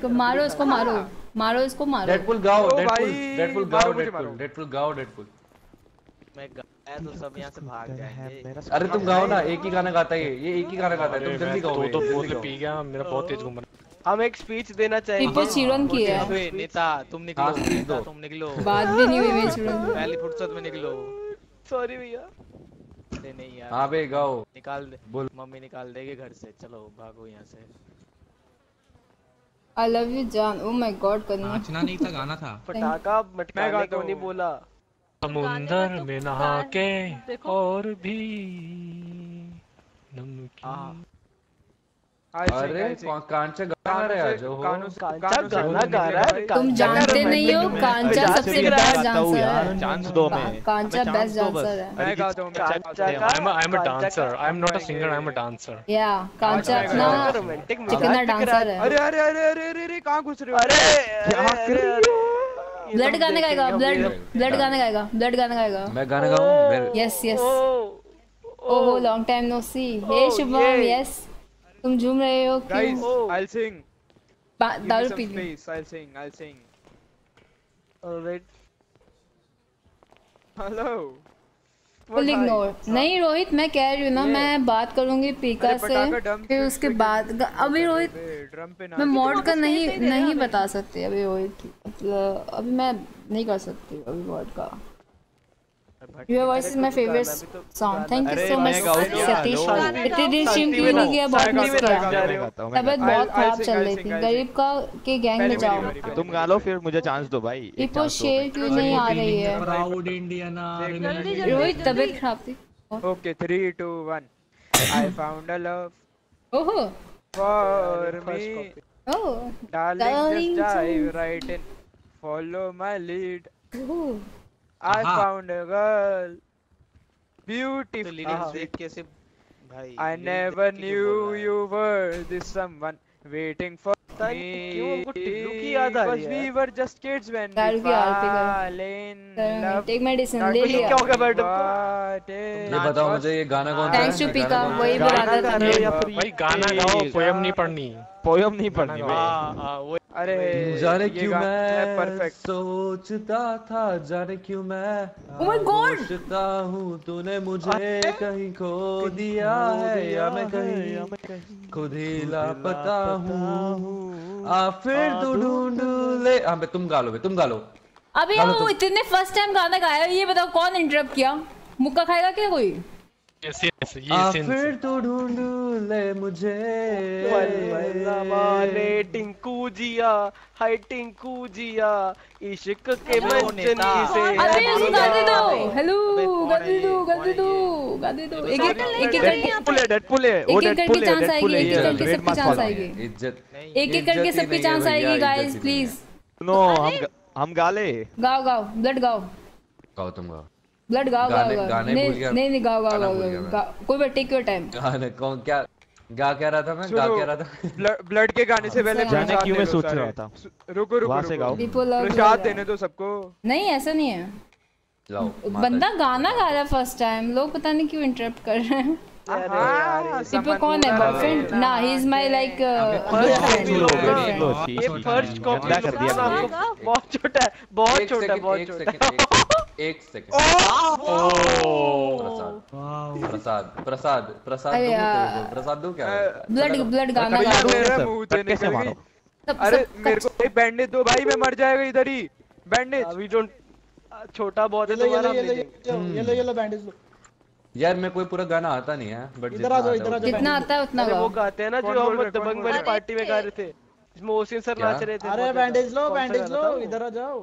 करो। मारो इसको मारो। मारो इसको मारो। डेडपुल गाओ डेडपुल डेडपुल गाओ डेडपुल डेडपुल गाओ डेडपुल मैं गाया तो सब यहाँ से भाग जाएँगे। अरे तुम गाओ ना एक ही गाना गाता है ये ये एक ही गाना गाता है तुम जल्दी गाओ तो जल्दी पी गया मेरा बहुत तेज घूम रहा हम एक स्पीच देना चाहेंगे। पीपल चिरन की है। अबे नेता तुम निकलो हाँ, नेता तुम निकलो। बात भी नहीं हुई मेरी चिरन पहली फुर्सत में निकलो। सॉरी भैया। अरे नहीं यार। हाँ बे गाओ। निकाल दे। बोल। मम्मी निकाल देगी घर से। चलो भागो यहाँ से। आई लव यू जान ओ माय गॉड करना नाचना नहीं था गाना था। पटाखा मटकाने को नहीं बोला। समुंदर में नहा के और भी नमकीन। I'll sing, अरे कांचा गाना गा रहा है जो हो। कांचा गाना गा रहा है। तुम जानते नहीं हो कांचा सबसे बेस्ट डांसर है। चांस दो मैं। कांचा बेस्ट डांसर है। मैं गाता हूँ मैं कांचा का I am I am a dancer I am not a singer I am a dancer या कांचा अपना रोमांटिक चिकना डांसर है। अरे अरे अरे अरे अरे अरे कहाँ घुस रहे हो? अरे क्या कर रही ये ब्लड गाने गाएगा ब्लड ब्लड गाने गाएगा ब्लड गाने गाएगा। मैं गाना गाऊं? यस यस ओहो long time no see hey Shubham yes तुम झूम रहे हो Guys, क्यों I'll sing. बा- Give me दारू पी ली. I'll sing. I'll sing. Alright Hello. Full ignore नहीं रोहित मैं कह रही हूँ ना मैं बात करूँगी पीका से फिर उसके बाद अभी रोहित ड्रम मैं मॉड का नहीं नहीं बता सकती अभी रोहित मतलब अभी मैं नहीं कर सकती अभी मॉड का your voice is my favourite song thank you अरे सो मैं मच गाऊं क्या? सतीश हेलो। इतनी स्ट्रीम क्यों नहीं किया बहुत मिस किया। तबीयत बहुत खराब चल रही थी। गरीब का के गैंग में जाओ। तुम गा लो फिर मुझे चांस दो भाई पीपल शेयर क्यों नहीं आ रही है? प्राउड इंडियन जल्दी जल्दी रोहित तबीयत खराब थी। Okay, three, two, one. I found a love ओहो। for me. Oh. Darling, just dive right in. Follow my lead. Oh. I Aha. found a girl. तो Beautiful. लिरिक्स देख के से भाई I never knew you were this someone waiting for रही है we were just kids when we fall in love. take medicine, ले लिया। क्या हो गया what ये बताओ मुझे ये गाना कौन सा Thanks to है? Pika, वही है? गाना रहा था हो भाई गाना गाओ पोयम नहीं पढ़नी पोयम नहीं पढ़नी हाँ हाँ अरे जाने क्यों मैं perfect. सोचता था जाने क्यों मैं? Oh my God! सोचता हूँ तूने मुझे कहीं खो दिया है या मैं कहीं खुद ही लापता हूँ। आ फिर तू ढूंढ ले। हाँ बे तुम गा लो बे तुम गा लो। अबे गालो वो इतने फ़र्स्ट टाइम गाना गाया ये बताओ कौन इंटरप्ट किया? मुक्का खाएगा क्या कोई? ये आ सिंस फिर तू ढूंढ ले मुझे। माने टिंकू जिया हाय टिंकू जिया इश्क के मंचनी। से अबे उसको गा दे। हेलो अबे, गा दे दो गा दे दो गा दे। एक एक एक एक करके डेडपुल है डेडपुल है वो डेडपुल करके है चांस डेडपुल आएगी है एक एक करके सबकी चांस आएगी। इज़्ज़त एक एक करके सबकी चांस आएगी गाइस प्लीज़ नो हम हम गाले गाओ गाओ ब्लड गाओ। गाओ तुम गाओ। ब्लड गाओ गाओ गाने- गाओ गाने भूल गया। नहीं नहीं गाओ गाओ गाओ। कोई बात टेक योर टाइम गाने कौन क्या गा क्या रहा था मैं गा क्या रहा था ब्लड के गाने से पहले जाने क्यों मैं सोच रहा था। रुको रुको वहाँ से गाओ। People love प्रसाद देने दो सबको नहीं ऐसा नहीं है लाओ बंदा गाना गा रहा है फ़र्स्ट टाइम लोग पता नहीं क्यों इंटरप्ट कर रहे हैं हाँ, दीपक कौन है बॉयफ्रेंड ना he is my like first copy लो, ये फ़र्स्ट कॉपी कर दिया आपको बहुत छोटा है बहुत छोटा है बहुत छोटा एक- एक सेकंड प्रसाद। प्रसाद प्रसाद प्रसाद दूँ क्या? ब्लड ब्लड गाना गा अरे मेरे को एक बैंडेज दो भाई मैं मर जाएगा इधर ही। बैंडेज वी डोंट छोटा बहुत है ये लो ये तुम्हारा ये ले ये लो ये लो बैंडेज लो यार मैं कोई पूरा गाना आता नहीं है बट इधर आ जाओ, इधर आ जाओ। जितना आता है उतना वो गाते हैं ना जो हम दबंग वाली पार्टी में गा रहे थे। जिसमें ओसिन सर नाच रहे थे अरे बैंडेज लो बैंडेज लो इधर आ जाओ।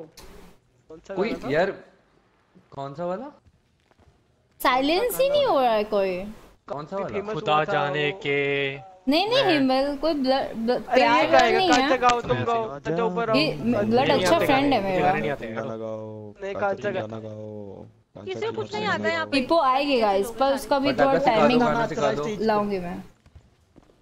कोई यार कौन सा वाला? साइलेंस ही नहीं हो रहा है कोई। कौन सा वाला? खुदा जाने के नहीं नहीं हिमल कोई ब्लड प्यार नहीं कांचा है। गाओ तुम गाओ? अच्छा ऊपर आओ। ब्लड अच्छा फ्रेंड है मेरा। नहीं आते। गाना गाओ। नहीं, कांचा गाना गाओ। किसी को कुछ नहीं आता यहाँ पे। पीपो आएगी गाइस पर उसका भी थोड़ा टाइमिंग सिखा लाऊँगी मैं।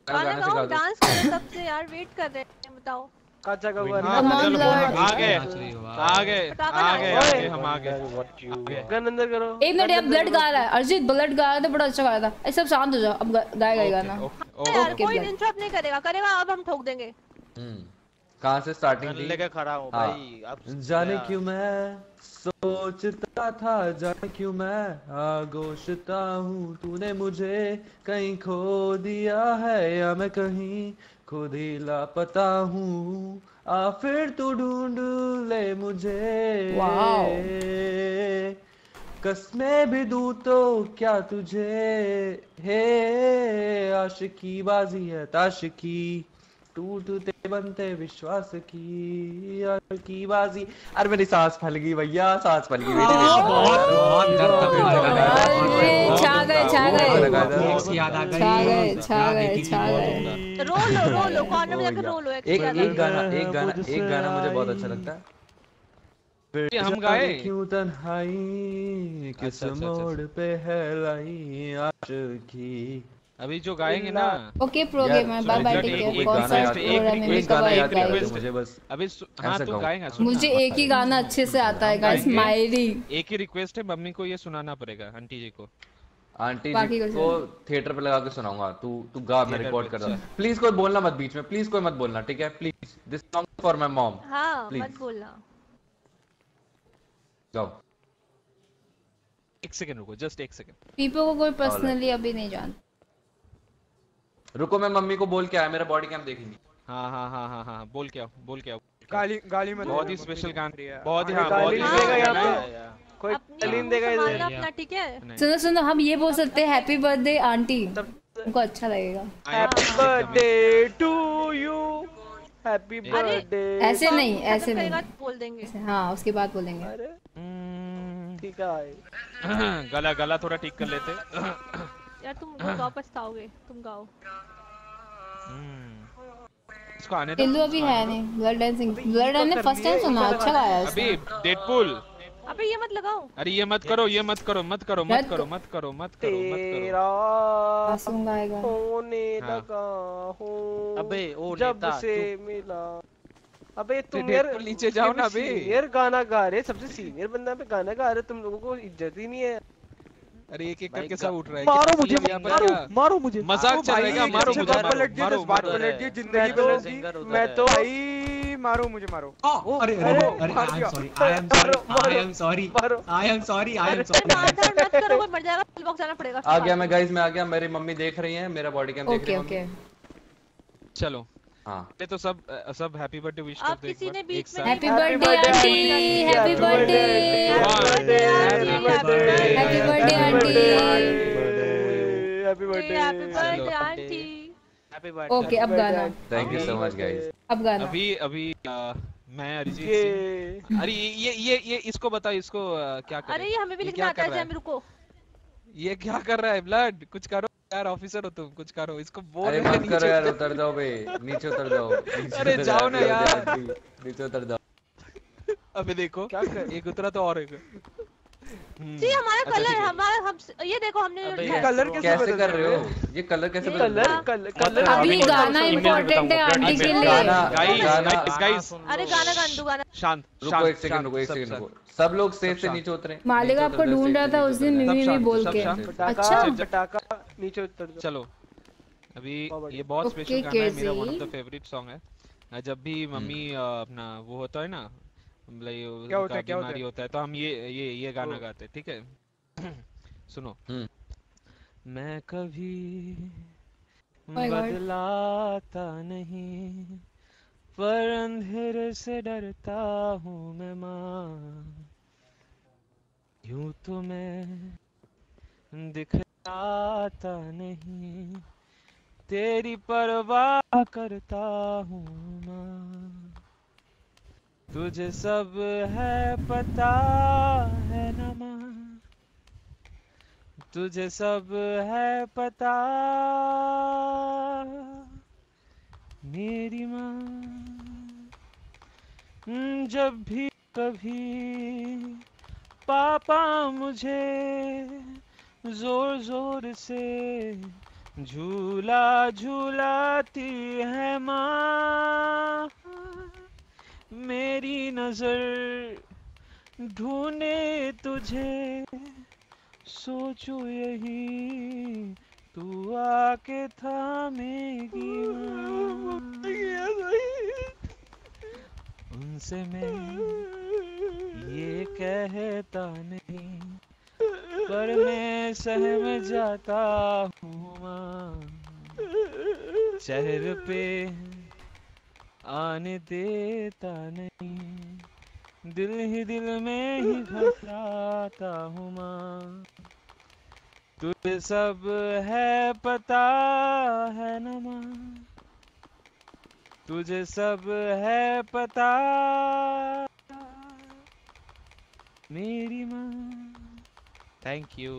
गाना गाना गाओ डांस करो तब से यार वेट कर रहे हैं बताओ। कांचा गाओ हाँ, Come on, चलो, blood. आ गए नाच रही हो, वाह। आ गए आ गए आ गए हम आ गए गन अंदर करो। एक मिनट यार ब्लड गा रहा है। अर्जित ब्लड गा रहा था बड़ा अच्छा गा रहा था। ऐसे सब शांत हो जाओ। अब गाएगा ये गाना ओके कोई इंटरप्ट नहीं करेगा। करेगा अब हम ठोक देंगे। हम्म कहाँ से स्टार्टिंग थी? लेके खड़ा हूँ हाँ। भाई अब जाने क्यों मैं? सोचता था जाने क्यों मैं? आगोशता हूँ तूने मुझे कहीं खो दिया है या मैं कहीं खुद ही लापता हूँ। आ फिर तू ढूंढ ले मुझे। कसमे भी दू तो क्या तुझे? हे आशिकी बाजी है ताशिकी। टूटते बनते विश्वास की यार की बाजी। अरे मेरी सांस फैल गई भैया सांस फैल गई छा गए छा गए छा गए। छा गए गए रो लो रो लो कॉर्नर में जाकर रो लो एक एक गाना एक गाना एक गाना मुझे बहुत अच्छा लगता है। हम गाए। क्यों तन्हाई किस अच्छा, अच्छा, अच्छा। मोड़ पे है लाई आशिकी? अभी जो गाएँगे ना okay pro gamer bye bye take care कौन सा प्रोग्राम एक- में एक गाना कब याद मुझे बस अभी हाँ ऐसा गाएगा मुझे एक ही गाना अच्छे से आता है गाइस। मायरी। एक ही रिक्वेस्ट है मम्मी को ये सुनाना पड़ेगा आंटी जी को। आंटी जी को थिएटर पे लगा के सुनाऊँगा। तू तू गा मैं रिकॉर्ड कर रहा अच्छा। प्लीज़ कोई बोलना मत बीच में प्लीज़ कोई मत बोलना ठीक है? Please this song for my mom हाँ. मत बोलना। गाओ एक सेकंड रुको जस्ट एक सेकंड पीपल को कोई पर्सनली अभी नहीं जानता। रुको मैं मम्मी को बोल के आया मेरा बॉडी कैम देखेंगी। हाँ हाँ हाँ हाँ हाँ बोल क्या बोल क्या गाली गाली मत बहुत ही स्पेशल को गान। प्रिया। बहुत ही हाँ, हाँ बहुत ही देगा यहाँ हाँ, पे कोई अपनी देगा इधर अपना ठीक है? सुनो सुनो हम ये बोल सकते हैं हैप्पी बर्थडे आंटी उनको अच्छा लगेगा। Happy birthday to you happy birthday ऐसे नहीं ऐसे नहीं। तो बोल देंगे। हाँ उसके बाद बोलेंगे। हम्म, ठीक है [COUGHS] गला गला थोड़ा ठीक कर लेते। यार तुम [CLEARS THROAT] गाओ पछताओगे तुम गाओ। हम्म। इसको आने दो। टिल्लू अभी है नहीं ब्लड डांसिंग ब्लड डांस ने फ़र्स्ट टाइम सुना अच्छा गाया अभी उसने। डेडपुल अबे ये मत लगाओ। अरे ये मत करो ये मत करो मत करो मत करो मत करो मत करो मत करो। तेरा मासूम गाएगा। होने हाँ। लगा हूँ अबे ओ जब नेता, से मिला। अबे तुम यार नीचे जाओ ना अबे। सीनियर गाना गा रहे सबसे सीनियर बंदा पे गाना गा रहे तुम लोगों को इज़्ज़त ही नहीं है। अरे एक एक करके सब उठ रहा है। मारो मुझे, मारो, मारो मुझे। मज़ाक चल भाई, रहेगा मारो मुझे पलट दिए, जज्बात मारो पलट दिए, ज़िंदगी तो बदल दी। मैं तो भाई मारो मुझे मारो। अरे अरे अरे I am sorry I am sorry I am sorry I am sorry I am sorry मत करो कोई मर जाएगा पिल बॉक्स आना पड़ेगा। आ गया मैं गाइस मैं आ गया मेरी मम्मी देख रही हैं मेरा बॉडी कैम देख रही ओके ओके। चलो। हाँ तो सब सब हैप्पी बर्थडे विश आप कर दो एक किसी ने बीच में happy birthday aunty happy birthday happy birthday aunty happy birthday happy birthday aunty happy okay अब गाना thank you so much guys अब गाना अभी अभी मैं अरिजीत सिंह अरे ये ये ये इसको बताओ इसको क्या करे अरे ये हमें भी लिखना आता है जैम रुको ये क्या कर रहा है ब्लड कुछ करो यार ऑफिसर हो तुम कुछ करो इसको बोल अरे मत करो यार उतर। जाओ बे नीचे उतर जाओ [LAUGHS] अरे जाओ ना यार। नीचे उतर जाओ [LAUGHS] अबे देखो क्या कर एक उतरा तो और एक जी हमारा अच्छा, कलर हमारा हम ये देखो हमने ये कलर कैसे कर रहे हो? ये कलर कैसे बदल कलर रहे हो? कलर कलर अभी गाना इम्पोर्टेंट है आंटी के लिए। गाइस गाइस गाइस अरे गाना गान दो गाना शांत रुको एक सेकंड रुको एक सेकंड रुको। सब लोग सेफ़ से नीचे उतरे। मालिक आपको ढूंढ रहा था उस दिन मिमी नहीं बोल के। अच्छा। पटाखा नीचे उतर चलो अभी ये बहुत स्पेशल गाना है मेरा one of the favourite song है। जब भी मम्मी अपना वो होता है ना मतलब क्या होता है, क्या होता है? बीमारी होता है तो हम ये ये ये गाना गाते हैं ठीक है? [CLEARS THROAT] सुनो। हम्म। मैं कभी बदलाता नहीं पर अंधेरे से डरता हूँ मैं माँ। यूँ तो मैं दिखलाता नहीं तेरी परवाह करता हूँ माँ। तुझे सब है पता है न माँ तुझे सब है पता। मेरी माँ हम्म, जब भी कभी पापा मुझे ज़ोर ज़ोर से झूला झूलाती है माँ। मेरी नज़र ढूंढे तुझे। सोचो यही, तू आके थामेगी उनसे मैं ये कहता नहीं, पर मैं सहम जाता हूँ माँ। शहर पे आने देता नहीं। दिल ही दिल में ही [LAUGHS] घबराता हूँ माँ। तुझे सब है पता है न माँ। तुझे सब है पता। मेरी माँ। थैंक यू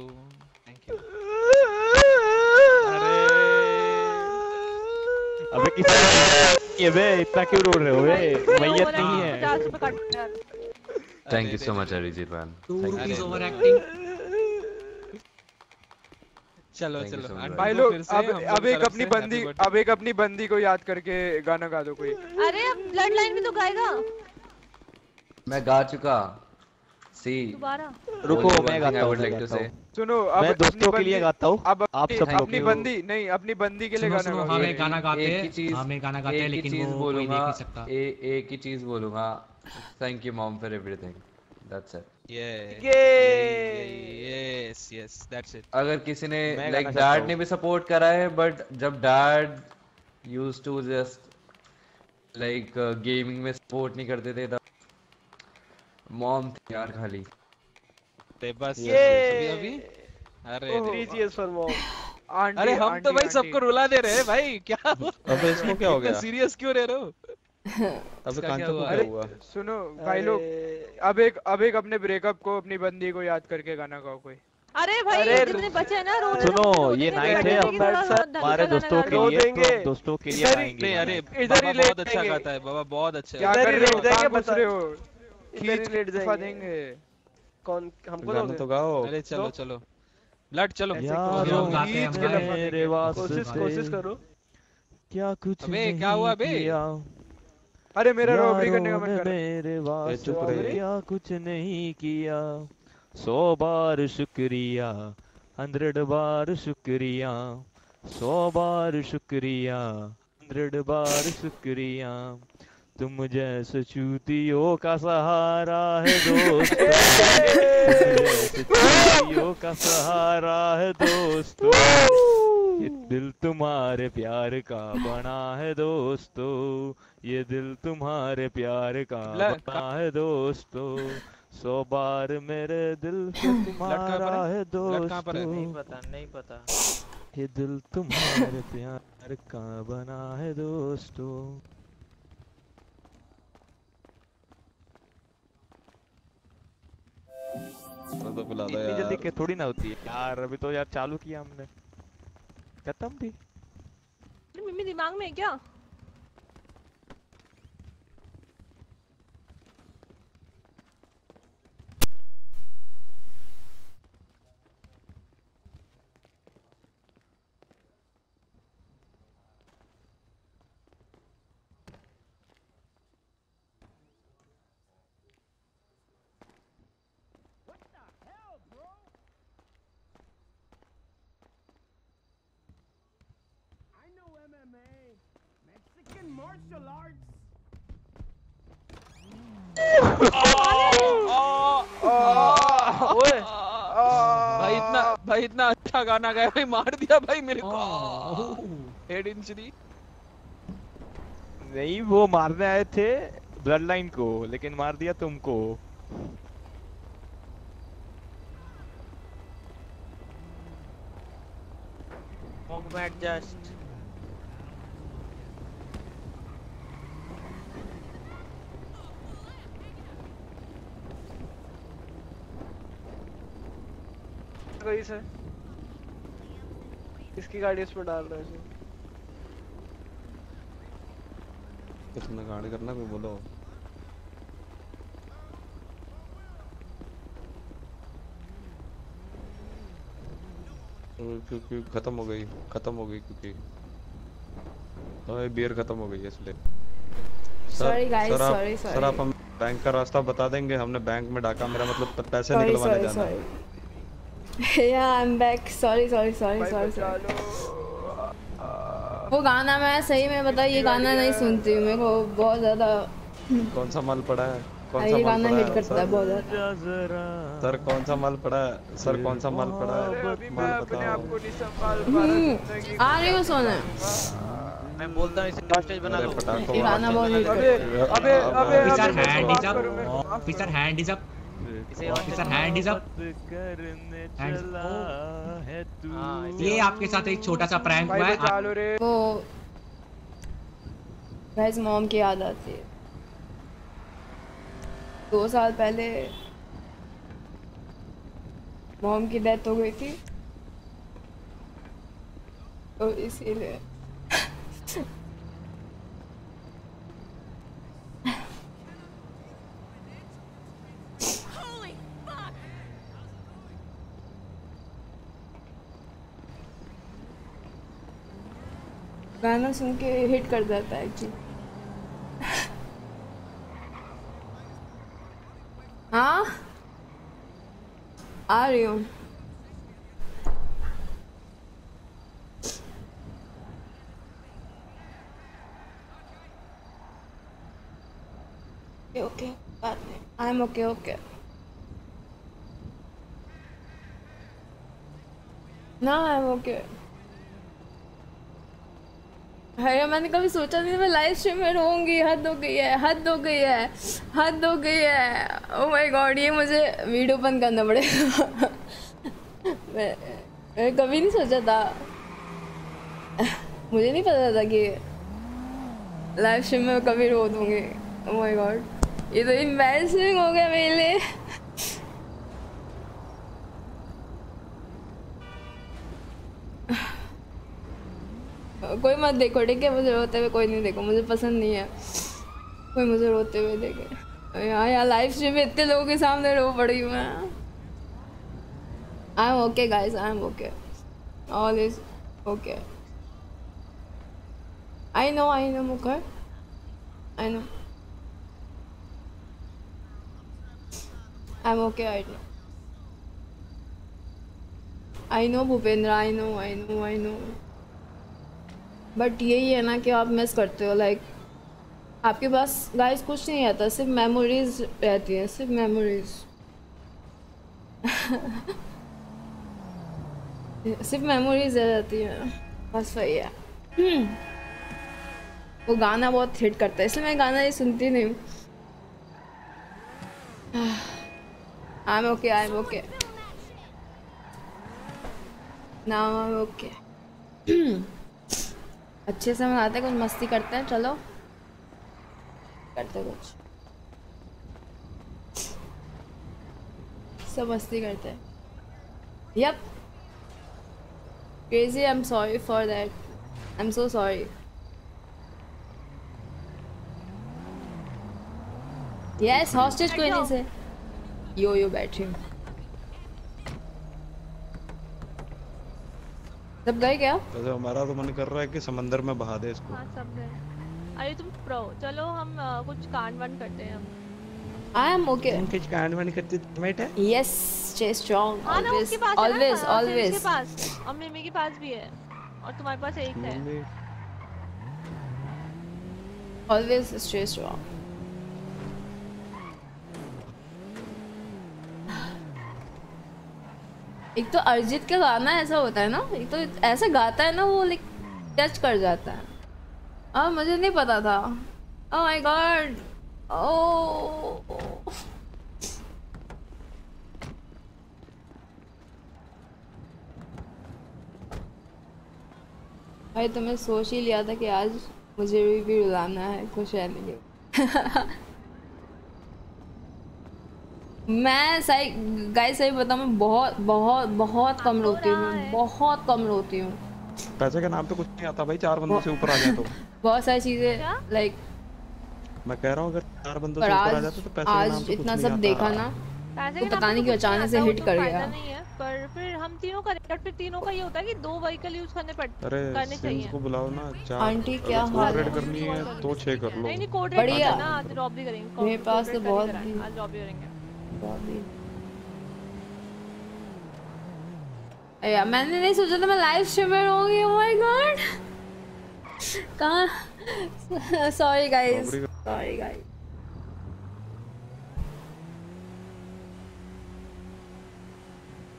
थैंक यू अबे किसी ये बे इतना क्यों रो रहे हो बे मैयत नहीं है। Thank you so much Arijit man thank you over acting चलो चलो भाई लोग अब अब एक अपनी बंदी अब एक अपनी बंदी को याद करके गाना गा दो कोई। अरे अब ब्लड लाइन भी तो गाएगा। मैं गा चुका। सी। रुको मैं गाता हूँ गाता say. हूँ। सुनो अब मैं दोस्तों के लिए गाता हूँ। अब आप सब लोग अपनी बंदी नहीं अपनी बंदी के लिए गाना गाओ हम गाना गाते हैं चीज़ हम गाना गाते हैं लेकिन चीज़ वो बोलूँगा। नहीं सकता। ए, एक ही चीज़ बोलूँगा। Thank you mom for everything that's it. Yay! Yes, yes, that's it. अगर किसी ने लाइक डैड ने भी सपोर्ट करा है बट जब dad use to just like gaming में सपोर्ट नहीं करते थे तब मॉम थी यार खाली। ते बस ये अभी अभी? अरे three cheers for mom aunty अरे हम तो भाई सबको रुला दे रहे हैं भाई क्या? अबे इसको क्या हो गया? सीरियस क्यों रह रहे हो? [LAUGHS] अबे कांचो को हुआ? क्या अरे हुआ? सुनो भाई लोग अब एक अब एक अपने ब्रेकअप को अपनी बंदी को याद करके गाना गाओ कोई। अरे भाई अरे जितने बचे हैं ना रो सुनो ये नाइट है हम हमारे दोस्तों के लिए तो दोस्तों के लिए आएँगे। नहीं अरे इधर ही बाबा बहुत अच्छा गाता है बाबा बहुत अच्छा क्या इधर कर ही रहे हो? कहाँ घुस बता- रहे ही? खींच लेट जाएँगे। देंगे। कौन हमको दोगे? तो गाओ। अरे चलो चलो। ब्लड चलो। यारों ईद के। लफ्ज़ मेरे कोशिश कोशिश करो। क्या कुछ अबे, क्या हुआ बे? अरे मेरा रॉबरी करने का मन कर मेरे वास्ते चुप रहे। क्या कुछ नहीं किया। सौ बार शुक्रिया हंड्रेड बार शुक्रिया सौ बार शुक्रिया हंड्रेड बार शुक्रिया। तुम जैसे चूतियों का सहारा है दोस्त। [LAUGHS] चूतियों का सहारा है दोस्तों। ये दिल तुम्हारे प्यार का बना है दोस्तों। ये दिल तुम्हारे प्यार का बना है दोस्तों। सौ बार मेरे दिल से तुम्हारा है? है? नहीं दोस्तों। पता नहीं पता। ये दिल तुम्हारे प्यार का बना है दोस्तों। तो तो पिला दो इतनी जल्दी के थोड़ी ना होती है। यार अभी तो यार चालू किया हमने। खत्म थी। मम्मी दिमाग में क्या? Martial arts. भाई इतना भाई इतना अच्छा गाना गाया भाई मार दिया भाई मेरे को। हेड इंजरी नहीं वो मारने आए थे ब्लड लाइन को लेकिन मार दिया तुमको। मूवमेंट जस्ट गई से? इसकी गाड़ी इसमें डाल रहा है इसे। तो गाड़ी करना कोई बोलो तो क्योंकि खत्म हो गई खत्म हो गई क्योंकि? तो ये बियर खत्म हो गई है इसलिए। सर guys, सर आप sorry, सर आप हम बैंक का रास्ता बता देंगे हमने बैंक में डाका मेरा मतलब पैसे Sorry, निकलवाने जाना है। sorry. [LAUGHS] yeah, I'm back. Sorry, sorry, sorry, sorry, sorry. वो गाना मैं सही में बता ये गाना नहीं सुनती हूँ मेरे को बहुत ज़्यादा। कौन सा माल पड़ा है? कौन सा माल गाना पड़ा हिट है? करता है बहुत ज़्यादा। सर कौन सा माल पड़ा है? सर कौन सा माल पड़ा है? माल अपने बताओ। हम्म, आ रही हूँ सोने। मैं। बोलता हूँ इसे बना अरे लो पटाखों ये गाना बहुत हिट अबे करता है। अबे अबे officer hand is up officer hand is up इसे ऑफिसर हैंड इज़ अप है तू। हाँ, ये आपके साथ एक छोटा सा प्रैंक हुआ है। वो गाइस मॉम की याद आती है। दो साल पहले मॉम की डेथ हो गई थी। तो इसीलिए गाना सुन के हिट कर जाता है एक्चुअली हाँ? आ रही हूँ। ओके बात नहीं आई एम ओके ओके ना आई एम ओके अरे मैंने कभी सोचा नहीं मैं लाइव स्ट्रीम में रहूँगी। हद हो गई है हद हो गई है हद हो गई है। ओ माय गॉड ये मुझे वीडियो बंद करना पड़ेगा। [LAUGHS] मैं, मैं कभी नहीं सोचा था। [LAUGHS] मुझे नहीं पता था कि लाइव स्ट्रीम में कभी रो दूँगी ओ माय गॉड ये तो इम्बैरसिंग हो गया मेरे लिए। कोई मत देखो, ठीक है? मुझे रोते हुए कोई नहीं देखो, मुझे पसंद नहीं है। कोई मुझे रोते हुए देखे। यहाँ यहाँ लाइफ स्ट्रीम में इतने लोगों के सामने रो पड़ी मैं। I am okay guys I am okay all is okay I know I know मुखर I know I am okay I know I know Bhupendra I know I know I know but यही है ना कि आप miss करते हो like आपके पास guys कुछ नहीं आता सिर्फ़ मेमोरीज रहती हैं सिर्फ़ मेमोरीज [LAUGHS] सिर्फ़ मेमोरीज रह जाती हैं। बस वही है। हम्म। वो गाना बहुत हिट करता है इसलिए मैं गाना ये सुनती नहीं। हूँ I am okay I am okay now I am okay अच्छे से मनाते हैं कुछ मस्ती करते हैं चलो। करते हैं कुछ। सब मस्ती करते हैं। Yup crazy I am sorry for that I am so sorry yes hostage कोई नहीं से यो यो बैठ रही हूँ सब गए क्या? वैसे हमारा तो मन कर रहा है कि समंदर में बहा दे इसको। हाँ सब गए। अरे तुम प्रो चलो हम अ, कुछ कांड वांड करते हैं हम। आई एम ओके तुम कुछ कांड वांड करते मेट है यस स्टे स्ट्रांग ऑलवेज है ऑलवेज ऑलवेज उसके पास। और मिमी के पास भी है। और तुम्हारे पास एक है। ऑलवेज स्टे स्ट्रांग एक तो अरिजीत का गाना ऐसा होता है ना एक तो ऐसे गाता है ना वो लाइक टच कर जाता है। अब मुझे नहीं पता था। ओह माय गॉड ओह भाई तो मैं सोच ही लिया था कि आज मुझे भी, भी रुलाना है खुश रहने के [LAUGHS] मैं सही गाइस सही बताऊँ मैं बहुत बहुत बहुत कम रोती हूँ बहुत कम रोती हूँ। पैसे के नाम पे कुछ नहीं आता भाई चार बंदों से ऊपर आ जाए तो [LAUGHS] बहुत सारी चीज़ें लाइक मैं कह रहा हूँ अगर चार बंदों से ऊपर आ जाते तो पैसे के नाम आज इतना सब देखा ना पैसे तो पता नहीं क्यों अचानक से हिट तो कर गया। पर फिर हम तीनों का रेकॉर्ड फिर तीनों का ये होता है कि दो व्हीकल यूज़ करने पड़ अरे करने चाहिए। को बुलाओ ना चार आंटी, क्या हाल कोड है? करनी है तो छह कर लो। नहीं नहीं कोड रेड बढ़िया। ना आज रॉबरी करेंगे मेरे पास तो बहुत आज रॉबरी करेंगे। यार मैंने नहीं सोचा था मैं लाइव स्ट्रीमर होंगी ओह माय गॉड कहाँ? Sorry guys sorry guys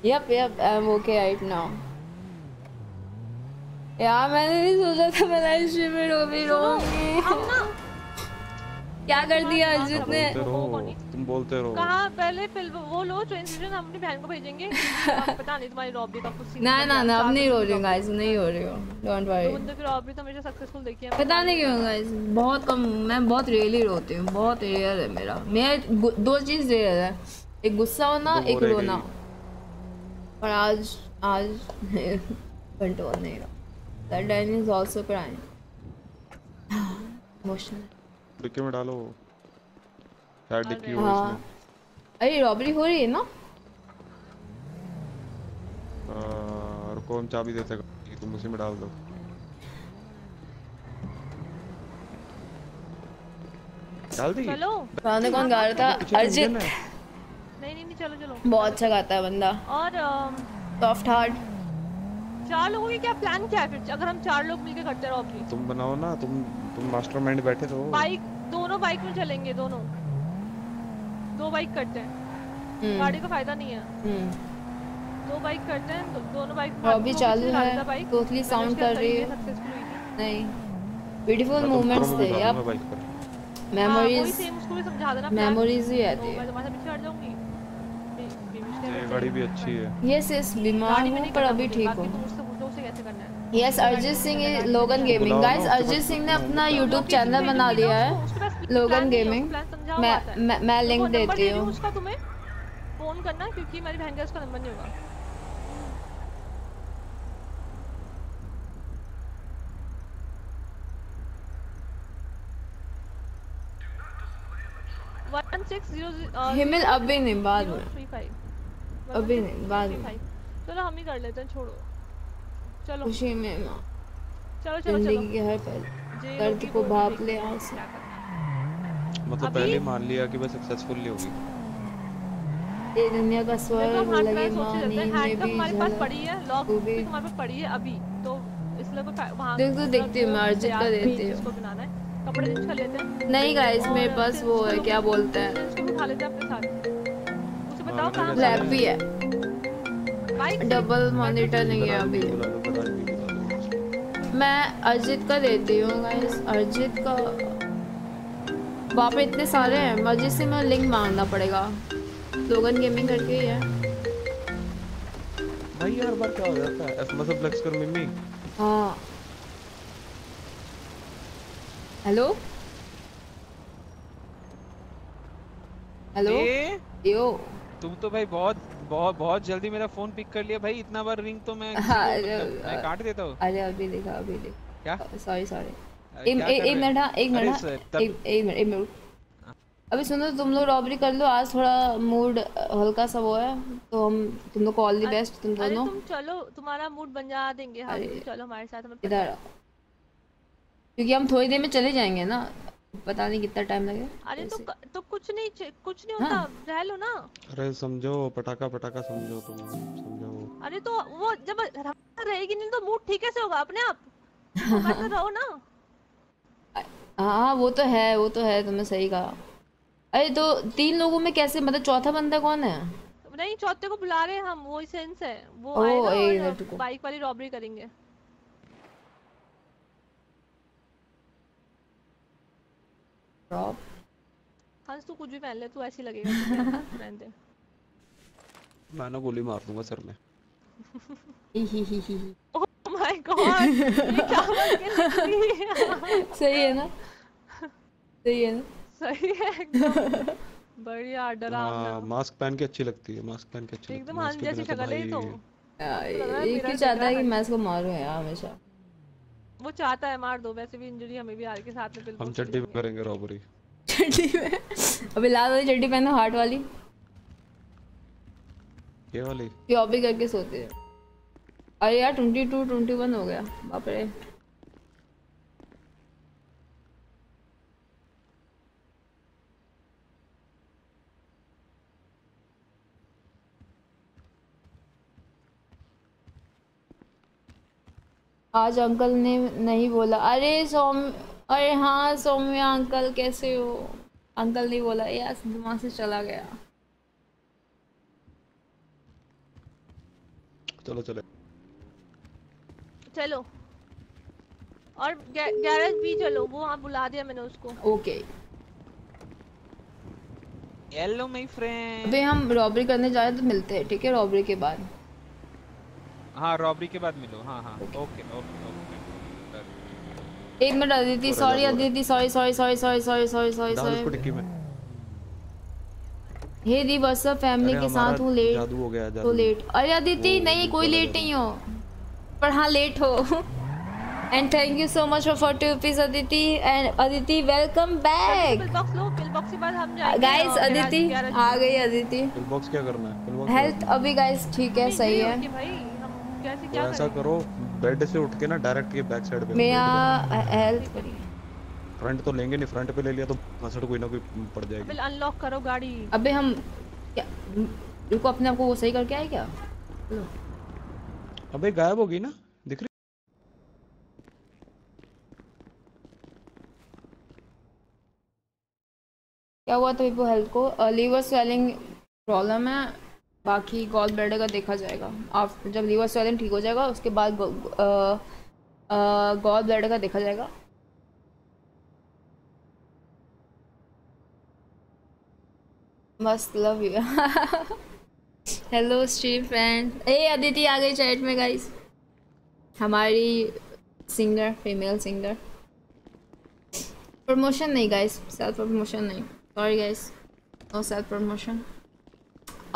yup yup I am okay right now यार मैंने नहीं सोचा था मैं लाइव स्ट्रीमर हो। भी रहूँगी क्या कर दिया अजित ने तुम बोलते रहो। कहाँ? पहले वो लो ट्रेन स्टेशन हम अपनी बहन को भेजेंगे पता नहीं तुम्हारी रॉबरी का कुछ ना ना ना अब नहीं बंदे रही हूँ गाइस नहीं हो रही हूँ डोंट वरी बंदों की रॉबरी तो हमेशा सक्सेसफुल देखी है। पता नहीं क्यों गाइस बहुत कम मैं बहुत रेयरली रोती हूँ बहुत रेयर है मेरा। मैं दो चीज़ रेयर है एक गुस्सा होना एक रोना। और आज आज कंट्रोल नहीं रहा। That then is also crime emotional dickey में डालो। शायद डिक्की हो हाँ अरे रॉबरी हो रही है ना? इसमें आ, रुको हम चाबी देते हैं। तुम उसी में डाल दो। डाल दी? चलो। गाने कौन गा रहा था? अरिजीत। नहीं नहीं नहीं चलो चलो। बहुत अच्छा गाता है बंदा। और सॉफ्ट हार्ट चार लोगों की क्या प्लान क्या है फिर? अगर हम चार लोग मिलकर करते हैं रॉबरी तुम बनाओ ना तुम तुम मास्टरमाइंड बैठे तो। बाइक दोनों बाइक में चलेंगे दोनों। दो बाइक करते हैं। हम्म। गाड़ी का फ़ायदा नहीं है। हम्म। दो बाइक करते हैं दो, दोनों बाइक रॉबी चालू है। टोटली साउंड कर रही है। नहीं। ब्यूटीफुल मोमेंट्स थे यार। मेमोरीज सेम उसको भी समझा देना मेमोरीज ही तो आती मैं है तुम्हारे पीछे हट जाऊँगी। ये गाड़ी भी अच्छी है। यस यस बीमार में हूँ पर अभी ठीक हूँ तुम मुझसे पूछो उसे कैसे करना है यस अरिजीत सिंह लोगन गेमिंग गाइस अरिजीत सिंह ने अपना यूट्यूब चैनल बना लिया है लोगन गेमिंग मैं मैं मैं लिंक देती हूँ। उसका तुम्हें। फ़ोन करना क्योंकि मेरी बहन का उसका नंबर नहीं होगा। हिमेल अभी नहीं बाद में। अभी नहीं बाद में। चलो हम ही कर लेते हैं छोड़ो। चलो। खुशी में माँ चलो चलो चलो। ज़िंदगी के हर पल दर्द को भाप। ले आज से। मतलब पहले मान लिया कि वह सक्सेसफुल नहीं होगी। ये दुनिया का स्वर्ग लगे माँ नींद में भी हमारे पास पड़ी है लॉक तू भी। पिक हमारे पास पड़ी है अभी। तो इसलिए कोई फा- वहाँ देख तो देखती हूँ मैं का देती हूँ। इसको बनाना है। कपड़े चेंज कर लेते हैं। नहीं गाइस मेरे पास वो है क्या बोलते हैं? उठा लेते हैं अपने साथ। उसे बताओ कहाँ लैप भी है। डबल मॉनिटर नहीं है अभी। मैं अजित का देती हूँ गाइस अजित का वहाँ पे इतने सारे हैं। अजित से मैं लिंक मांगना पड़ेगा। लोगन गेमिंग करके ही है। भाई हर बार क्या हो जाता है? ऐसा मतलब फ्लेक्स कर मिम्मी हाँ। हेलो हेलो यो तुम तो भाई बहुत बहुत बहुत जल्दी मेरा फ़ोन पिक कर लिया भाई। इतना बार रिंग तो मैं [LAUGHS] हाँ, मतलब, मैं काट देता हूँ। अरे अभी देखा अभी देखा। क्या? सॉरी सॉरी एक एक मिनट हाँ एक मिनट हाँ, एक एक मिनट एक मिनट। अभी सुनो तुम लोग रॉबरी कर लो आज थोड़ा मूड हल्का सा वो है तो हम तुम लोग को ऑल द बेस्ट तुम अरे दोनों। तुम चलो तुम्हारा मूड बना देंगे। हम अरे। तुम चलो हमारे साथ हमें इधर क्योंकि हम थोड़ी देर में चले जाएँगे ना पता नहीं कितना टाइम लगेगा। अरे तो तो कुछ नहीं कुछ नहीं होता हाँ। रह लो ना। अरे समझो पटाखा पटाखा समझो तुम समझो। अरे तो वो जब रहेगी नहीं तो मूड ठीक कैसे होगा अपने आप? [LAUGHS] तो रहो ना। हाँ वो तो है वो तो है तुमने सही कहा। अरे तो तीन लोगों में कैसे मतलब चौथा बंदा कौन है? नहीं चौथे को बुला रहे हैं हम वो सेंस है। वो ओ, आएगा और बाइक वाली रॉबरी करेंगे। रॉब हंस तू कुछ भी पहन ले तू ऐसी लगेगा पहन- दे। मैं ना गोली मार दूँगा सर में। ओह माय गॉड है? सही है ना? सही है ना? सही है एकदम। बढ़िया डरावना हाँ मास्क पहन के अच्छी लगती है मास्क पहन के अच्छी लगती एकदम हंस जैसी शक्ल है ये तो। है ये क्यों चाहता है कि मैं इसको मारूं यार हमेशा? वो चाहता है मार दो वैसे भी इंजरी हमें भी आ रही है साथ में हम चड्डी में करेंगे रॉबरी चड्डी में अबे लाल वाली चड्डी पहनो हार्ट वाली। ये वाली। ये अभी करके सोते हैं। अरे यार ट्वेंटी टू ट्वेंटी वन हो गया। बाप रे। आज अंकल ने नहीं बोला। अरे सौम अरे हाँ सौम्या अंकल कैसे हो? अंकल नहीं बोला यार दिमाग से चला गया। चलो चले। चलो। और गैरेज भी चलो वो वहाँ बुला दिया मैंने उसको। ओके हेलो माय फ्रेंड अभी हम रॉबरी करने जा रहे हैं तो मिलते हैं ठीक है? रॉबरी के बाद। हाँ रॉबरी के बाद मिलो। हाँ हाँ। ओके ओके ओके एक minute Aditi sorry Aditi sorry sorry sorry sorry sorry sorry sorry sorry में। हे दी बस फैमिली के साथ हूँ लेट जादू हो गया तो लेट अरे अदिति नहीं कोई लेट नहीं हो। पर हाँ लेट हो। And thank you so much for forty rupees Aditi. And Aditi welcome back pill box low pill box के बाद हम जाएँगे। गाइस अदिति आ गई अदिति। क्या करना है? हेल्थ अभी गाइस ठीक है सही है। कैसे तो क्या ऐसा करो बेड से उठ के ना डायरेक्ट ये बैक साइड पे मेरा हेल्थ फ्रंट तो लेंगे नहीं फ्रंट पे ले लिया तो मसड़ कोई ना कोई पड़ जाएगी। बिल अनलॉक करो गाड़ी। अबे हम क्या रुको अपने आप को वो सही करके आए क्या? अबे गायब हो गई ना? दिख रही क्या हुआ था पीपू हेल्थ को? लीवर स्वेलिंग प्रॉब्लम है। बाकी गॉल ब्लैडर का देखा जाएगा। आप जब लीवर स्वेलिंग ठीक हो जाएगा, उसके बाद गॉल ब्लैडर का देखा जाएगा। मस्त love you hello stream friend ए, अदिति आ गई चैट में गाइस हमारी सिंगर फीमेल सिंगर प्रमोशन नहीं गाइस सेल्फ प्रमोशन नहीं. Sorry guys no self promotion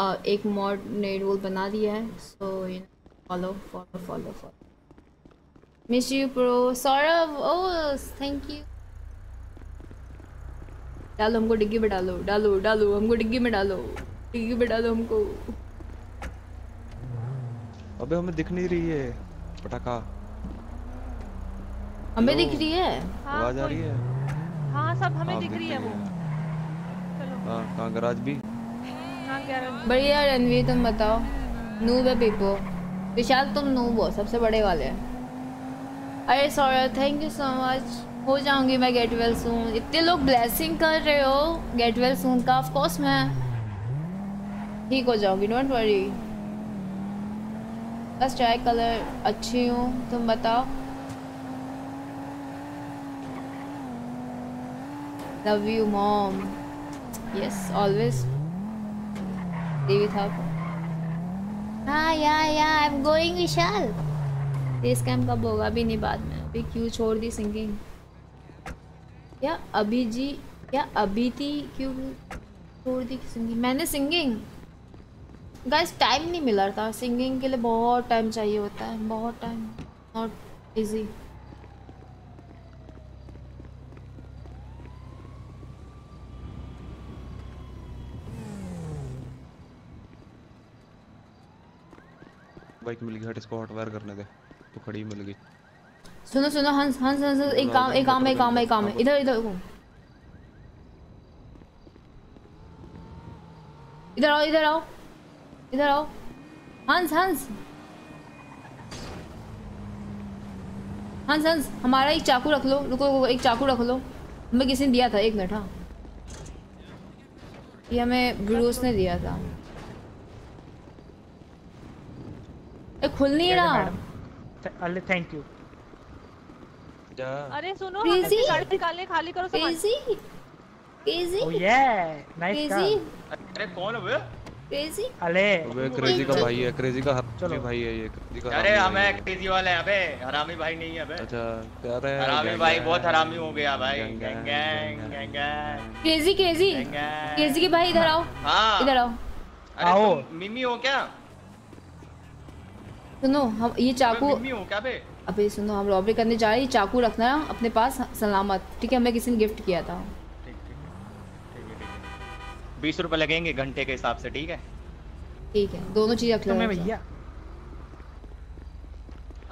एक मॉड ने रूल बना दिया है so you follow follow follow follow miss you pro Saurabh oh thank you डालो हमको डिग्गी में डालो डालो डालो हमको डिग्गी में डालो डिग्गी में डालो हमको अबे हमें दिख नहीं रही है पटाखा। हमें दिख रही है? हाँ, आवाज़ आ रही है? हाँ सब हमें हाँ, दिख रही है वो। चलो। हाँ कहाँ गराज भी। हाँ बढ़िया रणवीर, तुम बताओ। नूब है पिपो विशाल, तुम नूब हो। सबसे बड़े वाले अरे Saurabh thank you so much हो जाऊँगी मैं गेट वेल सून इतने लोग ब्लेसिंग कर रहे हो। गेट वेल सून का ऑफ़ कोर्स मैं ठीक हो जाऊँगी डोंट वरी बस ट्राई कलर अच्छी हूँ, तुम बताओ। Love you mom yes always It up. हाँ या या I am going Vishal. Face cam कब होगा अभी नहीं बाद में। अभी क्यों छोड़ दी सिंगिंग क्या अभी जी, क्या अभी थी क्यों छोड़ दी सिंगिंग मैंने सिंगिंग गाइस टाइम नहीं मिला था। सिंगिंग के लिए बहुत टाइम चाहिए होता है। बहुत टाइम नॉट इजी बाइक मिल गई, हट इसको हॉट वायर करने दे। तो खड़ी मिल गई। सुनो सुनो, हंस हंस हंस एक काम एक काम एक काम एक काम, इधर इधर इधर आओ इधर आओ इधर आओ। हंस हंस। हंस हंस, हमारा एक चाकू रख लो, रुको रुको, एक चाकू रख लो। हमें किसी ने दिया था, एक मिनट हाँ। ये हमें ब्रूस ने दिया था। खुल नहीं रहा अल्ले थैंक यू अरे सुनो? हम अपनी गाड़ी निकालने खाली करो सामान। Crazy? Crazy? ओ ये नाइस Crazy? अरे कौन है बे क्रेजी अले। अबे क्रेजी का भाई है क्रेजी का हरामी भाई है ये क्रेजी का अरे हमें है। क्रेजी वाले हैं अबे हरामी भाई नहीं है अबे। अच्छा कह रहे हैं? हरामी भाई बहुत हरामी हो गया भाई। Gang gang gang crazy crazy crazy के भाई इधर आओ। हाँ। इधर आओ। अरे तुम मिमी हो क्या? सुनो हम ये चाकू मिमी क्या बे? अबे सुनो हम रॉबरी करने जा रहे हैं ये चाकू रखना अपने पास सलामत। ठीक है हमें किसी ने गिफ्ट किया था। बीस रुपए लगेंगे घंटे के हिसाब से ठीक है? ठीक है दोनों चीज़ रख तुम्हें लेना भैया।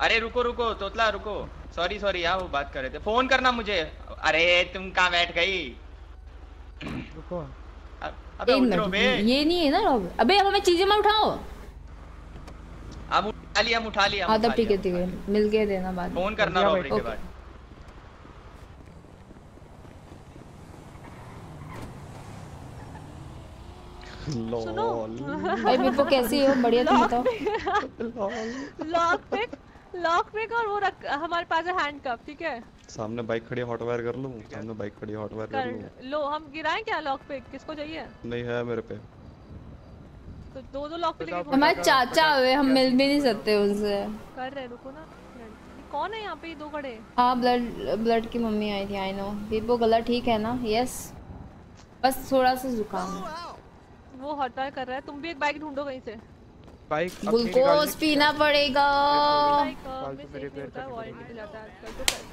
अरे रुको रुको तोतला रुको। सॉरी सॉरी यार वो बात कर रहे थे। फ़ोन करना मुझे। अरे तुम कहाँ बैठ गई? रुको। अबे उतरो बे। ये नहीं है ना अबे अब हमें चीज़ें मत उठाओ। हम उठा लिया हम उठा लिया हाँ तब ठीक है ठीक है। मिल के देना बाद में। फ़ोन करना रॉबरी के बाद लॉल। [LAUGHS] भाई बिल्कुल कैसी हो? बढ़िया तुम बताओ। लॉक पिक लॉक पिक और वो रख हमारे पास है हैंड कप ठीक है? सामने बाइक खड़ी हॉट वायर कर लूँ? सामने बाइक खड़ी हॉट वायर कर लूँ? लो हम गिराएँ क्या लॉक पिक किसको चाहिए? नहीं है मेरे पे। तो दो दो लॉक पिक हमारे चाचा हुए हम मिल भी नहीं सकते उनसे। कर रहे रुको ना कौन है यहाँ पे? ये दो खड़े हाँ। ब्लड ब्लड की मम्मी आई थी आई नो दीपो गला ठीक है ना? यस बस थोड़ा सा जुकाम है। वो हड़ताल कर रहा है। तुम भी एक बाइक ढूंढो कहीं से। बाइक ग्लूकोज पीना पड़ेगा। पे तो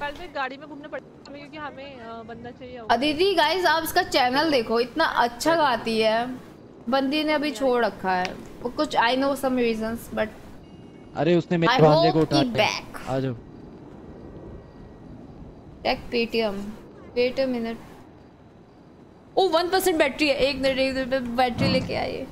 कल- कल गाड़ी में घूमने पड़ता हमें क्योंकि हमें बंदा चाहिए अदिति गाइस आप इसका चैनल देखो इतना अच्छा गाती है। बंदी ने अभी छोड़ रखा है। वो कुछ I know some reasons but अरे उसने मेरे भांजे को उठा आ जाओ। Take Paytm wait a minute oh 1% battery है। एक मिनट एक मिनट बैटरी लेके आइए।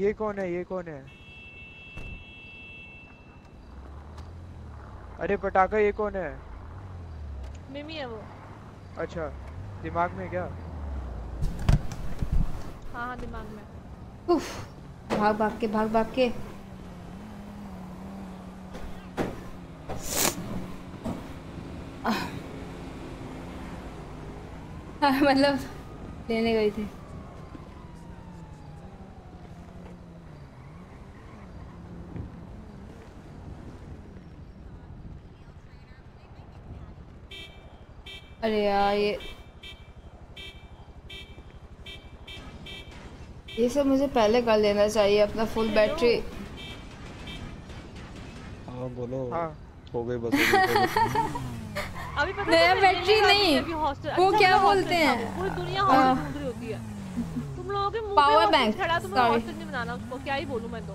ये कौन है ये कौन है? अरे पटाखा ये कौन है? मिमी है वो। अच्छा दिमाग में क्या? हाँ हाँ दिमाग में। उफ, भाग भाग के भाग भाग के। हाँ, मतलब लेने गई थी। अरे यार ये ये सब मुझे पहले कर लेना चाहिए अपना फुल बैटरी हाँ बोलो। हाँ। हो गई बस। [LAUGHS] अभी पता नया बैटरी नहीं। वो अच्छा, क्या बोलते हैं? वो, पूरी दुनिया। हॉस्टल ढूंढ रही होती तुम लोगों के मुँह पे Power वो bank, कुछ खड़ा तुम. हॉस्टल नहीं बनाना उसको क्या ही बोलूँ मैं तो।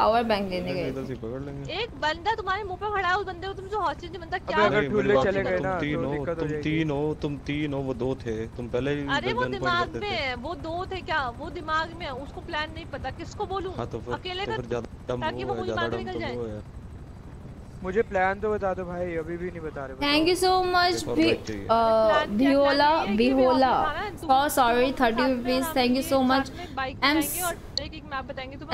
पावर बैंक लेने गए इधर से पकड़ लेंगे। एक बंदा तुम्हारे मुँह पे खड़ा है उस बंदे को तुम जो हॉस्टल में बंदा क्या अगर ढूंढ ले चले गए ना, तो तीन हो तुम तीन हो तुम तीन हो वो दो थे। तुम पहले ही अरे वो दिमाग में है वो दो थे क्या? वो दिमाग में है उसको प्लान नहीं पता किसको बोलूँ? हाँ तो अकेले का ज़्यादा डम ताकि वो मुझे के डम निकल तो जाए। मुझे प्लान तो बता दो भाई अभी भी नहीं बता रहे थैंक यू सो मच भियोला भिहोला so sorry thirty rupees thank you so much I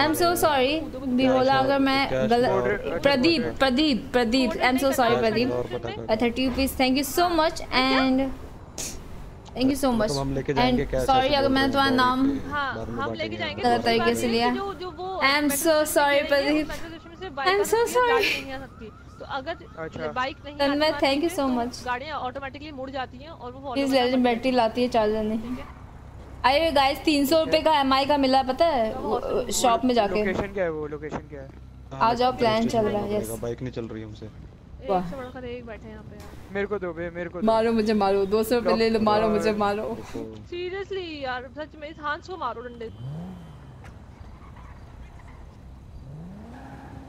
am so sorry भिहोला अगर मैं गलत Pradeep Pradeep Pradeep I am so sorry Pradeep thirty rupees thank you so much and thank you so much and sorry अगर मैंने तुम्हारा नाम हाँ गलत तरीके से लिया। आई एम सो गिरेंगे, प्रदीप। से बाइक so है, नहीं आ सकती। तो अगर अच्छा। बाइक नहीं तन्मय, आती thank you मार्केट so में, much. तो गाड़ियाँ ऑटोमेटिकली मुड़ जाती हैं और वो प्लीज़ लेजेंड बैटरी लाती है चार्जर ने अरे गाइस तीन सौ रुपये का एमआई का मिला है, पता है शॉप में जाके। लोकेशन क्या है वो? लोकेशन क्या है? आ जाओ प्लान चल रहा है यस बाइक नहीं चल रही हमसे एक से बढ़कर एक बैठे हैं पे यार। मेरे को दो बे मेरे को मारो मुझे मारो। दो सौ रुपये ले लो मारो मुझे मारो। सीरियसली यार सच में इस हांस को मारो डंडे।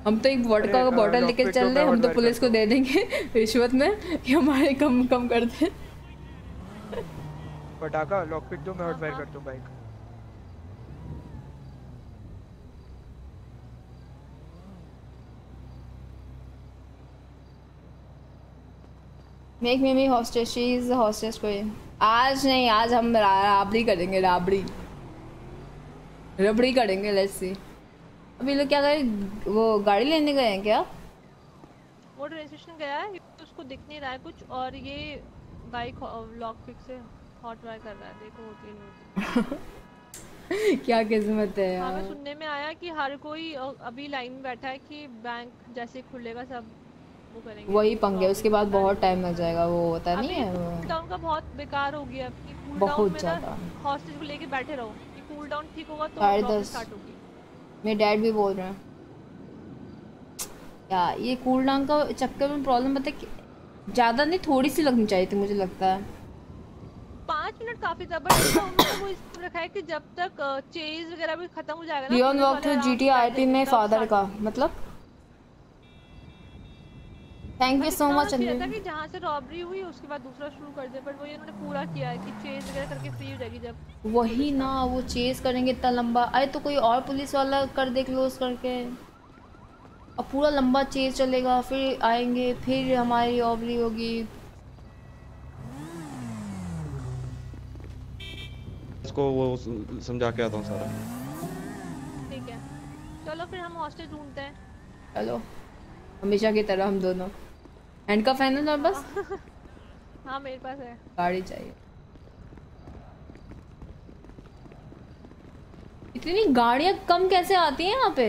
हम तो एक वोडका का बॉटल लेके चल रहे हम तो पुलिस को दे देंगे [LAUGHS] रिश्वत में कि हमारे कम कम कर दे। पटाखा लॉक पिक दो मैं हॉट फायर करता हूँ bike make me me hostage she is hostage कोई आज नहीं आज हम राबड़ी करेंगे राबड़ी। रबड़ी करेंगे लेट्स सी अभी लोग क्या करें? वो गाड़ी लेने गए हैं क्या? वो ट्रेन स्टेशन गया है क्योंकि उसको दिख नहीं रहा है कुछ और ये बाइक लॉक पिक से हॉट वायर कर रहा है देखो होती है नहीं होती। [LAUGHS] क्या किस्मत है यार। हमें सुनने में आया कि हर कोई अभी लाइन में बैठा है कि बैंक जैसे खुलेगा सब वो करेंगे। वही पंगे उसके बाद बहुत टाइम लग जाएगा वो होता नहीं है वो। डाउन का बहुत बेकार हो गया कि कूल बहुत डाउन में ज़्यादा। ना हॉस्टेज को लेके बैठे रहो कि कूल डाउन ठीक होगा तो। स्टार्ट होगी। मेरे डैड भी बोल रहे हैं। यार ये कूल डाउन का चक्कर में प्रॉब्लम पता है ज़्यादा नहीं थोड़ी सी लगनी चाहिए थी मुझे लगता है। पाँच मिनट काफ़ी था बट उन्होंने वो इस रखा है कि जब तक चेज वगैरह भी खत्म हो जाएगा ना बियॉन्ड वॉक थ्रू आराम जी से टी बैठ आर पी जाएँगे, में फादर का मतलब? थैंक यू सो मच था कि जहाँ से रॉबरी हुई उसके बाद दूसरा शुरू कर दे बट वो इन्होंने पूरा किया है कि चेज वगैरह करके फ्री हो जाएगी जब वही ना वो चेज करेंगे इतना लंबा। अरे तो कोई और पुलिस वाला कर दे क्लोज करके। अब पूरा लंबा चेज चलेगा फिर आएँगे फिर हमारी रॉबरी होगी। इसको वो समझा के आता हूँ सारा। ठीक है। चलो फिर हम हॉस्टल ढूंढते हैं। चलो। हमेशा की तरह हम दोनों। हैंड का है ना बस [LAUGHS] हाँ मेरे पास है। गाड़ी चाहिए। इतनी गाड़ियाँ कम कैसे आती हैं यहाँ पे?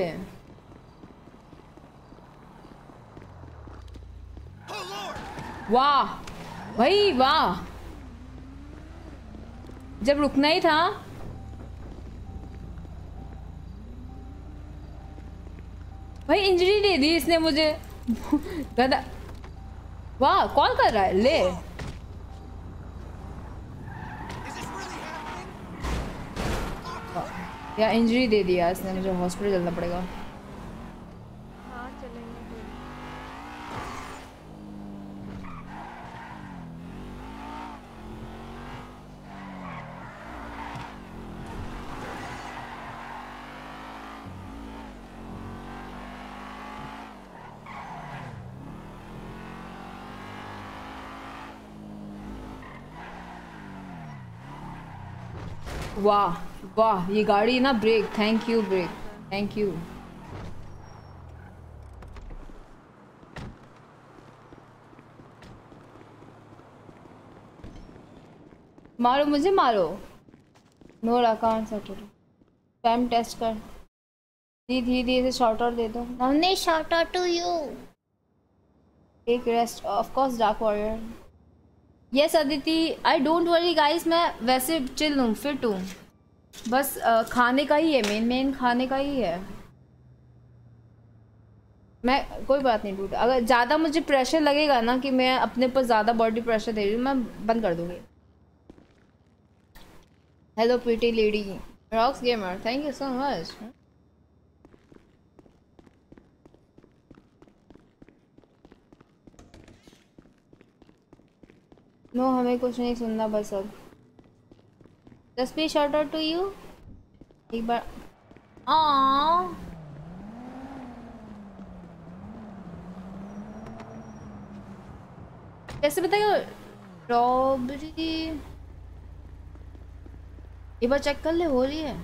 वाह भाई वाह। जब रुकना ही था। भाई इंजरी दे दी इसने मुझे। [LAUGHS] गदा वाह कॉल कर रहा है? ले। या इंजरी दे दिया इसने, मुझे हॉस्पिटल चलना पड़ेगा हाँ चलेंगे फिर वाह वाह ये गाड़ी ना brake thank you brake thank you मारो मुझे मारो. No account settle time test कर. धीरे धीरे धीरे से शॉर्ट आउट दे दो. हमने shout out to you take rest of course dark warrior yes Aditi I don't worry guys मैं वैसे चिल हूँ फिट हूँ। बस खाने का ही है मेन मेन खाने का ही है। मैं, कोई बात नहीं डूड अगर ज़्यादा मुझे प्रेशर लगेगा ना कि मैं अपने ऊपर ज़्यादा बॉडी प्रेशर दे रही हूँ, मैं बंद कर दूँगी। Hello pretty lady rocks gamer thank you so much no no, हमें कुछ नहीं सुनना बस अब। Just be shout out to you एक बार। आ कैसे बताइए? रॉबरी एक बार चेक कर ले हो रही है?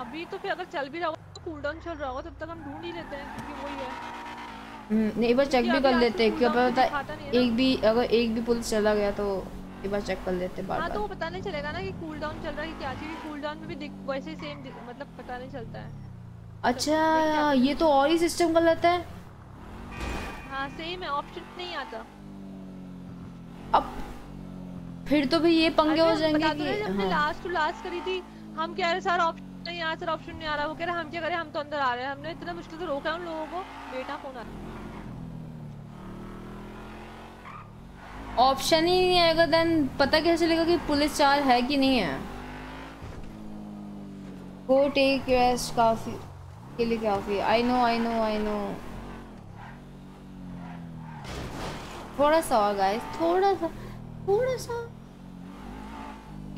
अभी तो फिर अगर चल भी रहा होगा तो कूल डाउन चल रहा होगा तब तक हम ढूंढ ही लेते हैं क्योंकि वही है। एक बार चेक भी कर लेते हैं क्या पता है एक भी अगर एक भी पुलिस चला गया तो एक बार चेक कर लेते बार हाँ तो वो पता नहीं चलेगा ना कि कूल डाउन चल रहा है कि क्या चीज़ कूल डाउन में भी दिख वैसे ही सेम मतलब पता नहीं चलता है। अच्छा ये तो और ही सिस्टम कर लेता है। हाँ सेम है ऑप्शन नहीं आता। अब फिर तो भी ये पंगे हो जाएँगे कि हमने लास्ट टू लास्ट करी थी। हम कह रहे सर ऑप्शन नहीं आ सर ऑप्शन नहीं आ रहा। वो कह रहे हम क्या करें? हम तो अंदर आ रहे हैं। हमने इतना मुश्किल से रोका है उन लोगों को। बेटा फ़ोन आ रहा ऑप्शन ही नहीं आएगा देन पता कैसे चलेगा कि पुलिस चार है कि नहीं है? गो टेक रेस्ट काफ़ी, के लिए काफ़ी। I know I know I know थोड़ा सा और गाइस थोड़ा सा थोड़ा सा।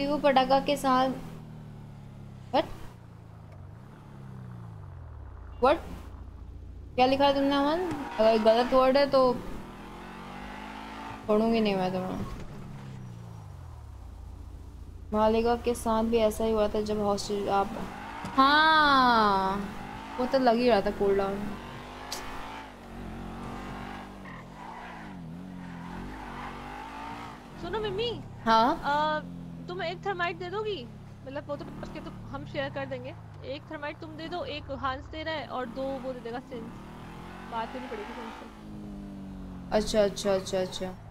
वो पटाखा के साथ। व्हाट व्हाट क्या लिखा है तुमने, अमन? अगर गलत वर्ड है तो छोड़ूँगी नहीं मैं तुम्हें मालिका के साथ भी ऐसा ही हुआ था जब हॉस्टल आप हाँ वो तो लग ही रहा था कूल डाउन सुनो मम्मी। हाँ? तुम एक थर्माइट दे दोगी? मतलब वो तो उसके तो हम शेयर कर देंगे। एक थर्माइट तुम दे दो एक हांस दे रहा है और दो वो दे देगा सिंस बात करनी पड़ेगी तुमसे अच्छा अच्छा अच्छा अच्छा। बराबर।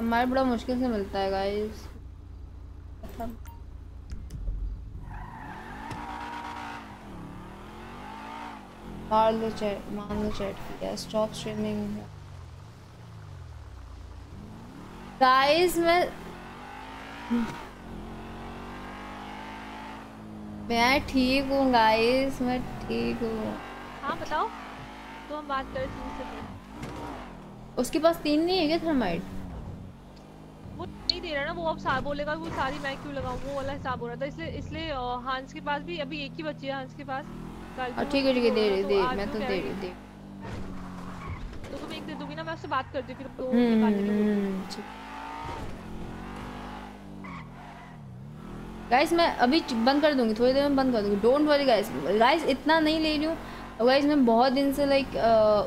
हमारे बड़ा मुश्किल से मिलता है गाइस मार लो चैट मान लो चैट किया स्टॉप स्ट्रीमिंग गाइस मैं मैं ठीक हूँ गाइस मैं ठीक हूँ. हाँ बताओ. तो हम बात करें तुमसे फिर उसके पास तीन नहीं है क्या थर्माइट वो नहीं दे रहा ना वो अब सा बोलेगा वो सारी मैं क्यों लगाऊँ? वो वाला हिसाब हो रहा था इसलिए इसलिए हांस के पास भी अभी एक ही बची है हांस के पास। और ठीक है ठीक है दे बोला रही तो दे मैं तो दे रही दे। तो तुम एक दे दोगी ना मैं उससे बात करती हूँ फिर तो हम्म, लिए हम्म। गाइस मैं अभी बंद कर दूँगी थोड़ी देर में बंद कर दूँगी। डोंट वरी गाइस गाइस इतना नहीं ले रही हूँ। गाइस मैं बहुत दिन से लाइक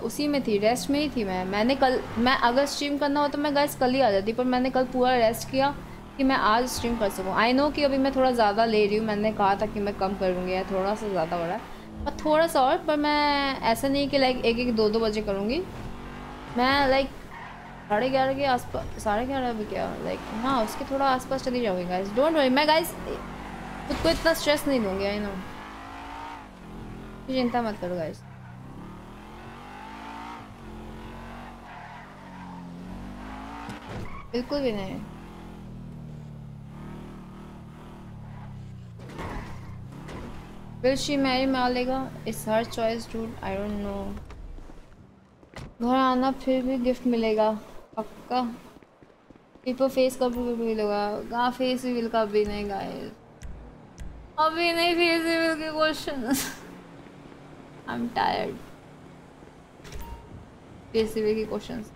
उसी में थी रेस्ट में ही थी मैं। मैंने कल, मैं अगर स्ट्रीम करना हो तो मैं गाइस कल ही आ जाती, पर मैंने कल पूरा रेस्ट किया कि मैं आज स्ट्रीम कर सकूँ। आई नो कि अभी मैं थोड़ा ज़्यादा ले रही हूँ, मैंने कहा था कि मैं कम करूँगी या थोड़ा सा ज़्यादा हो रहा है। पर थोड़ा सा और, पर मैं ऐसा नहीं कि लाइक एक एक दो दो बजे करूँगी। मैं लाइक साढ़े ग्यारह के आसपास साढ़े ग्यारह भी क्या लाइक हाँ उसके थोड़ा आसपास चली जाऊँगी गाइस डोंट वरी मैं गाइस खुद को इतना स्ट्रेस नहीं दूँगी आई नो चिंता मत करो गाइस बिल्कुल भी नहीं Will she marry Malega? It's her choice, dude. I don't know. घर आना फिर भी गिफ्ट मिलेगा पक्का पीपल फेस कभी भी मिलेगा कहाँ फेस रिवील का भी नहीं गाइस अभी नहीं फेस रिवील के question I am tired reveal के क्वेश्चंस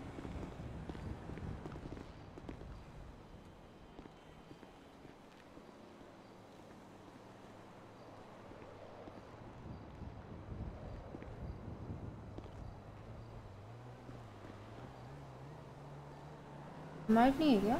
माइक नहीं है क्या?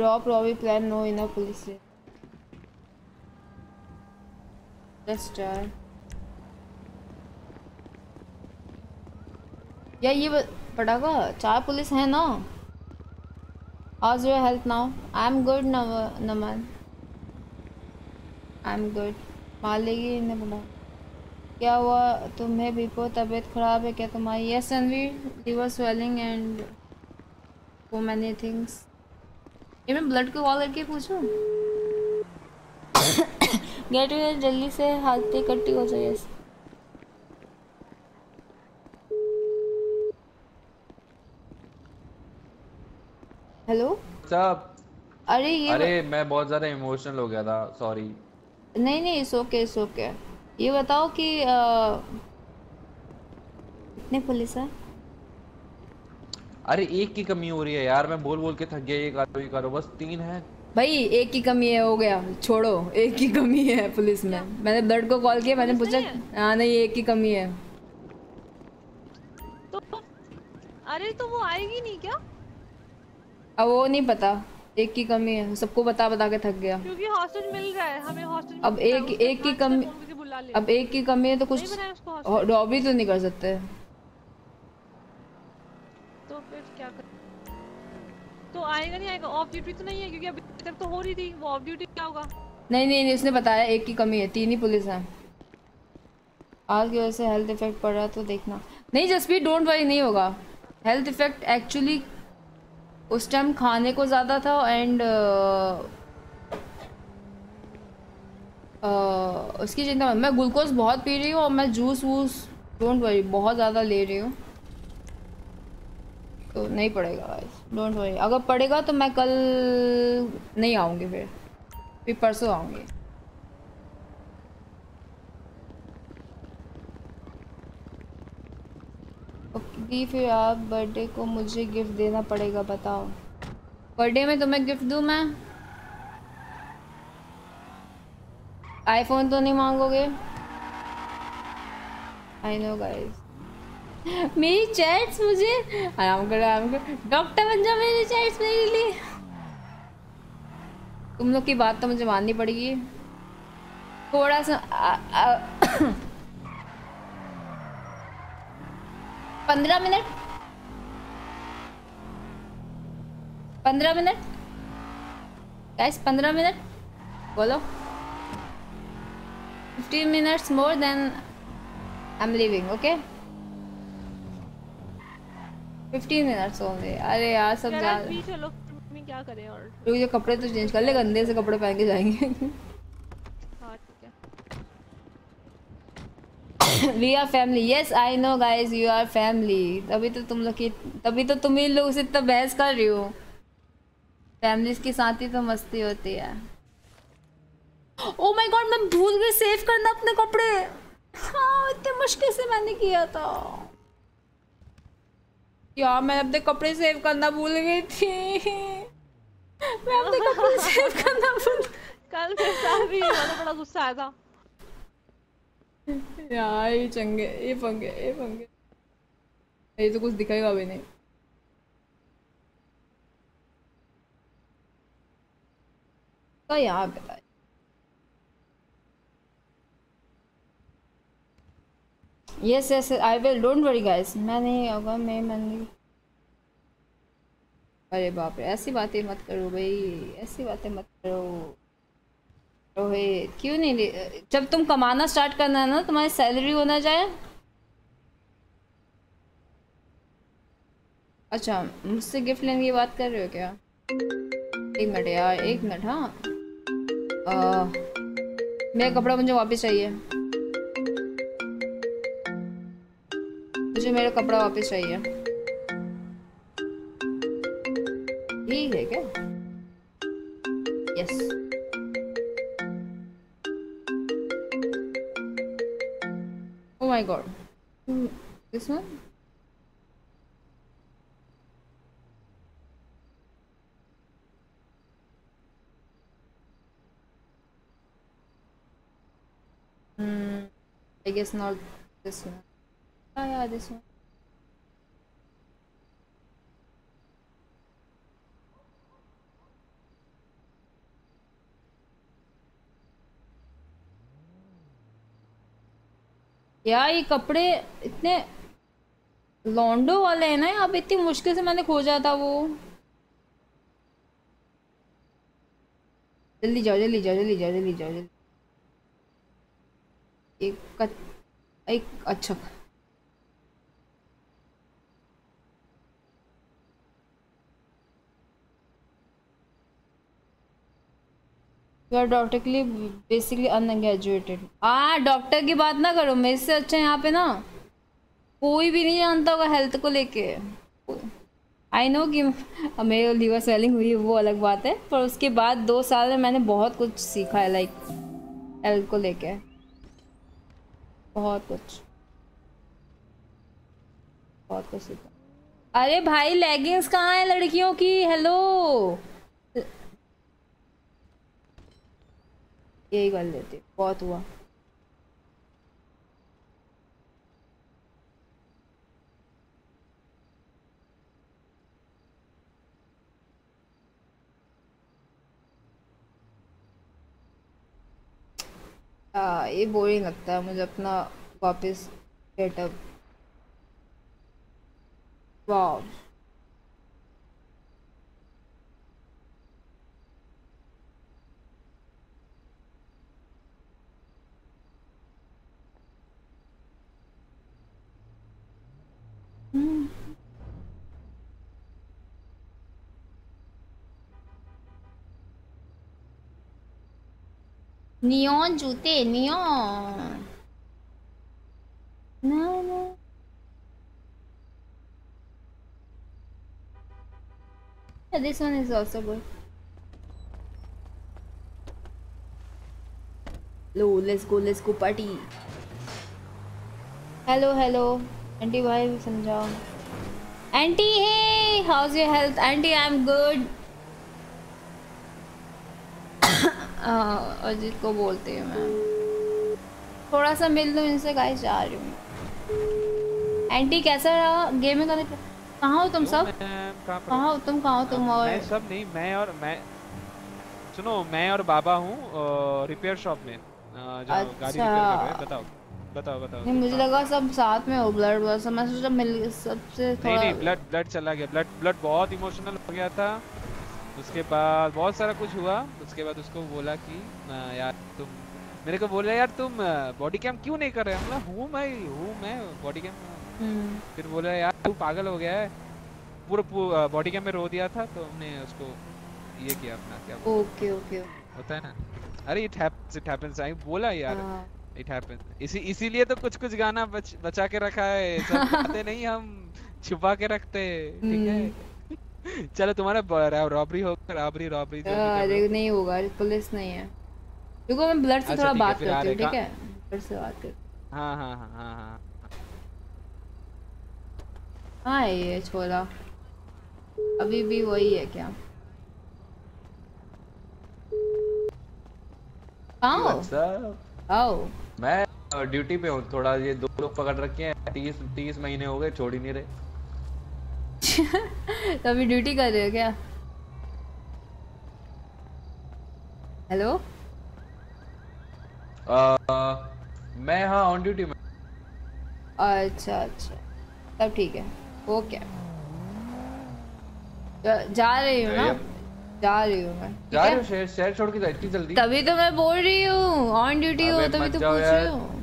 Drop Robbie plan no in a police. Let's try. या ये पटाखा चार पुलिस है ना How's your health now? I'm good, Nav- Naman. I'm good. मार लेगी इन्हें बुला क्या हुआ तुम्हें बीपो तबीयत खराब है क्या तुम्हारी yes Ranveer liver swelling and so many things ये मैं ब्लड को कॉल करके पूछूँ? [COUGHS] गेट जल्दी से हाथ इकट्ठी हो जाए. हेलो सब अरे ये अरे मैं बहुत ज़्यादा इमोशनल हो गया था सॉरी नहीं नहीं इस ओके इस ओके ये बताओ कि अ, कितने पुलिस है? अरे एक की कमी हो रही है यार। मैं बोल बोल के थक गया ये करो ये करो। बस तीन है। भाई एक की कमी है हो गया। छोड़ो एक की कमी है पुलिस में। मैंने ब्लड को कॉल किया मैंने पूछा हाँ? नहीं एक की कमी है। तो अरे तो वो आएगी नहीं क्या? अब वो नहीं पता। एक की कमी है। सबको बता बता के थक गया। क्योंकि हॉस्टल मिल रहा है हमें हॉस्टल अब एक एक की कमी अब एक की कमी है तो कुछ रॉबी तो नहीं कर सकते। आएगा नहीं आएगा? ऑफ़ ड्यूटी तो नहीं है, क्योंकि अभी तक तो हो रही थी, वो ऑफ़ ड्यूटी क्या होगा? नहीं नहीं नहीं, उसने बताया, एक की कमी है, तीन ही पुलिस हैं। आज की वजह से हेल्थ इफ़ेक्ट पड़ रहा है तो देखना। नहीं, जसप्रीत डोंट वरी नहीं होगा। हेल्थ इफ़ेक्ट एक्चुअली उस टाइम खाने को ज़्यादा था एंड उसकी चिंता मैं ग्लूकोज बहुत पी रही हूँ और मैं जूस वूस डोंट वरी बहुत ज़्यादा ले रही हूँ। तो नहीं पड़ेगा डोंट वरी अगर पड़ेगा तो मैं कल नहीं आऊँगी फिर। फिर परसों आऊँगी। फिर आप बर्थडे को मुझे गिफ्ट देना पड़ेगा, बताओ। बर्थडे में तुम्हें गिफ्ट दूँ मैं? आईफोन तो नहीं मांगोगे? आई नो गाइस मेरी चैट्स मुझे आराम करो आराम करो। डॉक्टर बन जाओ मेरी चैट्स मेरे लिए। तुम लोग की बात तो मुझे माननी पड़ेगी। थोड़ा सा [COUGHS] पंद्रह मिनट। पंद्रह मिनट। गाइस पंद्रह मिनट। बोलो। Fifteen minutes more then I am living okay fifteen minutes only अरे यार सब जा चलो मम्मी क्या करें और? रुक ये कपड़े तो चेंज कर ले गंदे से कपड़े पहन के जाएँगे। हाँ ठीक है। We are family yes I know guys you are family तभी तो तुम लोग की तभी तो तुम ही लोग से इतना बहस कर रही हो। फैमिलीज़ के साथ ही तो मस्ती होती है। ओ माय गॉड मैं भूल गई सेव करना अपने कपड़े। हाँ इतने मुश्किल से मैंने किया था। यार मैं अपने कपड़े सेव करना भूल गई थी। मैं अपने कपड़े सेव करना भूल कल फिर साल भी वाला बड़ा गुस्सा आया था। यार ये चंगे ये पंगे ये पंगे। ये तो कुछ दिखाएगा भी नहीं। तो यहाँ बताए yes yes I will don't worry guys मैं नहीं होगा, मैं मंदिर अरे बाप रे, ऐसी बातें मत करो भाई, ऐसी बातें मत करो। रोहित क्यों नहीं जब तुम कमाना स्टार्ट करना है ना, तुम्हारी सैलरी होना जाए। अच्छा मुझसे गिफ्ट लेने की बात कर रहे हो क्या? एक मिनट यार, एक मिनट हाँ। मेरा कपड़ा मुझे वापस चाहिए। मुझे मेरा कपड़ा वापस चाहिए ठीक है क्या yes Oh my god. Hmm, This one? Hmm, I guess not this one. Ah, oh yeah, this one. यार ये कपड़े इतने लॉन्डो वाले हैं ना यहाँ पे इतनी मुश्किल से मैंने खोजा था वो। जल्दी जाओ जल्दी जाओ जल्दी जाओ जल्दी जाओ जल्दी। एक एक अच्छा you are doctor basically ungraduated uh doctor की बात ना करो मेरे से अच्छा यहाँ पे ना। कोई भी नहीं जानता होगा हेल्थ को लेके। आई नो कि मेरे लीवर स्वेलिंग हुई है, वो अलग बात है पर उसके बाद दो साल में मैंने बहुत कुछ सीखा है लाइक हेल्थ को लेके। बहुत कुछ। बहुत कुछ सीखा। अरे भाई लेगिंग्स कहाँ है लड़कियों की? हेलो यही कर लेते बहुत हुआ। आ, ये बोरिंग लगता है मुझे अपना वापस गेटअप वाह नियॉन जूते नियॉन ना ना Yeah, this one is also good. Low let's go let's go party hello hello Aunty भाई समझाओ? Aunty hey how's your health aunty I am good Ajit को बोलती हूँ मैं। थोड़ा सा मिल लूँ इनसे गाइस जा रही हूँ। आंटी कैसा रहा? गेमिंग करने कहाँ हो तुम सब? कहाँ हो? तुम? कहाँ हो तुम और? मैं सब नहीं मैं और मैं सुनो मैं और बाबा हूँ रिपेयर शॉप में। अ, जो गाड़ी अच्छा। रिपेयर कर रहे हैं बताओ। बताओ बताओ। नहीं मुझे लगा सब साथ में हो ब्लड बस मैं सोचा मिल सबसे थोड़ा नहीं ब्लड ब्लड चला गया ब्लड ब्लड बहुत इमोशनल हो गया था। उसके बाद बहुत सारा कुछ हुआ। उसके बाद उसको बोला कि यार तुम मेरे को बोला यार तुम बॉडी कैम क्यों नहीं कर रहे हम बोला हूँ मैं हूँ मैं बॉडी कैम हम्म, फिर बोला यार तू पागल हो गया है। पूरा बॉडी कैम में रो दिया था तो हमने उसको ये किया अपना क्या ओके ओके होता है ना? अरे it happens it happens I बोला यार हाँ। इट हैपेंस इसी इसीलिए तो कुछ कुछ गाना बच, बचा के रखा है। सब [LAUGHS] नहीं हम छुपा के रखते ठीक है? [LAUGHS] चलो तुम्हारा रॉबरी हो रॉबरी रॉबरी। नहीं होगा पुलिस नहीं है। देखो मैं ब्लड से अच्छा, थोड़ा बात करती हूँ ठीक है? ब्लड से बात कर हाँ। हाँ हाँ हाँ हाँ हाँ। ये छोरा? अभी भी वही है क्या? हो? What's up? मैं ड्यूटी पे हूँ थोड़ा ये दो लोग पकड़ रखे हैं तीस तीस महीने हो गए छोड़ ही नहीं रहे। तो अभी ड्यूटी कर रहे हो क्या? हेलो मैं हाँ ऑन ड्यूटी में। अच्छा अच्छा। तब ठीक है। ओके जा- जा रही हूँ ना? जा रही हूँ मैं जा रही हूँ? शहर शहर छोड़ के जा इतनी जल्दी। तभी तो मैं बोल रही हूँ ऑन ड्यूटी हो तभी तो पूछ रही हूँ।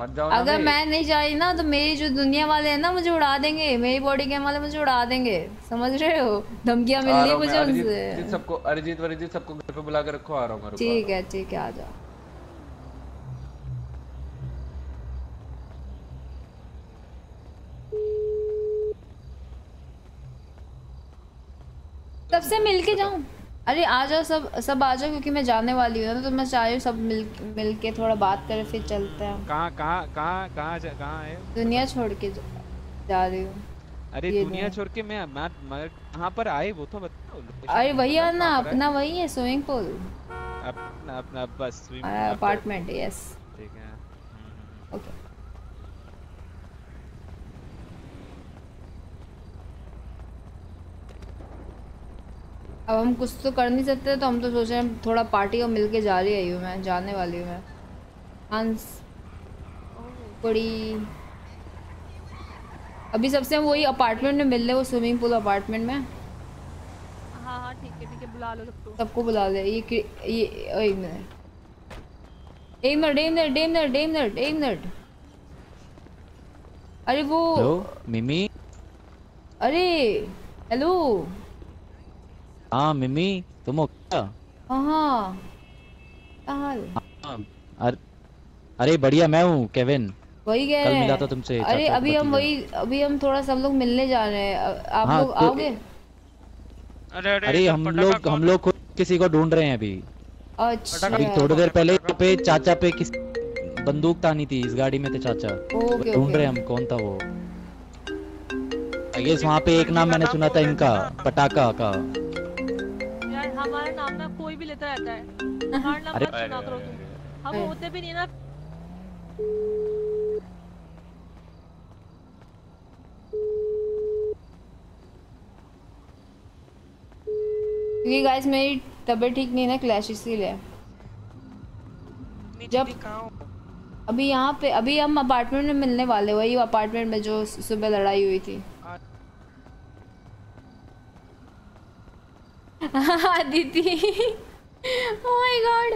मत जाओ अगर मैं नहीं जा रही ना तो मेरी जो दुनिया वाले हैं ना मुझे उड़ा देंगे। मेरी बॉडी कैम वाले मुझे उड़ा देंगे। समझ रहे हो? धमकियाँ मिल रही है मुझे उनसे। सबको अरिजीत वरिजीत सबको घर पे बुला के रखो आ रहा हूँ ठीक है। ठीक है आ जाओ सबसे मिल के जाऊँ? अरे आ जाओ सब सब आ जाओ क्योंकि मैं जाने वाली हूँ ना तो मैं चाह सब मिल मिल के थोड़ा बात करें फिर चलते हैं कहाँ कहाँ कहाँ कहाँ कहाँ है? दुनिया छोड़ के जा, जा रही हूँ। अरे दुनिया छोड़ के मैं मैं मैं कहाँ पर आए वो तो बताओ। अरे वही है ना अपना वही है स्विमिंग पूल अपना अपना बस आपका- अपार्टमेंट यस ठीक है। हम्म, ओके अब हम कुछ तो कर नहीं सकते तो हम तो सोच रहे हैं थोड़ा पार्टी और मिलके जा रही आई हूँ मैं जाने वाली हूँ मैं। हंस बड़ी। अभी सबसे हम वही अपार्टमेंट में मिल रहे वो स्विमिंग पूल अपार्टमेंट में। हाँ हाँ ठीक है ठीक है बुला लो सबको सबको बुला ले ये ये एक मिनट। एक मिनट एक मिनट एक मिनट एक मिनट एक मिनट। अरे वो हेलो मिमी। अरे हेलो। हाँ मिमी तुम हो क्या? हाँ हाँ। हाँ, अरे बढ़िया मैं हूँ केविन। वही कह कल रहे मिला हैं था तुमसे अरे अभी हम वही अभी हम थोड़ा सब लोग मिलने जा रहे हैं। आप हाँ, लोग तो- आओगे? अरे अरे हम लोग हम लोग खुद किसी को ढूंढ रहे हैं अभी। अच्छा। अभी थोड़ी देर पहले पे चाचा पे किस बंदूक तानी थी इस गाड़ी में थे चाचा। ढूंढ रहे हैं हम कौन था वो। आई वहाँ पे एक नाम मैंने सुना था इनका पटाखा का। हमारा नाम ना कोई भी लेता रहता है। हमारा नाम मत सुना करो तुम। हम होते भी नहीं ना। क्योंकि गाइस मेरी तबीयत ठीक नहीं है ना क्लैश इसीलिए जब अभी यहाँ पे अभी हम अपार्टमेंट में मिलने वाले वही अपार्टमेंट में जो सुबह लड़ाई हुई थी। दीदी my god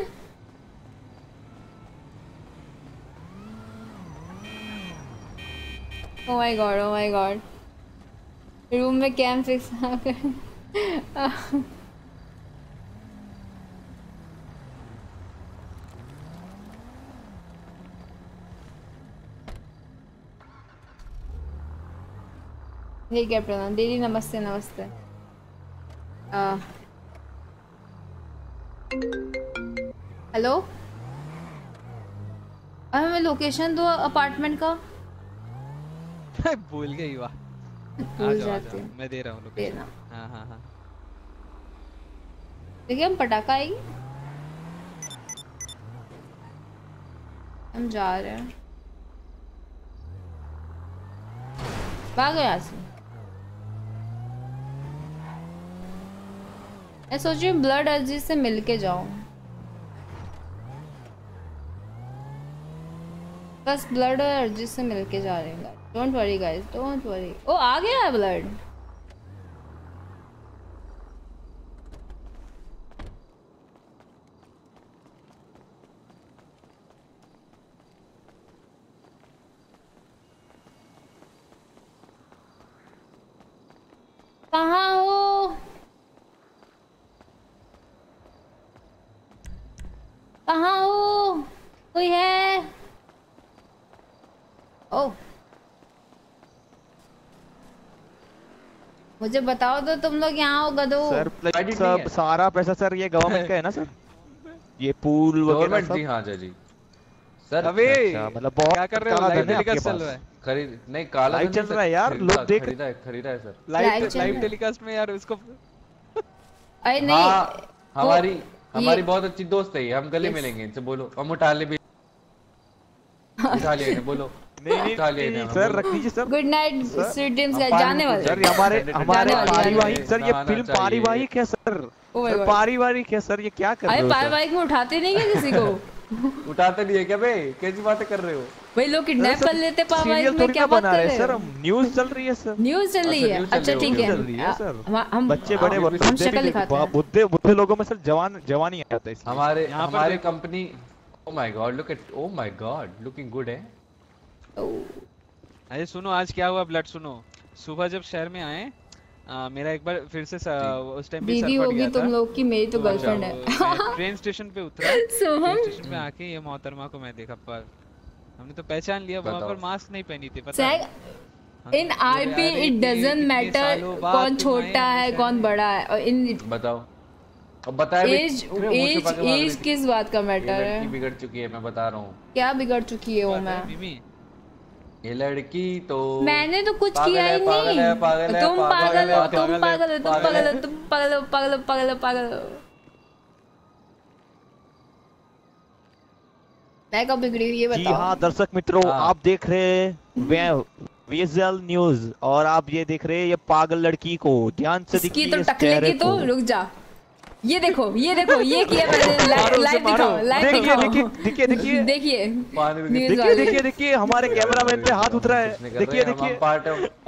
oh my god oh my god room में कैम फिक्स कर। [LAUGHS] ठीक है, प्रणाम। दीदी, नमस्ते नमस्ते। हेलो? अरे हमें लोकेशन दो अपार्टमेंट का। भूल गई वाह। भूल जाती हूँ। मैं दे रहा हूँ लोकेशन हाँ हाँ हाँ। देखिए हम पटाखा आएगी? हम जा रहे हैं। भागो यहाँ से। मैं सोच रही हूँ ब्लड अर्जी से मिल के जाऊँ। बस ब्लड और अर्जी से मिल के जा रहे हैं। Don't worry guys don't worry oh, आ गया है ब्लड कहाँ हो? कहाँ हो? कोई है? ओ। मुझे बताओ तो तुम लोग यहाँ हो गधो। सर सब सारा पैसा सर ये गवर्नमेंट का है ना सर? ये पूल गवर्नमेंट जी हाँ जी सर अबे, अच्छा, मतलब बहुत क्या कर रहे हो? काला लाइव टेलीकास्ट चल रहा है। खरीद नहीं काला लाइव चल रहा है यार, लोग देख- खरीदा है खरीदा है सर। Live live. टेलीकास्ट में यार उसको अरे नहीं हाँ हमारी हमारी बहुत अच्छी दोस्त है ये हम गले मिलेंगे इनसे बोलो। हम उठा ले भी। उठा लिए बोलो। नहीं नहीं सर रख दीजिए sir. Good night sweet dreams guys जाने वाले सर हमारे हमारे पारिवारिक सर ये फ़िल्म पारिवारिक है सर. पारिवारिक है सर ये क्या कर रहे हो? पारिवारिक में उठाते नहीं है किसी को? उठाते नहीं है क्या भाई? कैसी बातें कर रहे हो? भाई लोग किडनैप कर लेते पारिवारिक सीरियल में क्या बात बना कर रहे रहे सर हम न्यूज़ चल रही है सर। न्यूज़ चल रही अच्छा, है। अच्छा ठीक है, है है सर। हम बच्चे बड़े हम शक्ल दिखाते हैं। बुद्धे बुद्धे लोगों में सर जवान जवान ही आता है। हमारे यहाँ पर हमारे company oh my god look at oh my god looking good है अरे सुनो आज क्या हुआ ब्लड सुनो। सुबह जब शहर में आए आ, मेरा एक बार फिर से उस टाइम पे सर दीदी होगी तुम लोग की मेरी तो तो गर्लफ्रेंड है। ट्रेन स्टेशन पे उतरा सोहम? ट्रेन स्टेशन पे आके ये मोहतरमा को मैं देखा पर हमने तो पहचान लिया वहाँ पर मास्क नहीं पहनी थी पता in RP it doesn't matter कौन छोटा है कौन बड़ा है और इन बताओ। अब बताया भी एज एज एज किस बात का मैटर है? बिगड़ चुकी है मैं बता रहा हूँ। क्या बिगड़ चुकी है वो मैं? ये लड़की तो मैंने तो कुछ किया है, पागल नहीं। है, पागल है, तुम पागल हो तुम पागल हो तुम पागल हो। तुम पागल हो पागल हो पागल हो पागल हो। मैं कब बिगड़ी ये जी हाँ दर्शक मित्रों हाँ। आप देख रहे हैं विजुअल न्यूज़ और आप ये देख रहे हैं ये पागल लड़की को। ध्यान से इसकी देखिए तो टकले की तो रुक जा। ये देखो ये देखो ये किया मैंने। [LAUGHS] लाइव दिखाओ लाइव देखिए, दिखाओ। देखिए, देखिए, देखिए। देखिए। देखिए देखिए देखिए हमारे कैमरामैन पे हाथ उतरा है। देखिए हैं, देखिए।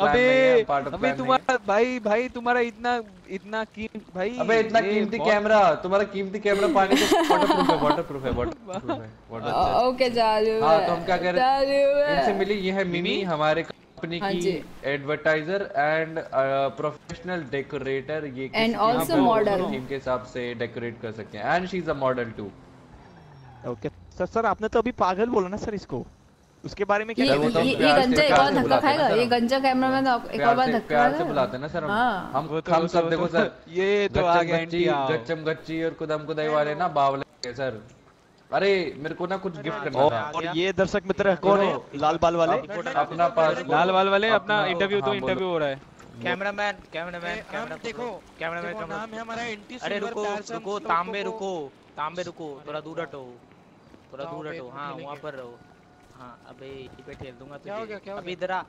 अबे अबे तुम्हारा भाई भाई तुम्हारा इतना इतना कीम भाई अबे इतना कीमती कैमरा तुम्हारा कीमती कैमरा पानी से वाटरप्रूफ है वाटरप्रूफ है [LAUGHS] वाटरप्रूफ है ओके जा रही हूँ हाँ तो हम क्या कह रहे हूँ। इनसे मिली ये है मिमी? हमारे कंपनी हाँ की एडवर्टाइजर एंड प्रोफेशनल डेकोरेटर ये also पे model. थीम के हिसाब से डेकोरेट कर सकते हैं। And she is a model too okay sir sir आपने तो अभी पागल बोला ना सर इसको। उसके बारे में ये क्या ये ये गंजा एक और धक्का खाएगा। ये गंजा कैमरा में तो एक और बार धक्का प्यार से बुलाते हैं ना सर हम हाँ। हम तो- हम सब तो- देखो तो- सर ये तो आ इंडिया। गच्चम गच्ची और कुदम कुदाई वाले ना बावले सर अरे मेरे को ना कुछ गिफ्ट करना और, था। और ये दर्शक मित्र कौन है? लाल बाल वाले? अपना पास लाल बाल वाले अपना इंटरव्यू तो हाँ, इंटरव्यू हो रहा है। कैमरामैन कैमरामैन कैमरा देखो कैमरामैन देखो, कैमरा नाम है हमारा एंटी अरे रुको रुको तांबे रुको तांबे रुको थोड़ा दूर हटो। थोड़ा दूर हटो। हाँ वहाँ पर रहो। हाँ अबे पे ठेल दूँगा क्या हो गया, क्या तुझे अभी इधर आ।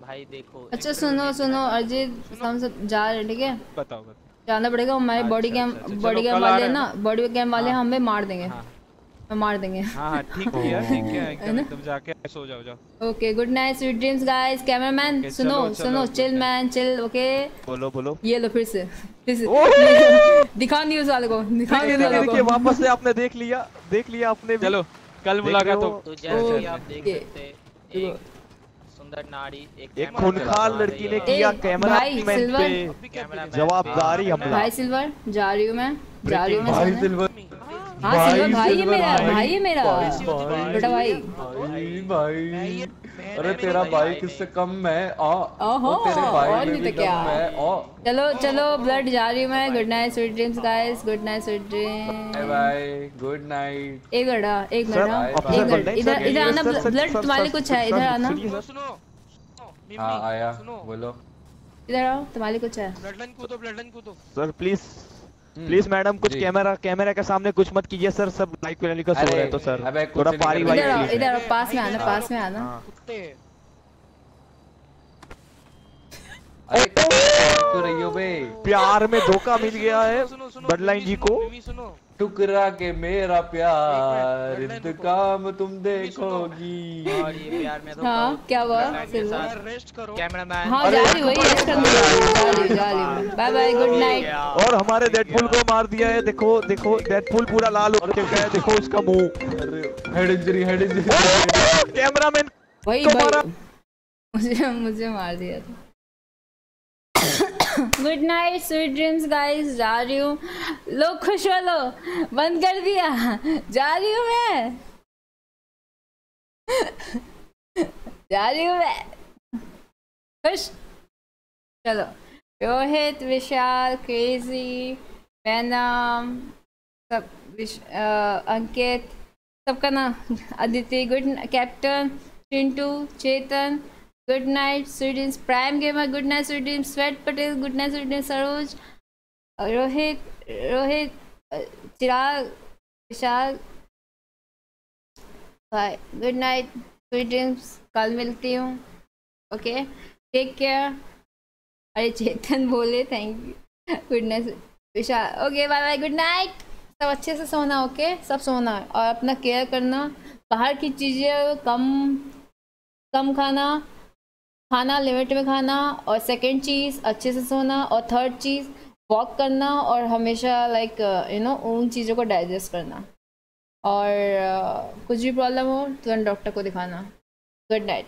भाई देखो अच्छा सुनो सुनो अरिजीत हम सब जा रहे हैं ठीक है? बताओ बताओ। जाना पड़ेगा हमारे बॉडी कैम बॉडी कैम वाले ना बॉडी कैम वाले हाँ। हमें मार देंगे। हाँ। मार देंगे। हाँ हाँ ठीक किया ठीक है है एकदम एकदम जाके सो जाओ जाओ। Okay good night sweet dreams guys cameraman सुनो सुनो चिल मैन चिल। ओके? बोलो बोलो। ये लो फिर से फिर से। दिखाओ न्यूज़ वाले को दिखाओ देखिए न्यूज़ वाले को। वापस से आपने देख लिया देख लिया आपने चलो कल देख मुलाकात हो। हो? तो जैसे कि आप देख सकते हैं, एक सुंदर नारी एक एक कैमरा लड़की ने है। किया भाई, कैमरामैन सिल्वर। पे जवाबदारी हमला। भाई सिल्वर जा रही हूँ मैं जा रही हूँ मैं भाई सिल्वर। हाँ सिल्वर भाई मेरा भाई, भाई मेरा भाई, बेटा भाई। भाई भाई अरे तेरा भाई किससे कम मैं आ ओहो, और तेरे भाई और में नहीं भी तो क्या? मैं चलो चलो ब्लड जा रही हूँ मैं। Good night sweet dreams guys good night sweet dreams bye bye good night एक मिनट हाँ, एक मिनट हाँ, एक बंदे, इधर इधर आना ब्लड तुम्हारे कुछ है इधर आना। सुनो हाँ आया। बोलो। इधर आओ तुम्हारे कुछ है। ब्लड लाइन कूदो ब्लड लाइन कूदो। सर प्लीज़ प्लीज़ मैडम कुछ कैमरा कैमरा के सामने कुछ मत कीजिए सर सब लाइक वैली का सो रहे हैं तो सर। थोड़ा पारी वाली इधर इधर पास में आना हाँ। पास में आना कुत्ते। अरे रही हो बे? प्यार में धोखा मिल गया है बडलाइन जी को। मिमी सुनो। टुकरा के मेरा प्यार इंतकाम तुम देखोगी। और ये प्यार में तो हाँ क्या हुआ? रेस्ट करो। कैमरामैन हाँ जा रही वही रेस्ट करने जा रही जा रही हूँ, जा रही हूँ बाय बाय गुड नाइट और हमारे डेडपुल को मार दिया है। देखो देखो डेडपुल पूरा लाल हो चुका है। देखो उसका मुँह। Head injury head injury cameraman वही वही मुझे मुझे मार दिया था। Good night sweet dreams guys जा रही हूँ। लोग खुश हो लो। बंद कर दिया। जा रही हूँ मैं। जा रही हूँ मैं। खुश? चलो। रोहित विशाल क्रेजी मैनम सब विश अ, अंकित सबका नाम। Aditi good captain Chintu Chetan good night sweet dreams prime gamer good night sweet dreams Swet Patel good night sweet dreams Saroj Rohit Rohit Chirag Vishal bye good night sweet dreams कल मिलती हूँ okay take care अरे चेतन बोले thank you good night Vishal okay bye bye good night सब अच्छे से सोना okay okay? सब सोना और अपना केयर करना। बाहर की चीज़ें कम कम खाना। खाना लिमिट में खाना और सेकेंड चीज़ अच्छे से सोना और थर्ड चीज़ वॉक करना और हमेशा लाइक यू नो उन चीज़ों को डाइजेस्ट करना। और uh, कुछ भी प्रॉब्लम हो तुरंत डॉक्टर को दिखाना। Good night